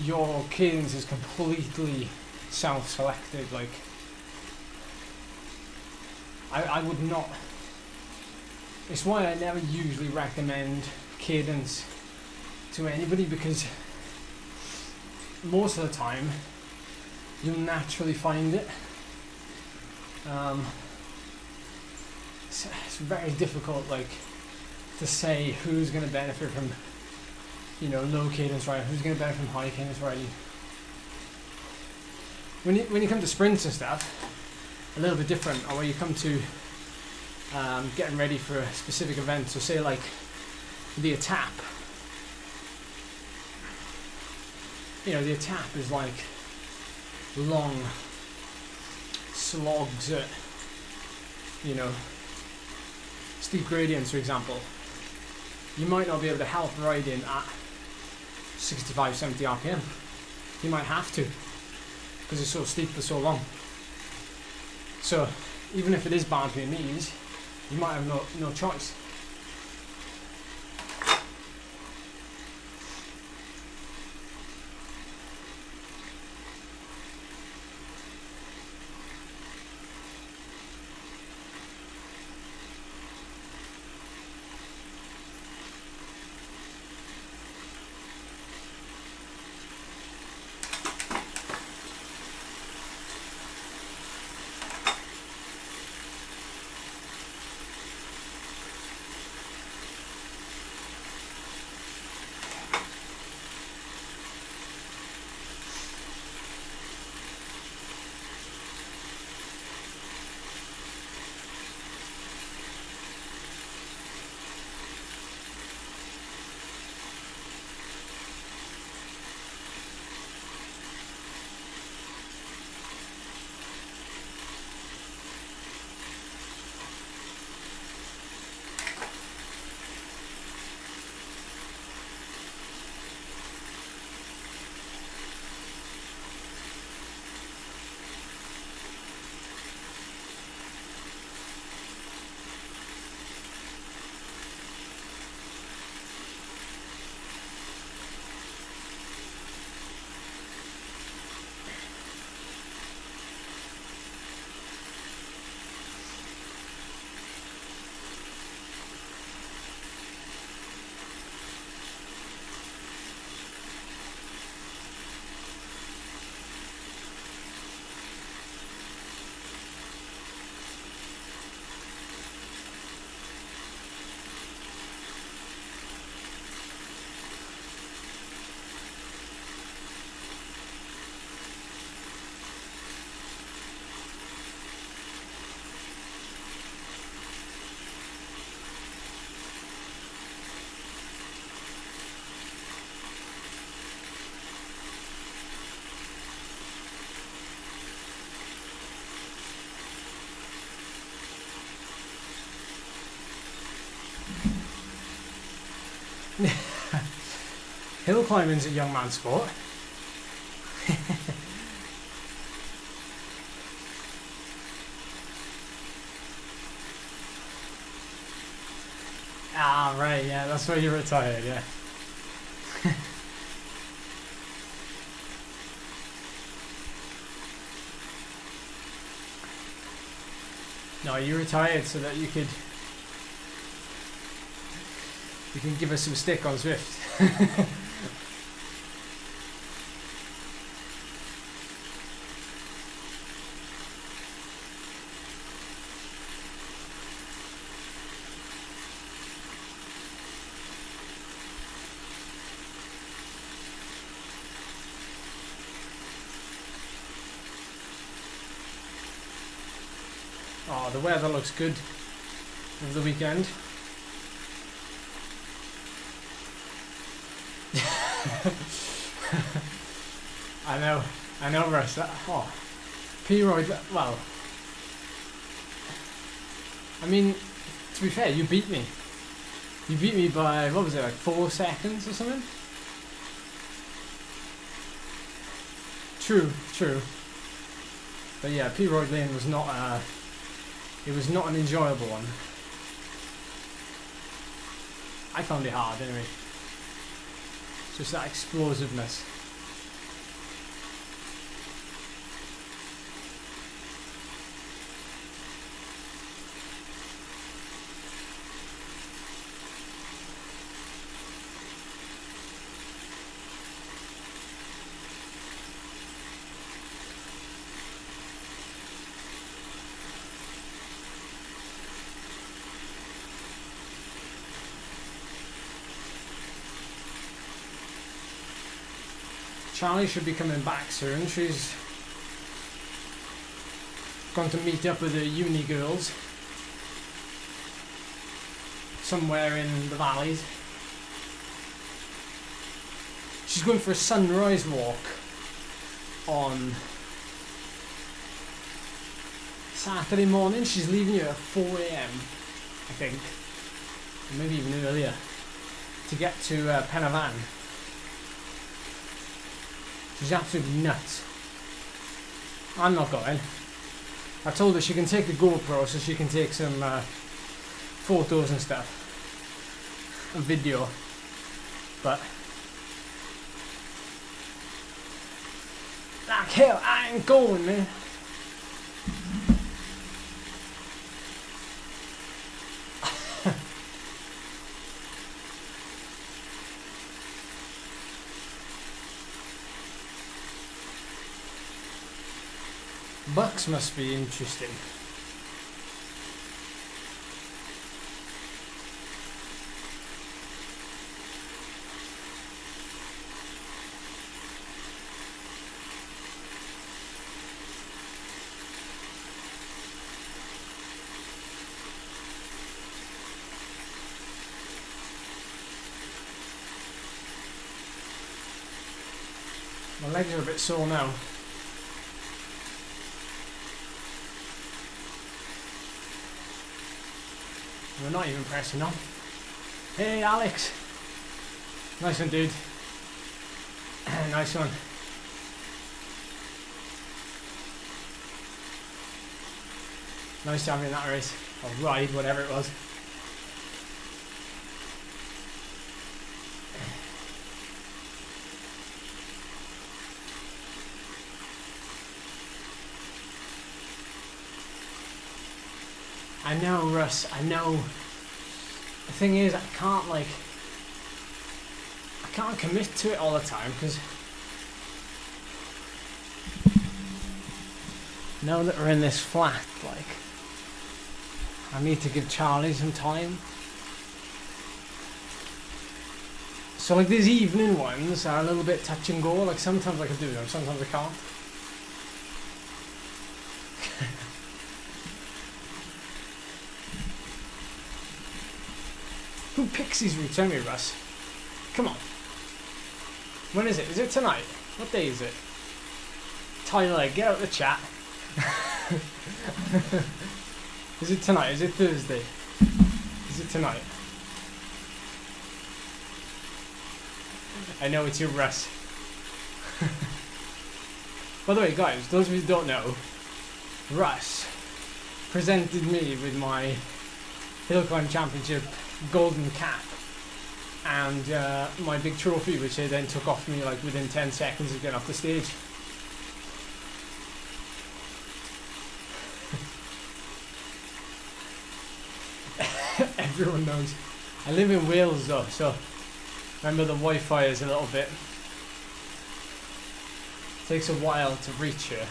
your cadence is completely self-selected. Like, I, I would not. It's why I never usually recommend cadence to anybody because most of the time you'll naturally find it. Um, it's, it's very difficult, like, to say who's going to benefit from you know, low cadence riding, who's going to benefit from high cadence riding. When you, when you come to sprints and stuff, a little bit different, or when you come to um, getting ready for a specific event, so say like the Étape, you know, the Étape is like long slogs at, you know, steep gradients, for example. You might not be able to help riding at 65, 70 RPM. You might have to because it's so steep for so long. So even if it is bad for your knees, you might have no, no choice. Hill climbing's a young man's sport. [laughs] ah, right, yeah, that's where you retired, yeah. [laughs] no, you retired so that you could you can give us some stick on Zwift. [laughs] weather looks good over the weekend. [laughs] I know, I know, Russ. Oh, Pea Royd, well, I mean, to be fair, you beat me. You beat me by, what was it, like four seconds or something? True, true. But yeah, Pea Royd Lane was not a, it was not an enjoyable one. I found it hard anyway. Just that explosiveness. Charlie should be coming back soon. She's gone to meet up with the uni girls somewhere in the valleys. She's going for a sunrise walk on Saturday morning. She's leaving here at 4 a.m. I think, maybe even earlier, to get to uh, Pen y Fan. She's absolutely nuts. I'm not going. I told her she can take the GoPro so she can take some uh, photos and stuff. And video. But. Like hell, I ain't going, man. Must be interesting. My legs are a bit sore now. We're not even pressing on. Hey, Alex. Nice one, dude. [clears throat] nice one. Nice you in that race. Or ride, whatever it was. I know, Russ. I know. Thing is, I can't like. I can't commit to it all the time because. Now that we're in this flat, like. I need to give Charlie some time. So like these evening ones are a little bit touch and go. Like sometimes I can do them, sometimes I can't. These routes anyway, Russ? Come on. When is it? Is it tonight? What day is it? Tyler, get out the chat. [laughs] is it tonight? Is it Thursday? Is it tonight? I know it's your Russ. [laughs] By the way, guys, those of you who don't know, Russ presented me with my Hill Climb Championship golden cap and uh, my big trophy, which they then took off me like within 10 seconds of getting off the stage. [laughs] Everyone knows. I live in Wales though, so remember the Wi-Fi is a little bit. It takes a while to reach here.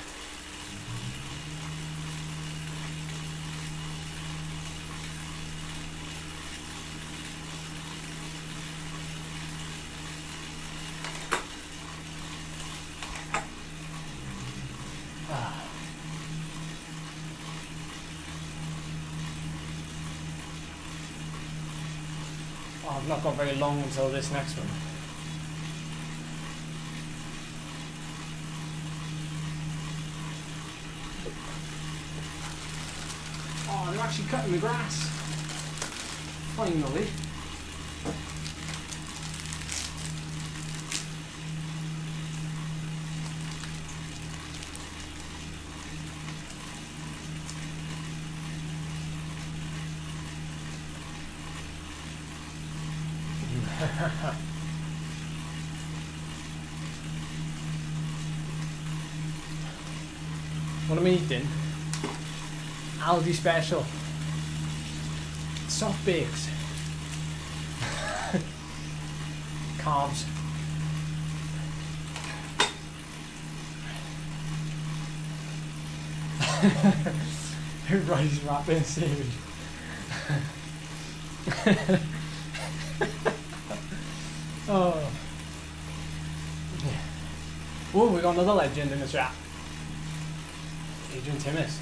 Not got very long until this next one. Oh, they're actually cutting the grass. Finally. what am I eating? Special. Soft bakes. [laughs] Carbs. Rice wrapping seaweed. oh. Yeah. Oh, we got another legend in this rap. Adrian Timmis.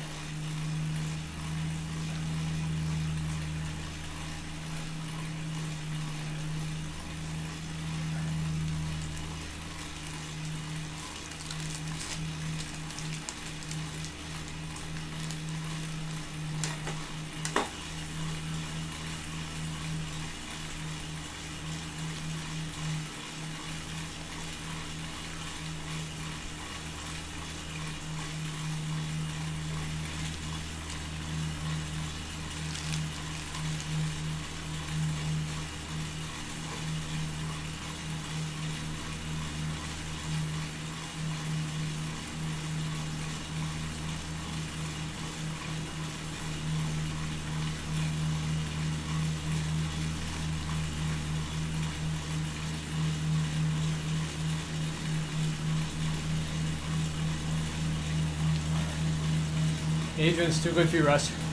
Adrian's too good for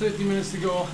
30 minutes to go.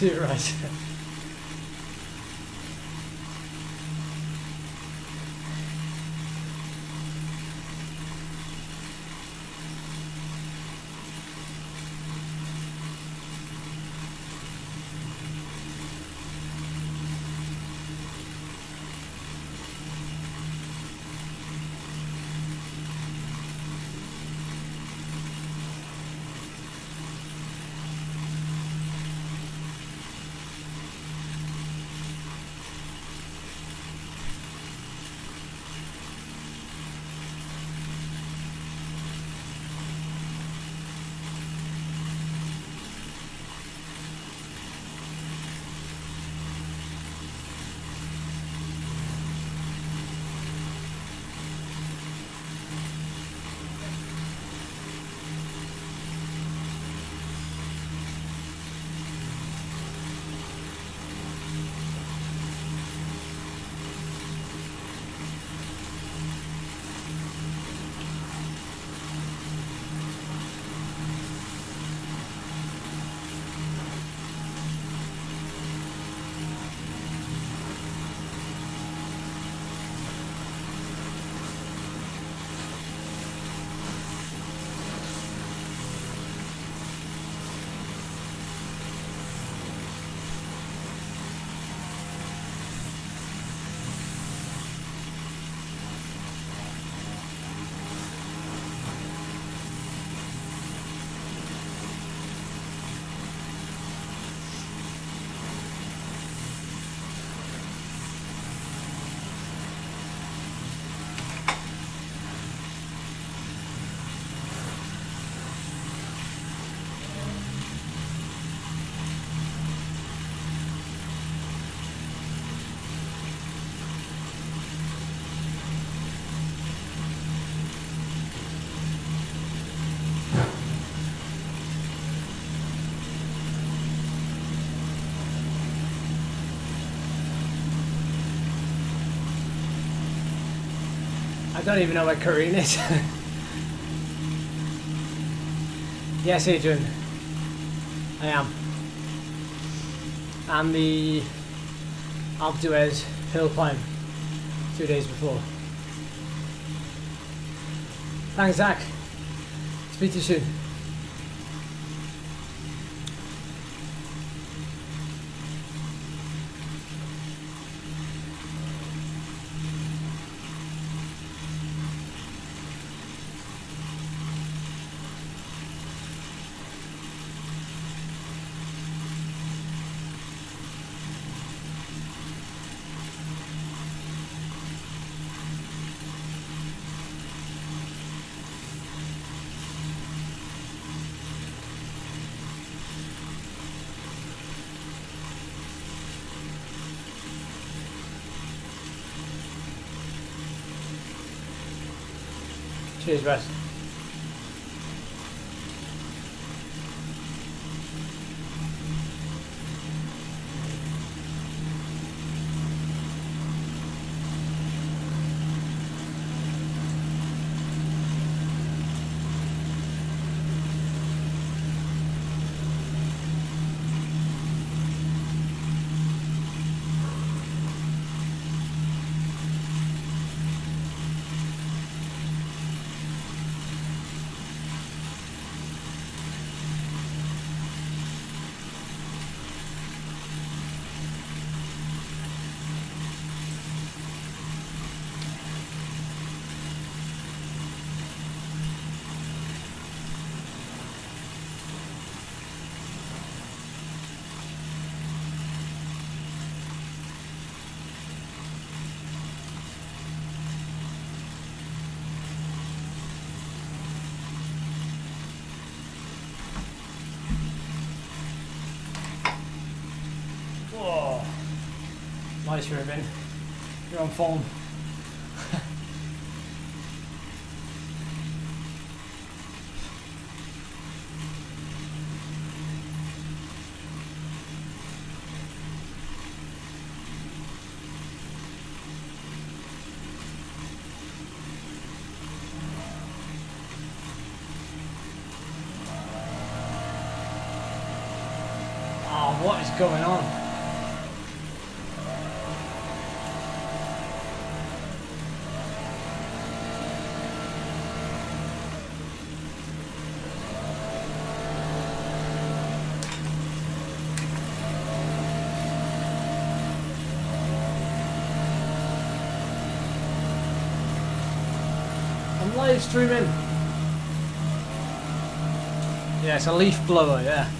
You're right. Don't even know where Kareen is. [laughs] yes, Adrian. I am. And the Alpe hill climb two days before. Thanks, Zach. Speak to you soon. You're on form. Oh, what is going on? I'm live streaming. Yeah, it's a leaf blower, yeah.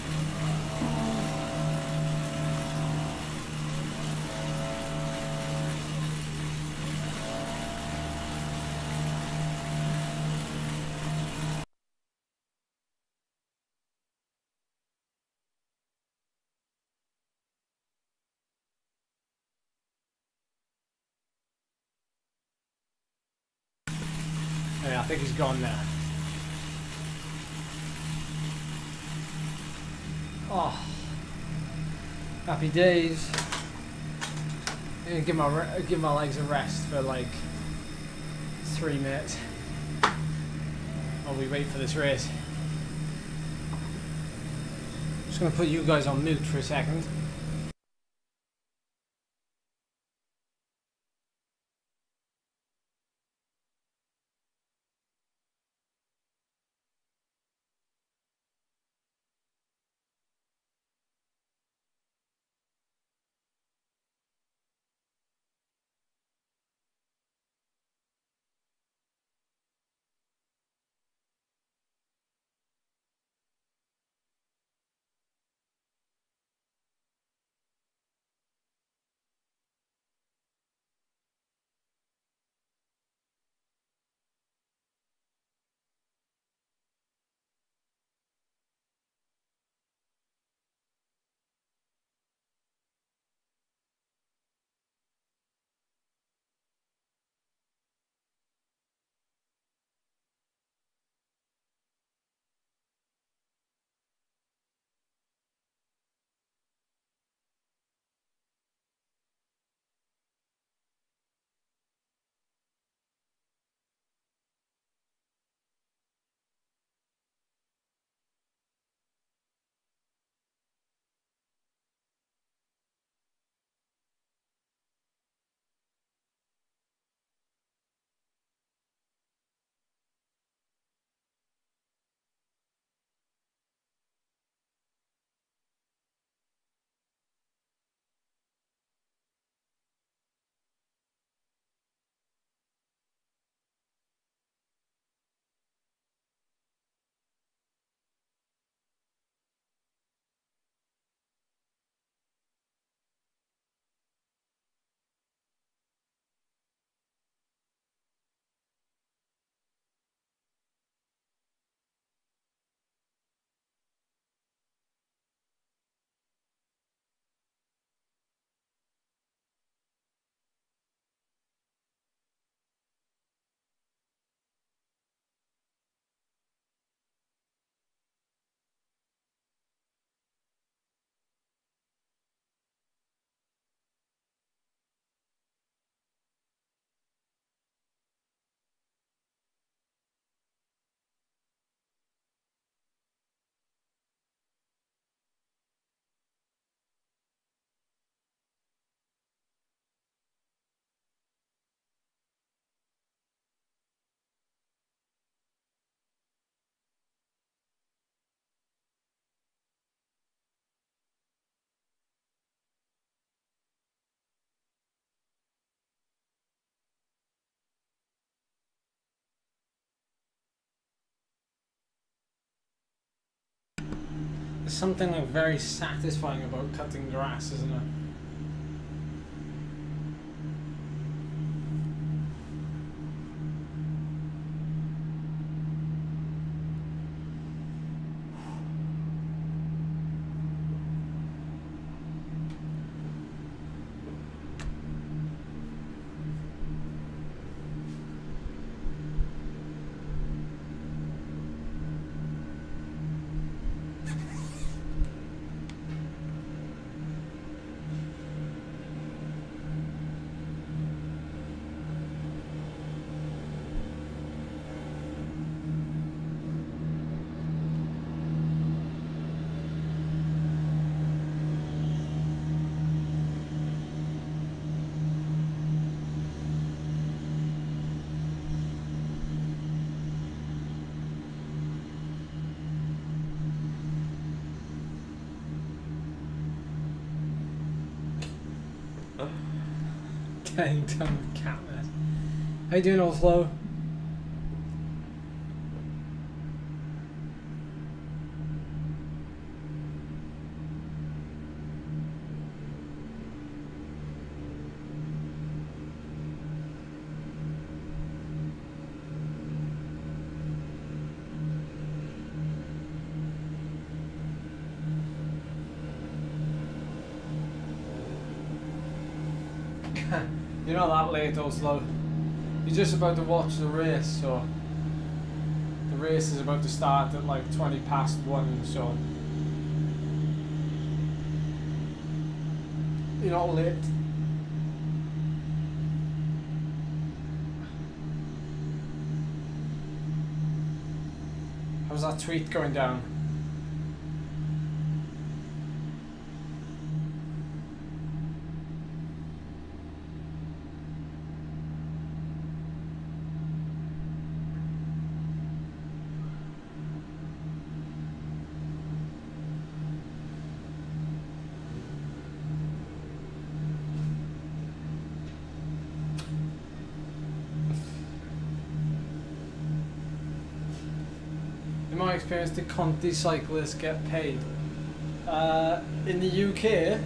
Gone now. Oh, happy days. Gonna give my give my legs a rest for like three minutes while we wait for this race. Just gonna put you guys on mute for a second. Something like very satisfying about cutting grass, isn't it? You doing, Oslo? You're not that late, Oslo. Just about to watch the race, so the race is about to start at like 20 past one, so you're not late. How's that tweet going down? In do Conti cyclists get paid? Uh, in the UK,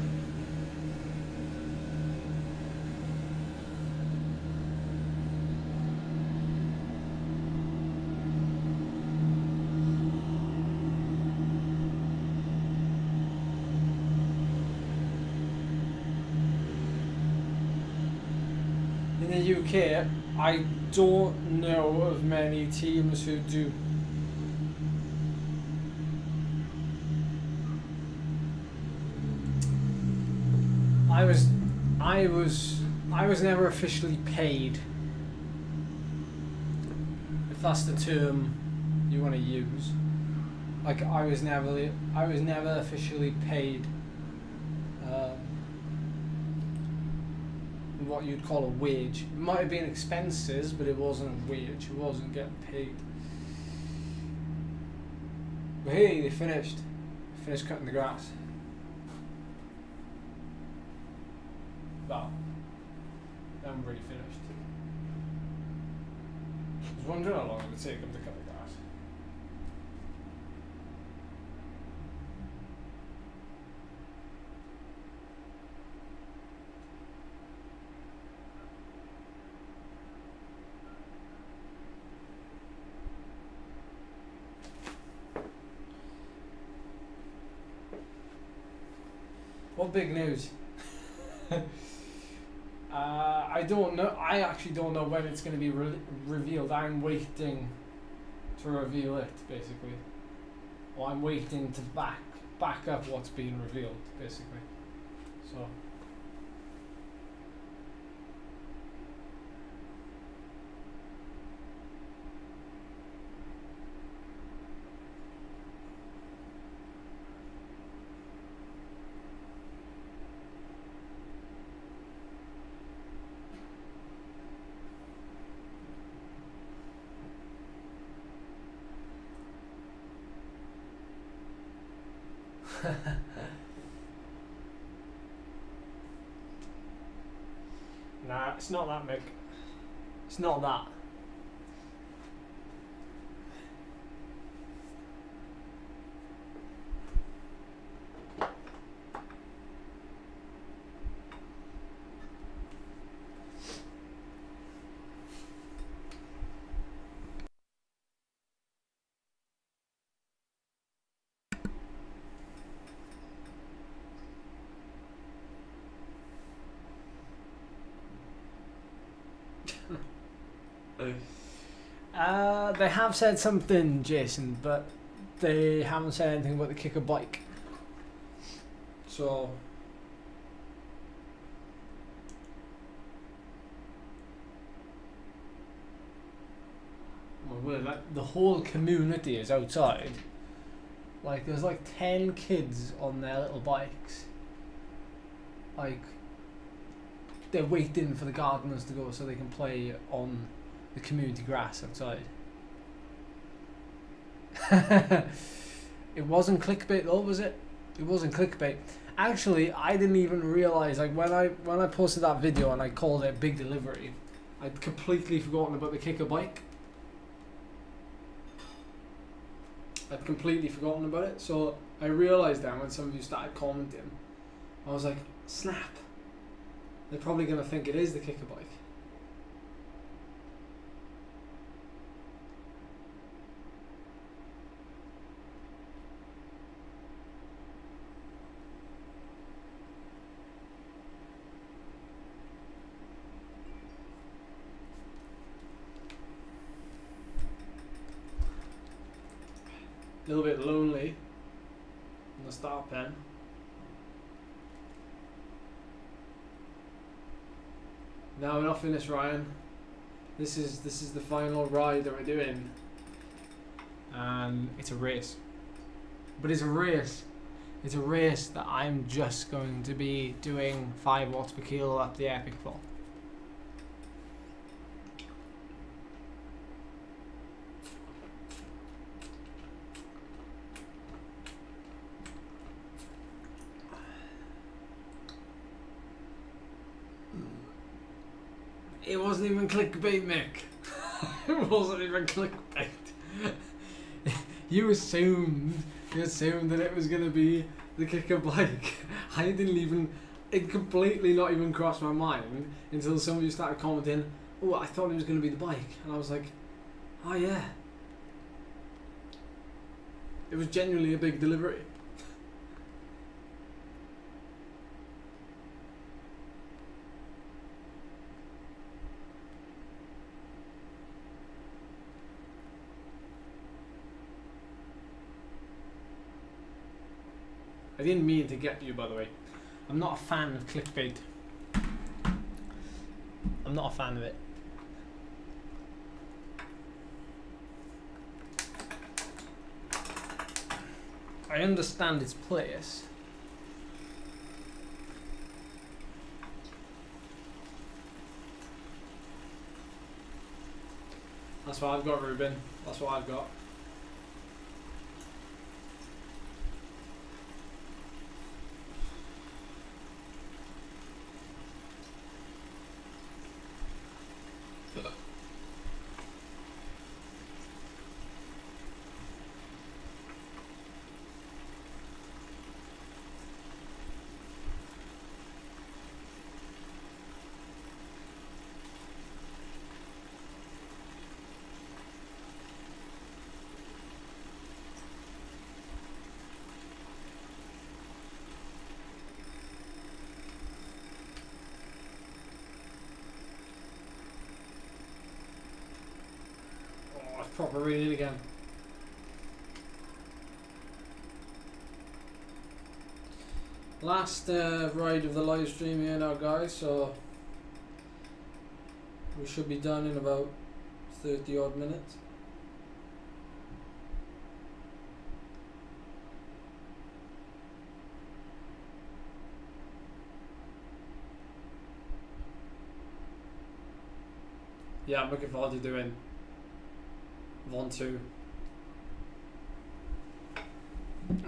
in the UK, I don't know of many teams who do. I was, I was, I was never officially paid. If that's the term you want to use, like I was never, I was never officially paid. Um, what you'd call a wage. It might have been expenses, but it wasn't a wage. It wasn't getting paid. But hey, they finished. Finished cutting the grass. Well, they haven't really finished. I was wondering how long it would take them to cut the grass. What big news? [laughs] uh, I don't know. I actually don't know when it's going to be re- revealed. I'm waiting to reveal it, basically. Or I'm waiting to back back up what's being revealed, basically. So. Nah, it's not that, Mick. It's not that. Uh, they have said something, Jason, but they haven't said anything about the Kickr bike. So. Well, like the whole community is outside. Like there's like ten kids on their little bikes. Like they're waiting for the gardeners to go so they can play on the community grass outside. [laughs] it wasn't clickbait though, was it? It wasn't clickbait. actually, I didn't even realize like when I when I posted that video and I called it big delivery, I'd completely forgotten about the Kickr bike. I'd completely forgotten about it. So I realized then when some of you started commenting, I was like, snap. They're probably gonna think it is the Kickr bike. Lonely in the star pen. Now we're not finished, Ryan. This is this is the final ride that we're doing, and it's a race. But it's a race. It's a race that I'm just going to be doing five watts per kilo up the epic for. It wasn't even clickbait, Mick. [laughs] it wasn't even clickbait. [laughs] you assumed, you assumed that it was gonna be the Kickr bike. [laughs] I didn't even, it completely not even crossed my mind until some of you started commenting. Oh, I thought it was gonna be the bike, and I was like, oh yeah. It was genuinely a big delivery. I didn't mean to get you, by the way. I'm not a fan of clickbait. I'm not a fan of it. I understand its place. That's what I've got, Ruben. That's what I've got. It's proper reading again. Last uh, ride of the live stream here now, guys. So we should be done in about thirty odd minutes. Yeah, I'm looking forward to doing one two. [laughs]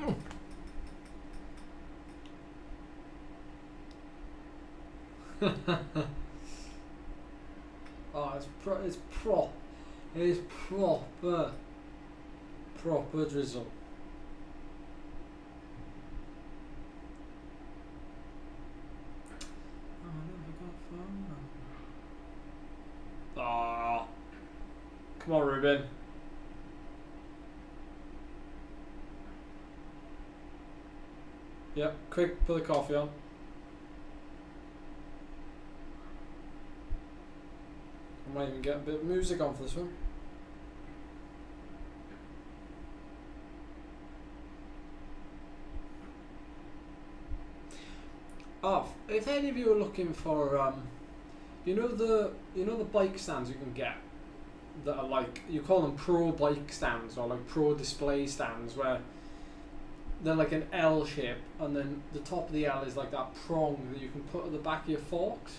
oh, it's pro- it's pro, it's proper, proper drizzle. Ah, come on, Ruben. Yep, quick, put the coffee on. I might even get a bit of music on for this one. Oh, if any of you are looking for, um, you know the, you know the bike stands you can get that are like you call them pro bike stands or like pro display stands where they're like an L shape and then the top of the L is like that prong that you can put at the back of your forks.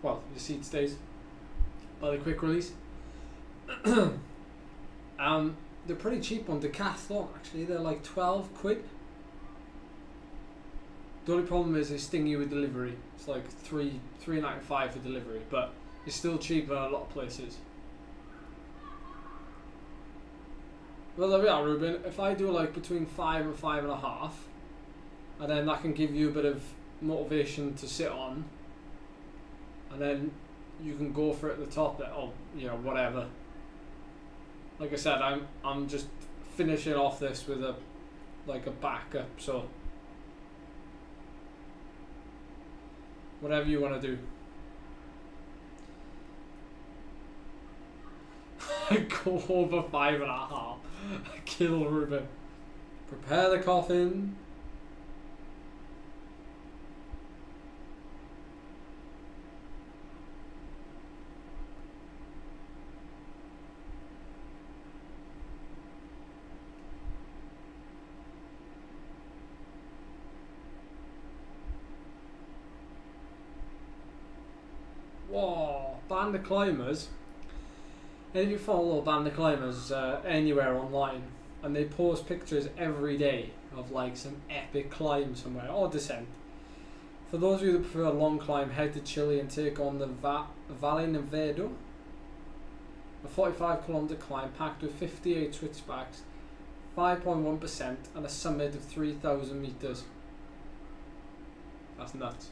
Well, your seat stays by the quick release. [coughs] um, they're pretty cheap on Decathlon actually. They're like twelve quid. The only problem is they sting you with delivery. It's like three three ninety five for delivery, but it's still cheaper in a lot of places. Well, there we are, Ruben. If I do like between five and five and a half, and then that can give you a bit of motivation to sit on, and then you can go for it at the top. Uh, that oh, you know, whatever. Like I said, I'm I'm just finishing off this with a like a backup. So whatever you want to do. [laughs] Go over five and a half. [laughs] Kill Ruben. Prepare the coffin. Whoa, Band of Climbers. And if you follow Band of Climbers uh, anywhere online, and they post pictures every day of like some epic climb somewhere or descent. For those of you that prefer a long climb, head to Chile and take on the Va- Valle Nevado, a 45 kilometer climb packed with 58 switchbacks, 5.1%, and a summit of 3,000 meters. That's nuts.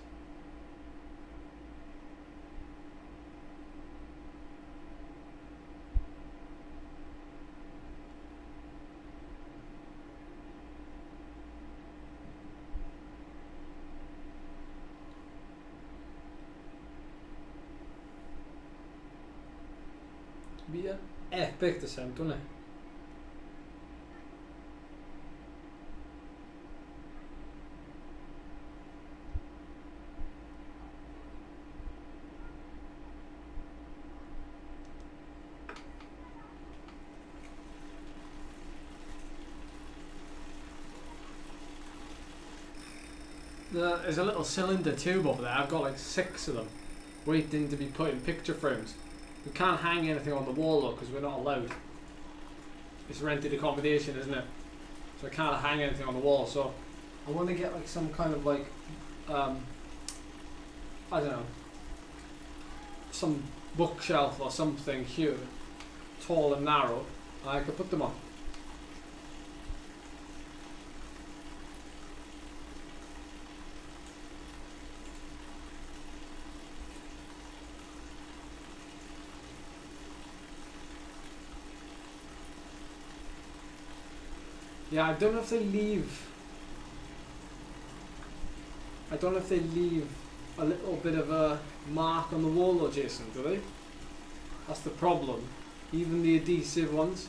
Epic descent, wouldn't it? There's a little cylinder tube over there. I've got like six of them waiting to be put in picture frames. We can't hang anything on the wall though because we're not allowed. It's rented accommodation, isn't it? So I can't hang anything on the wall. So I want to get like some kind of like, um, I don't know, some bookshelf or something here, tall and narrow. I could put them on. Yeah, I don't know if they leave. I don't know if they leave a little bit of a mark on the wall though, Jason, do they? That's the problem. Even the adhesive ones.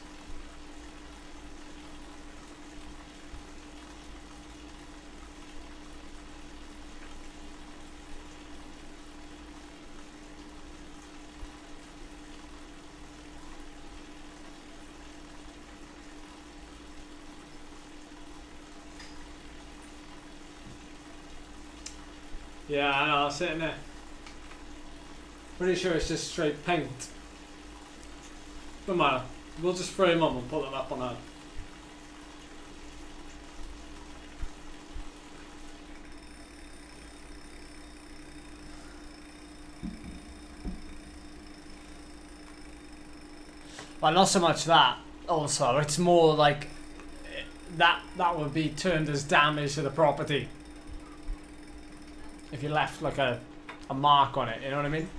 Yeah, I know, I'm sitting there. Pretty sure it's just straight paint. No matter. We'll just frame on and put them up on that. Well, not so much that. Also, it's more like eh, that. That would be termed as damage to the property if you left like a a mark on it. You know what I mean?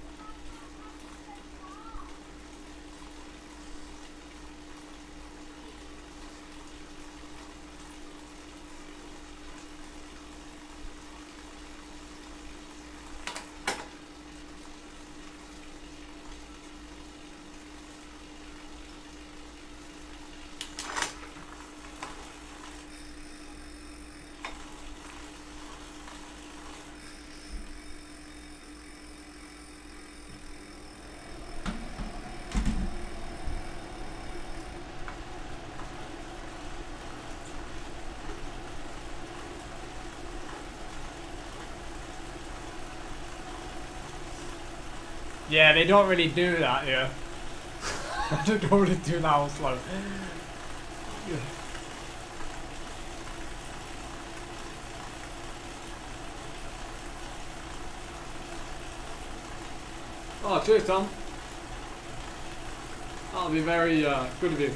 Yeah, they don't really do that, yeah. [laughs] they don't really do that on slow. Oh, cheers, Tom. That'll be very uh, good of you.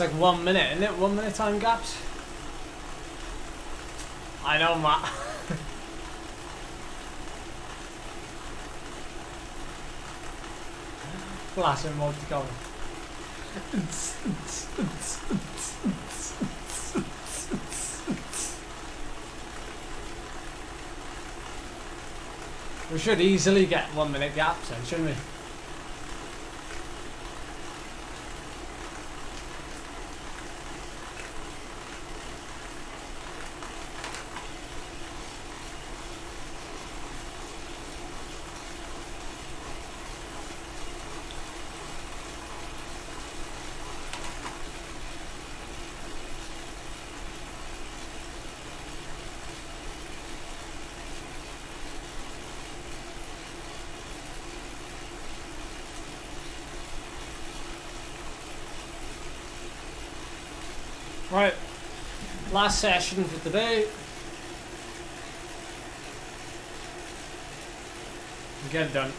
It's like one minute, isn't it? One minute time gaps. I know, Matt. Flashing multicolour. we should easily get one minute gaps then, shouldn't we? Right, last session for today. Get it done.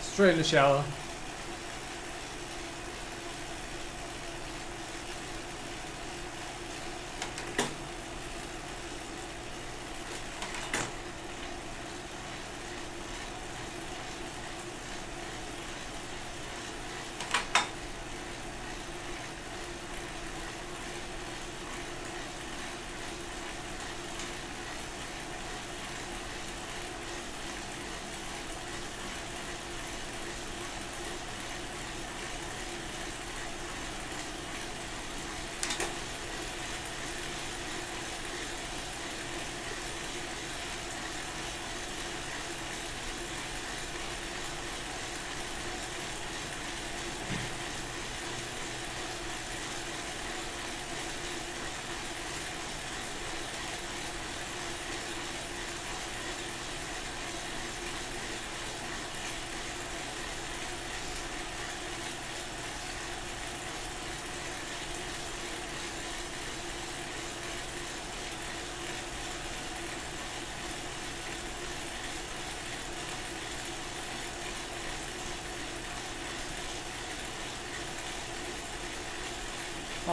Straight in the shower.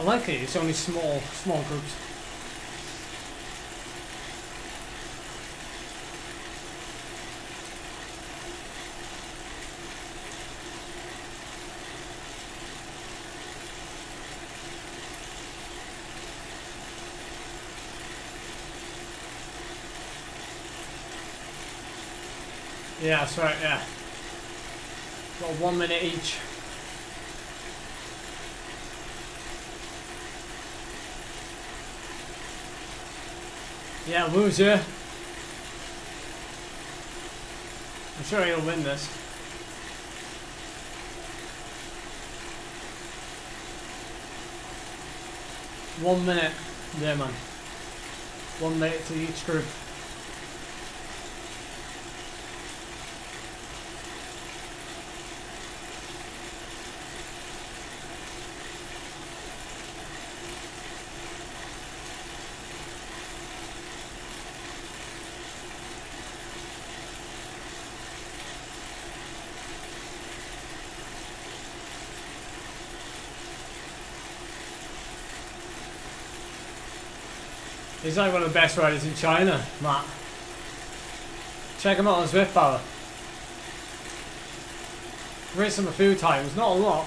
I it's only small, small groups. Yeah, that's right, yeah. Got one minute each. Yeah, loser. I'm sure he'll win this. One minute. Yeah, man. One minute to each group. He's like one of the best riders in China, Matt. Check him out on Zwift Power. Raced him a few times, not a lot,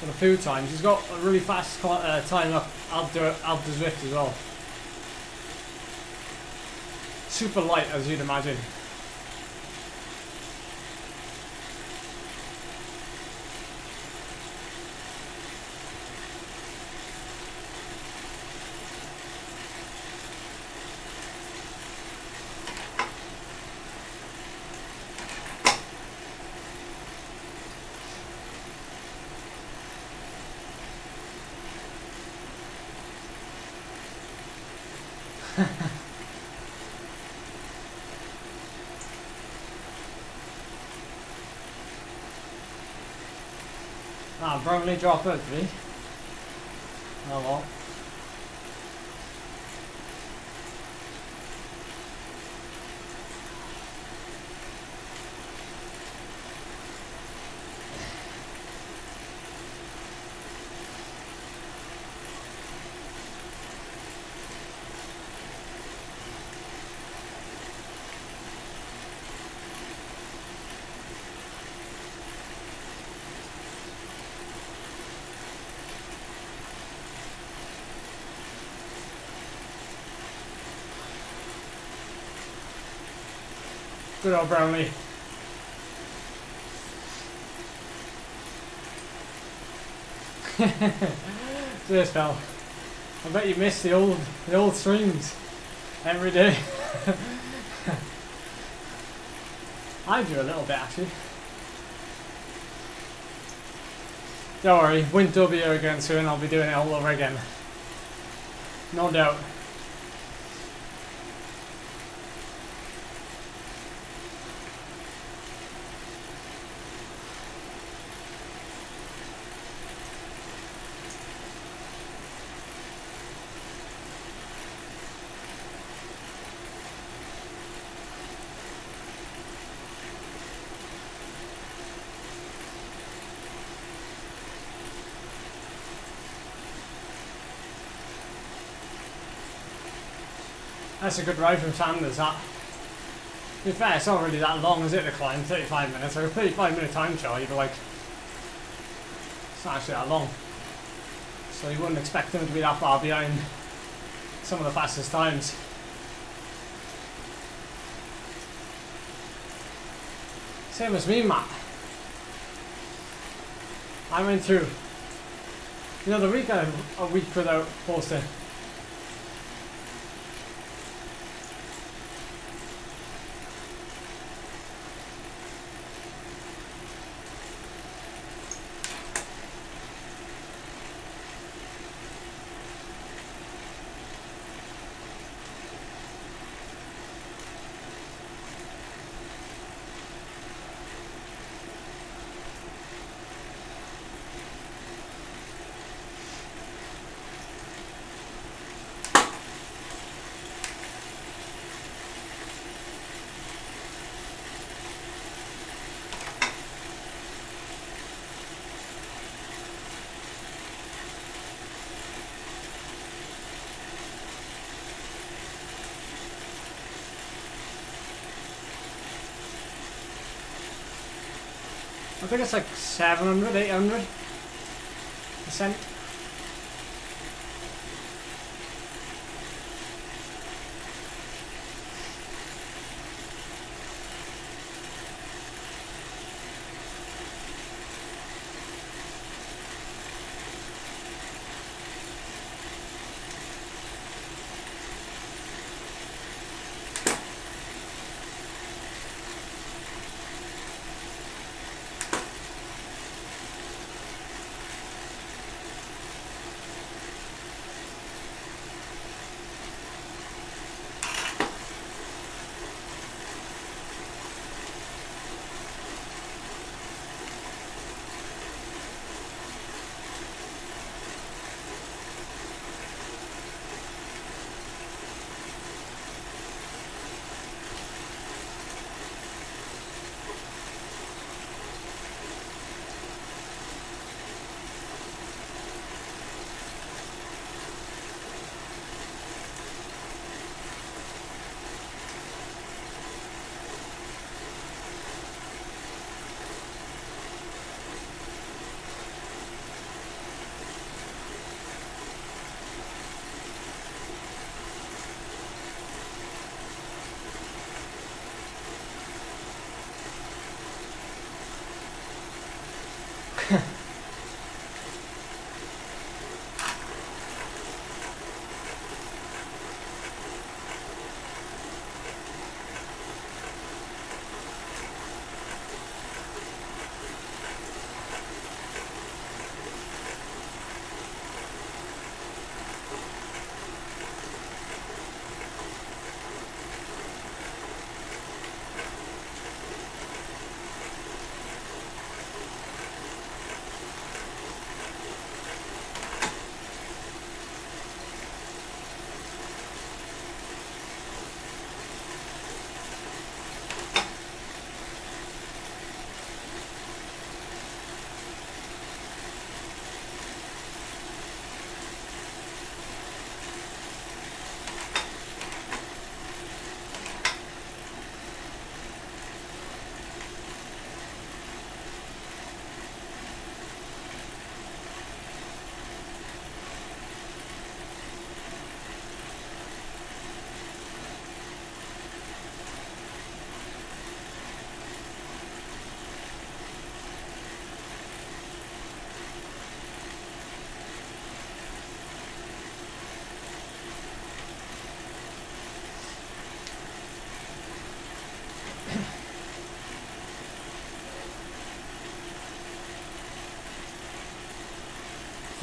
but a few times. He's got a really fast uh, time up Alpe Zwift as well. Super light, as you'd imagine. Ah, probably drop did he? Oh well. Good old Brownlee. Cheers, pal. I bet you miss the old the old streams every day. [laughs] I do a little bit actually. Don't worry, be here again soon. I'll be doing it all over again. No doubt. That's a good ride from Sanders, that. To be fair, it's not really that long, is it, to climb? 35 minutes. Like a 35 minute time trial, you'd be like, it's not actually that long. So you wouldn't expect them to be that far behind some of the fastest times. Same as me, Matt. I went through, you know, the week a week without posting. Think it's like 700, 800 percent.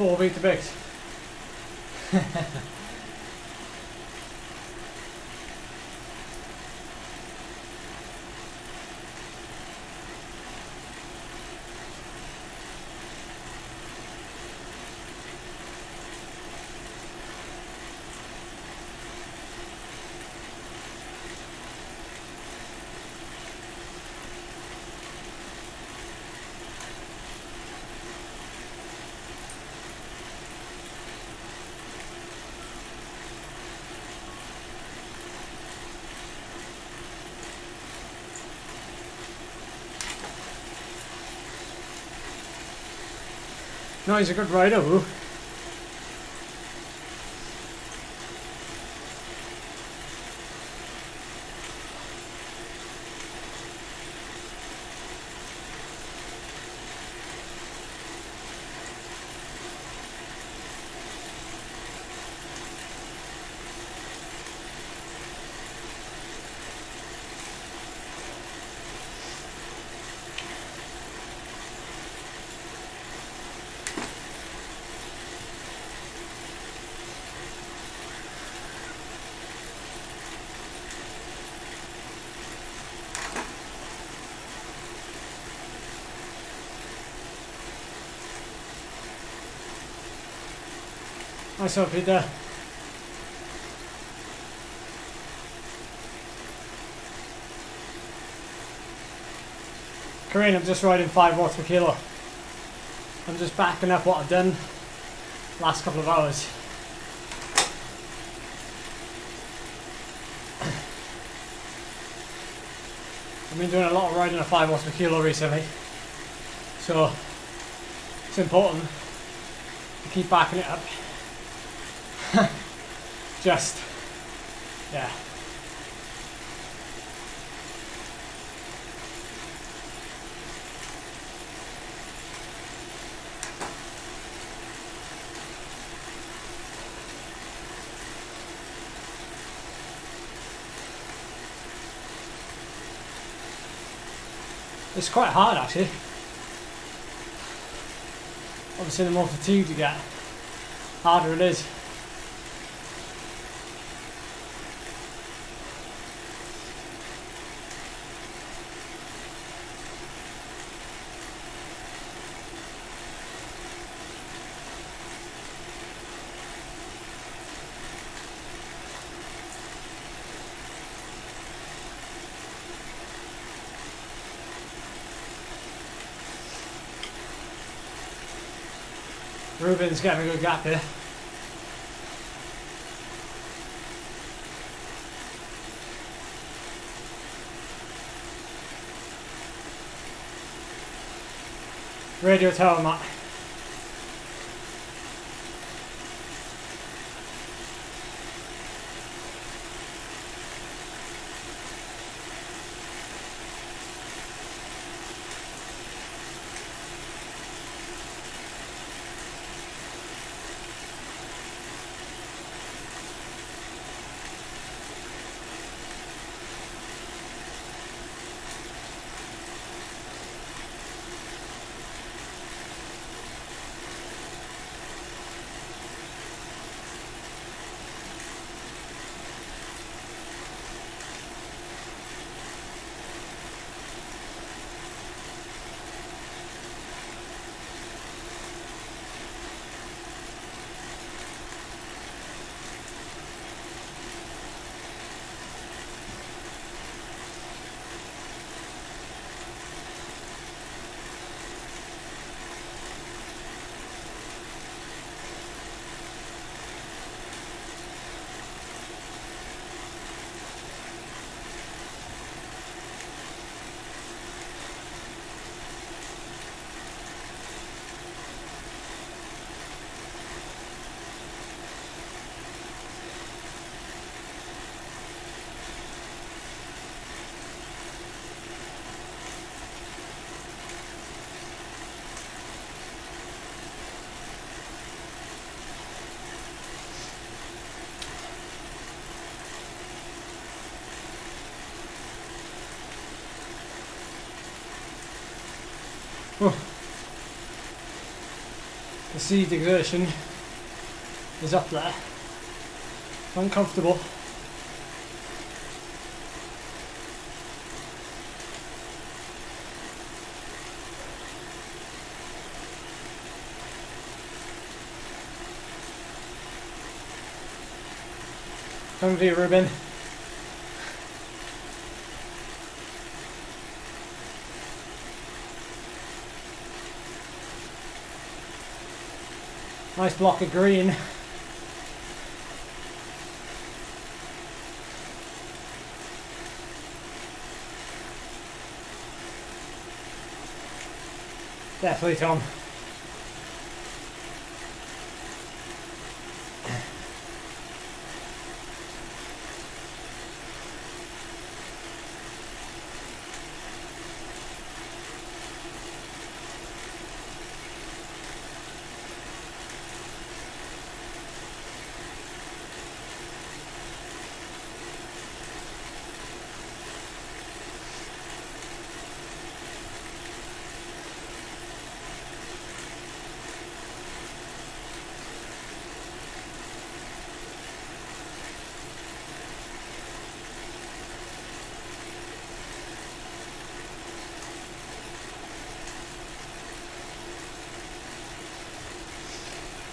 Four Weetabix. [laughs] No, he's a good rider, who? Nice up, Peter. Corinne, I'm just riding 5 watts per kilo. I'm just backing up what I've done last couple of hours. I've been doing a lot of riding at 5 watts per kilo recently. So it's important to keep backing it up. Just, yeah. It's quite hard actually. Obviously the more fatigued you get, harder it is. Ruben's getting a good gap here. Radio tower, Matt. The exertion is up there. Uncomfortable. Come to you, Ruben. Nice block of green. Definitely, Tom.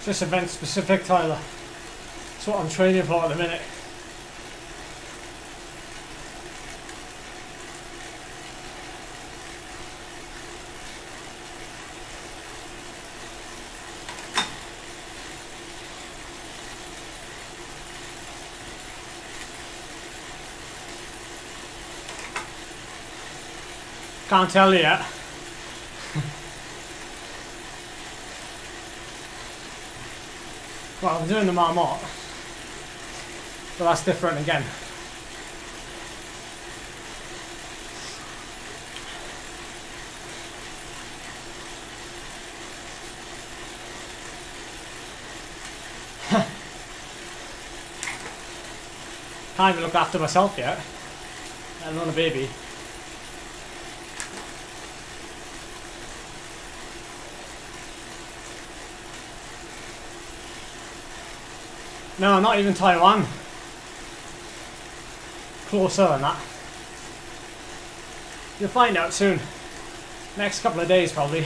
Just event specific, Tyler. That's what I'm training for at the minute. Can't tell you yet. I'm doing the Marmotte. But that's different again. [laughs] Can't even look after myself yet. I'm not a baby. No, not even Taiwan. Closer than that. You'll find out soon. Next couple of days, probably.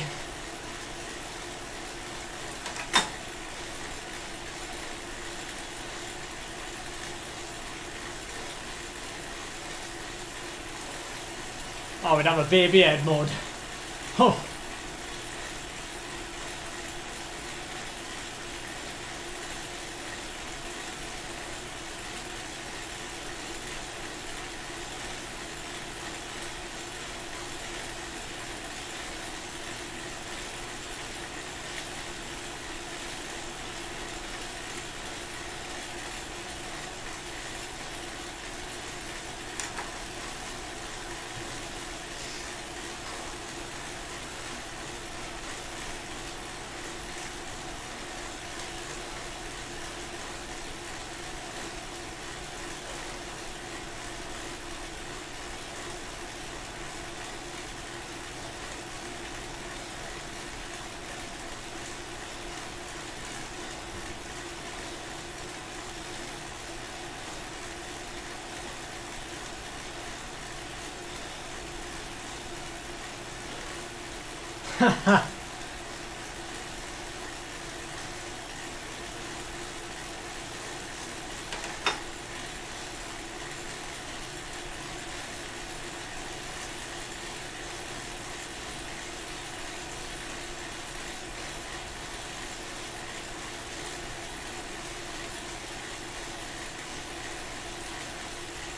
Oh, we'd have a baby head mode. Oh.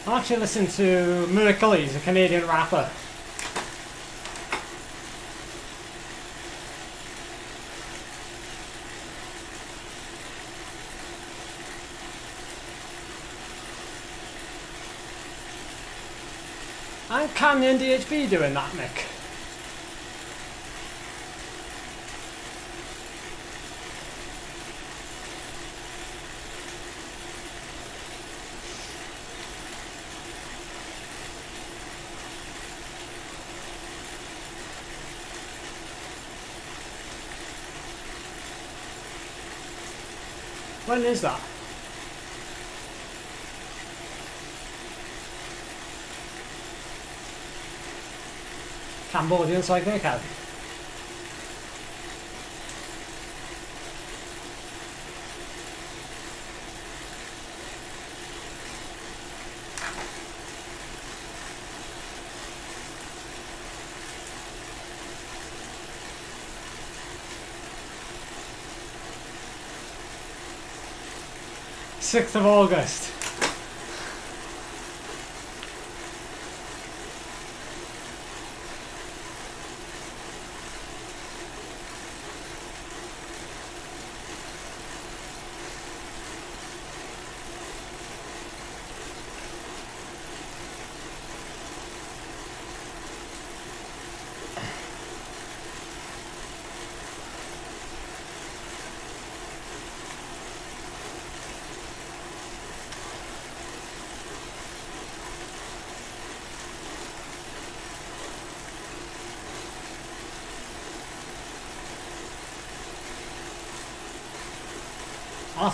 I actually listened to Miracle, he's a Canadian rapper. And Canyon DHB doing that, Nick? When is that? Cambodian Cycling Academy. Sixth of August.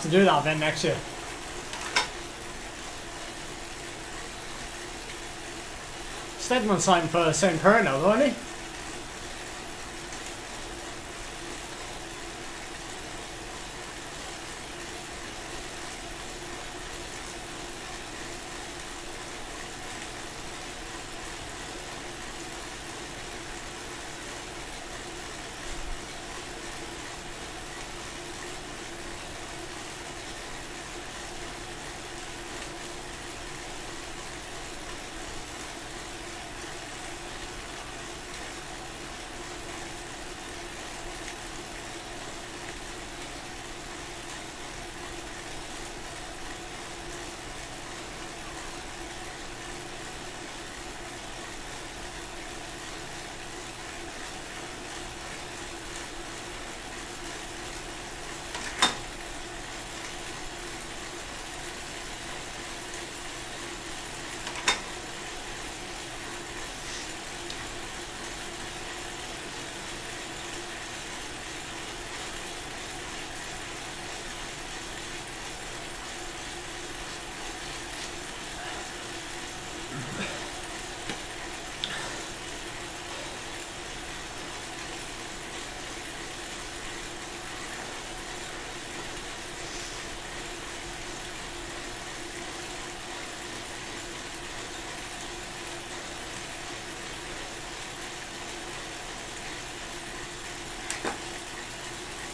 To do that then next year. Stedman signed for St. Piran, wasn't he?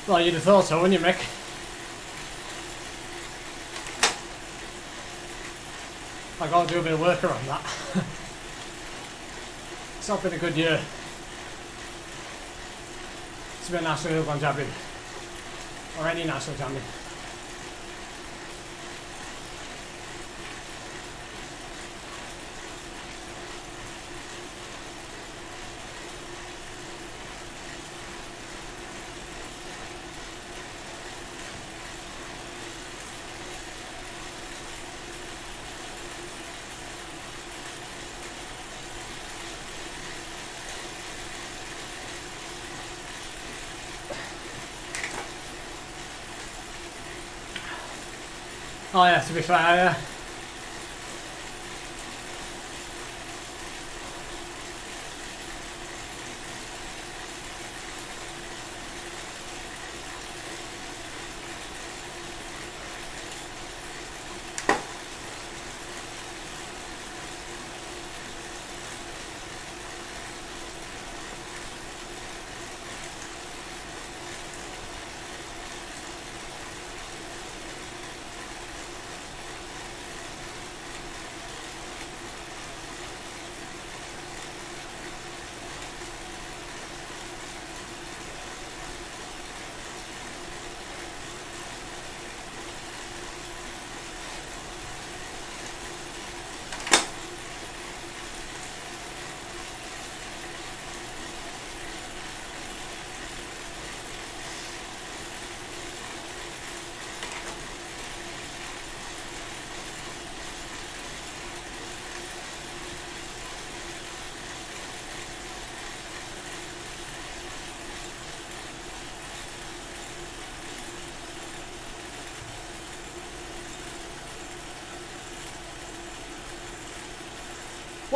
Well, you'd have thought so, wouldn't you, Mick? I gotta do a bit of work around that. [laughs] it's not been a good year. It's been a national hill climb champion. Or any national champion. Yeah, to be fair,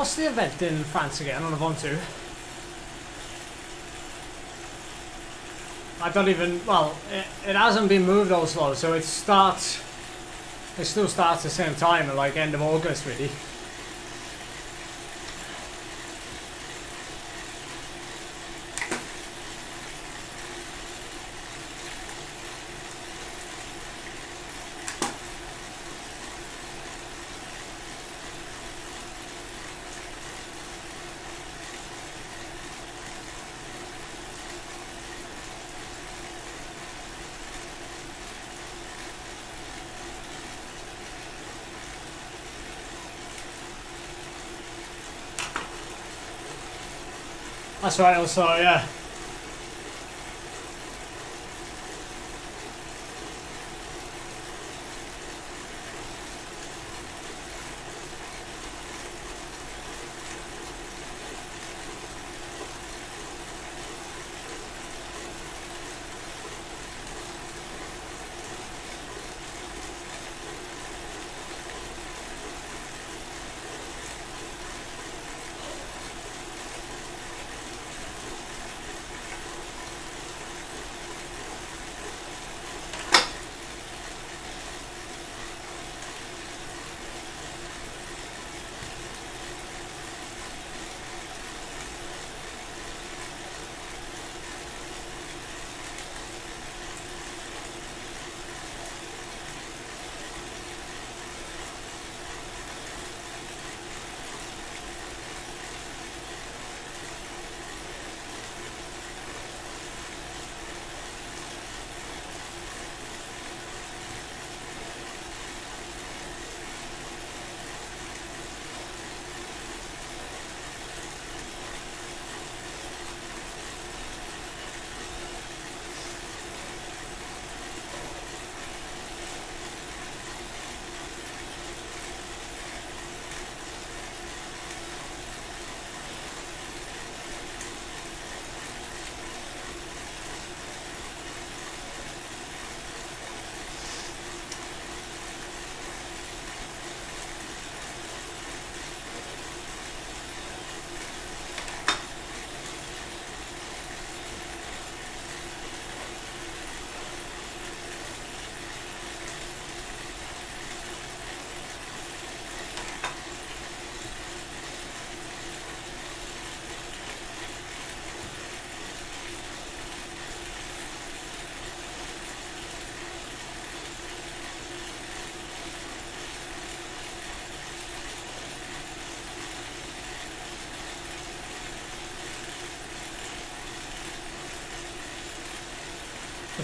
What's the event in France again on a Ventoux? I don't even. Well, it, it hasn't been moved also, so it starts. It still starts the same time like end of August, really. That's right, I also, yeah.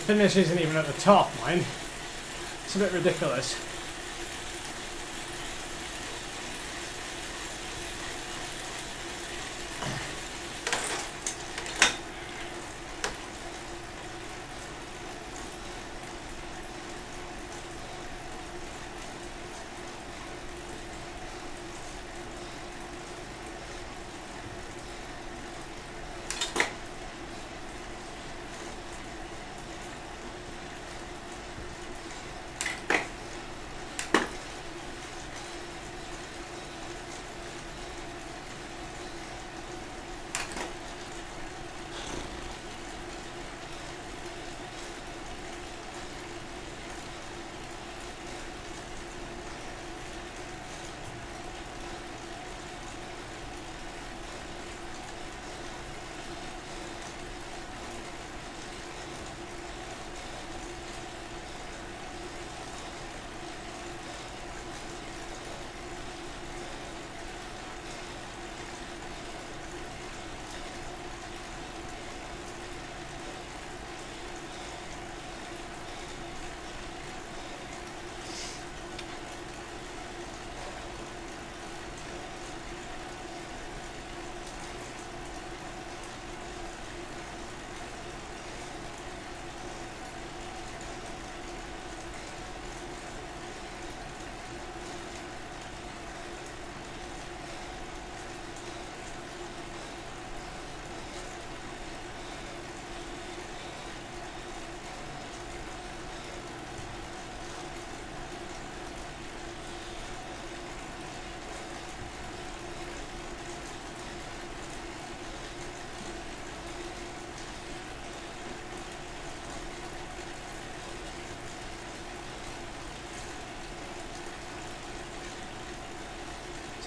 Finish isn't even at the top, mine. It's a bit ridiculous.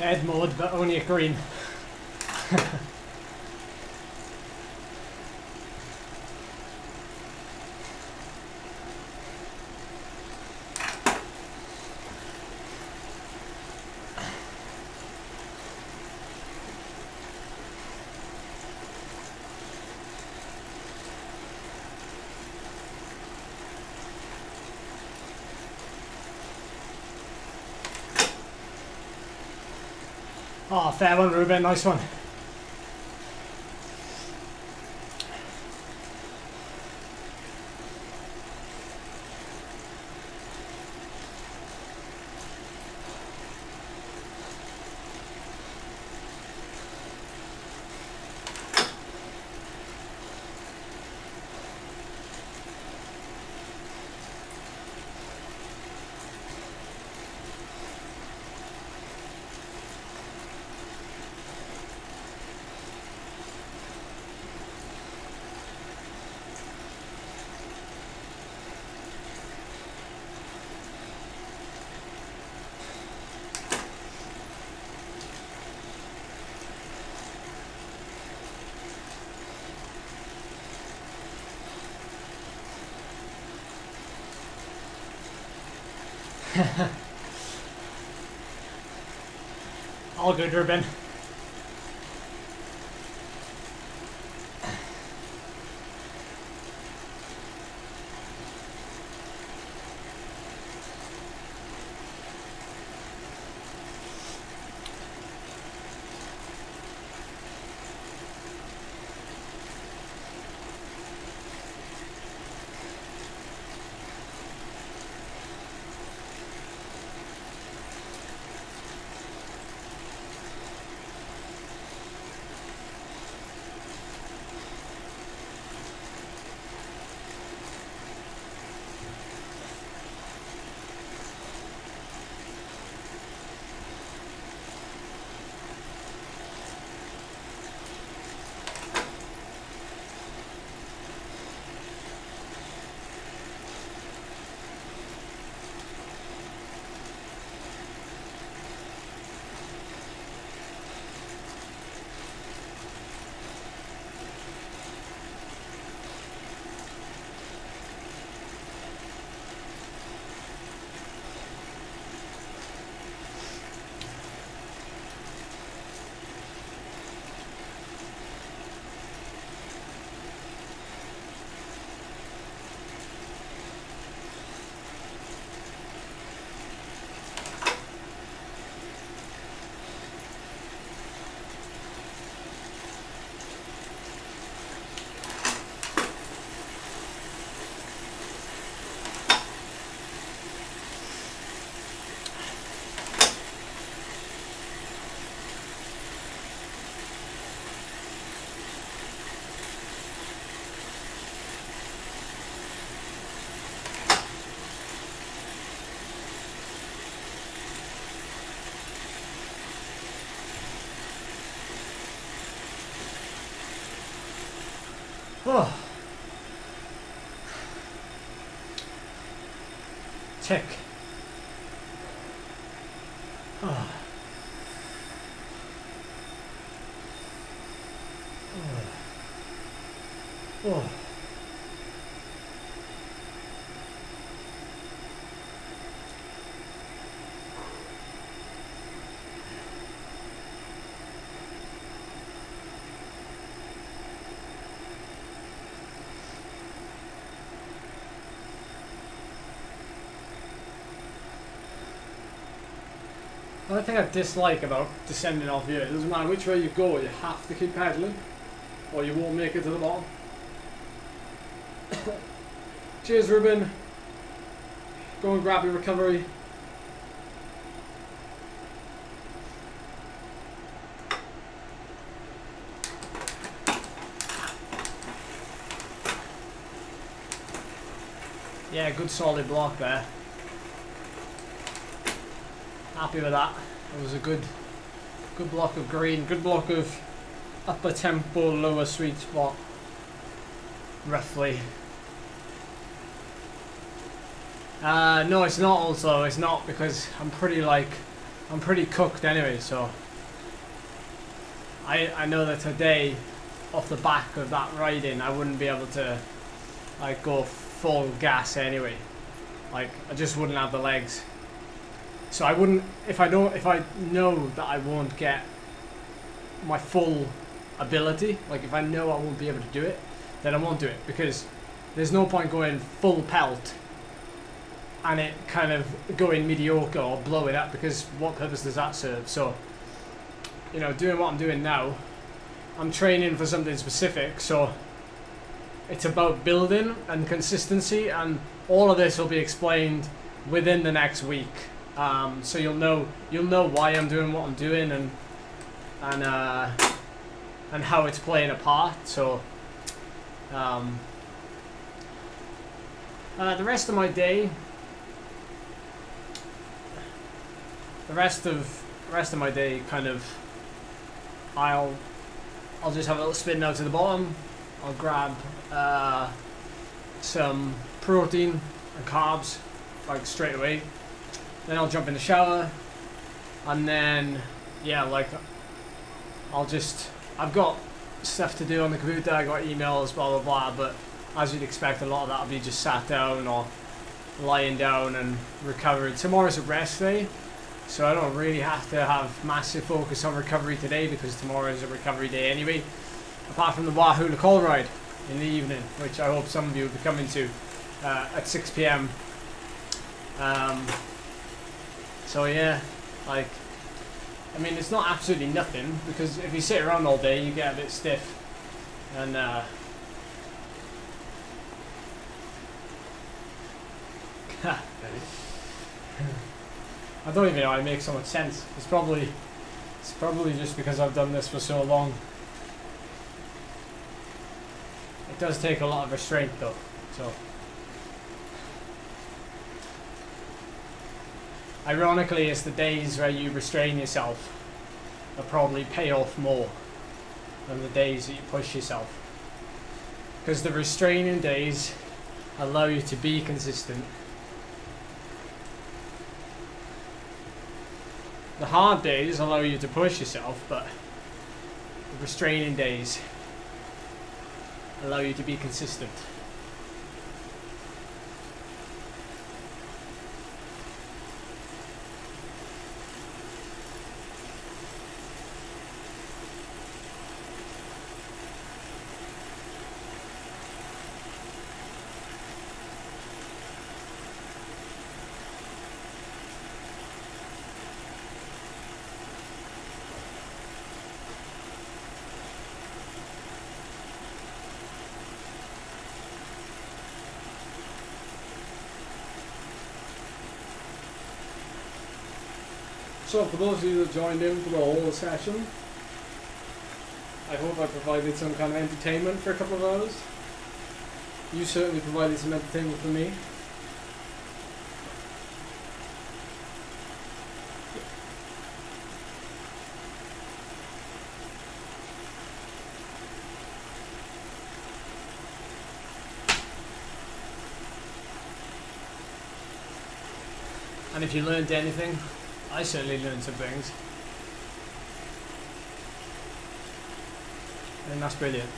Ed mode, but only a green. Oh, fair one, Ruben. Nice one. All good, Ruben. Oh. Tick. Oh. Oh. Oh. Thing I dislike about descending off here, it doesn't matter which way you go, you have to keep pedaling, or you won't make it to the bottom. [coughs] Cheers, Ruben. Go and grab your recovery. Yeah, good solid block there. Happy with that. It was a good good block of green, good block of upper tempo, lower sweet spot. Roughly. Uh, no, it's not also. It's not because I'm pretty like, I'm pretty cooked anyway, so I I know that today, off the back of that riding, I wouldn't be able to like go full gas anyway. Like I just wouldn't have the legs. So I wouldn't if I don't if I know that I won't get my full ability, like if I know I won't be able to do it, then I won't do it because there's no point going full pelt and it kind of going mediocre or blow it up because what purpose does that serve? So, you know, doing what I'm doing now, I'm training for something specific, so it's about building and consistency, and all of this will be explained within the next week. Um, so you'll know you'll know why I'm doing what I'm doing and and uh, and how it's playing a part. So um, uh, the rest of my day, the rest of rest of my day, kind of, I'll I'll just have a little spin down to the bottom. I'll grab uh, some protein and carbs like straight away. Then I'll jump in the shower, and then yeah, like I'll just I've got stuff to do on the computer. I got emails, blah blah blah. But as you'd expect, a lot of that will be just sat down or lying down and recovering. Tomorrow's a rest day, so I don't really have to have massive focus on recovery today because tomorrow is a recovery day anyway. Apart from the Wahoo Call ride in the evening, which I hope some of you will be coming to uh, at 6 p.m. Um, so yeah, like, I mean, it's not absolutely nothing because if you sit around all day, you get a bit stiff, and uh, [laughs] I don't even know how it makes so much sense. It's probably, it's probably just because I've done this for so long. It does take a lot of restraint though, so. Ironically, it's the days where you restrain yourself that probably pay off more than the days that you push yourself. Because the restraining days allow you to be consistent. The hard days allow you to push yourself, but the restraining days allow you to be consistent. Those of you that joined in for the whole session, I hope I provided some kind of entertainment for a couple of hours. You certainly provided some entertainment for me. And if you learned anything, I certainly learned some things. And that's brilliant.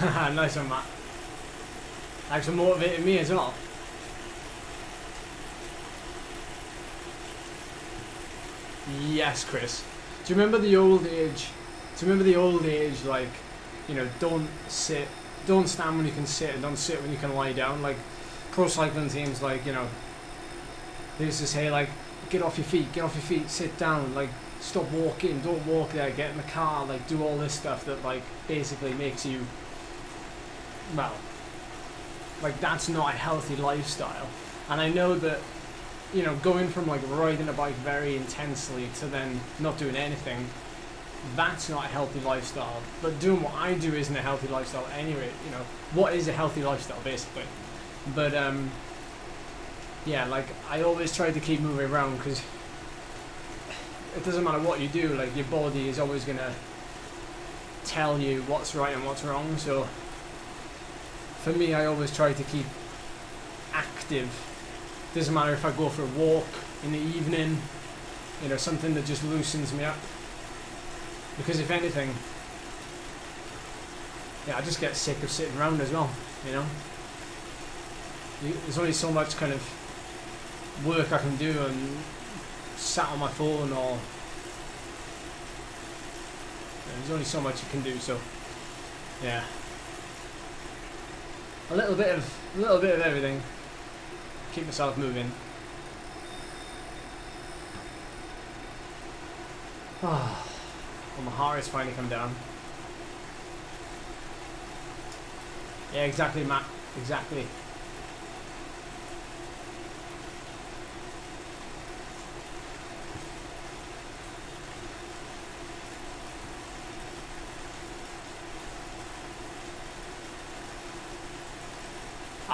[laughs] nice one, Matt. Thanks for motivating me as well. Yes, Chris. Do you remember the old age? Do you remember the old age, like, you know, don't sit, don't stand when you can sit, and don't sit when you can lie down? Like, pro cycling teams, like, you know, they used to say, like, get off your feet, get off your feet, sit down, like, stop walking, don't walk there, get in the car, like, do all this stuff that, like, basically makes you, well, like, that's not a healthy lifestyle. And I know that, you know, going from, like, riding a bike very intensely to then not doing anything, that's not a healthy lifestyle. But doing what I do isn't a healthy lifestyle anyway, you know. What is a healthy lifestyle, basically? But, um, yeah, like I always try to keep moving around because it doesn't matter what you do, like your body is always gonna tell you what's right and what's wrong. So for me, I always try to keep active. Doesn't matter if I go for a walk in the evening, You know, something that just loosens me up. Because if anything, yeah, I just get sick of sitting around as well. You know, there's only so much kind of work I can do and sat on my phone or there's only so much you can do. So yeah, a little bit of a little bit of everything. Keep myself moving. Ah, [sighs] well, my heart has finally come down. Yeah, exactly, Matt. Exactly.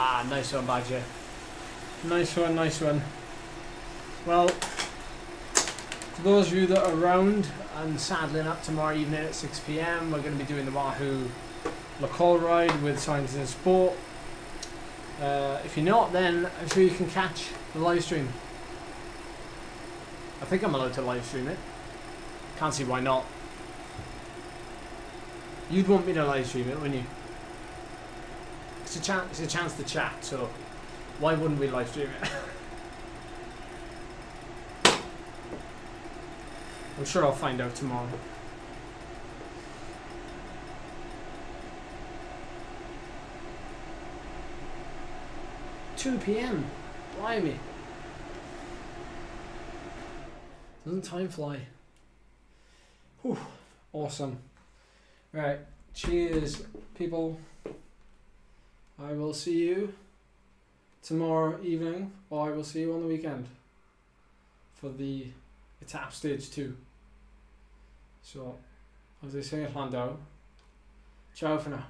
Ah, nice one, Badger. Nice one, nice one. Well, for those of you that are around and saddling up tomorrow evening at 6pm, we're going to be doing the Wahoo Le Col ride with Science in Sport. Uh, if you're not, then I'm sure you can catch the live stream. I think I'm allowed to live stream it. Can't see why not. You'd want me to live stream it, wouldn't you? It's a chance. It's a chance to chat. So why wouldn't we live stream it? [laughs] I'm sure I'll find out tomorrow. Two p.m. Blimey. Doesn't time fly? Whew. Awesome. Right. Cheers, people. I will see you tomorrow evening, or I will see you on the weekend for the Etap Stage 2. So, as they say in Landau, ciao for now.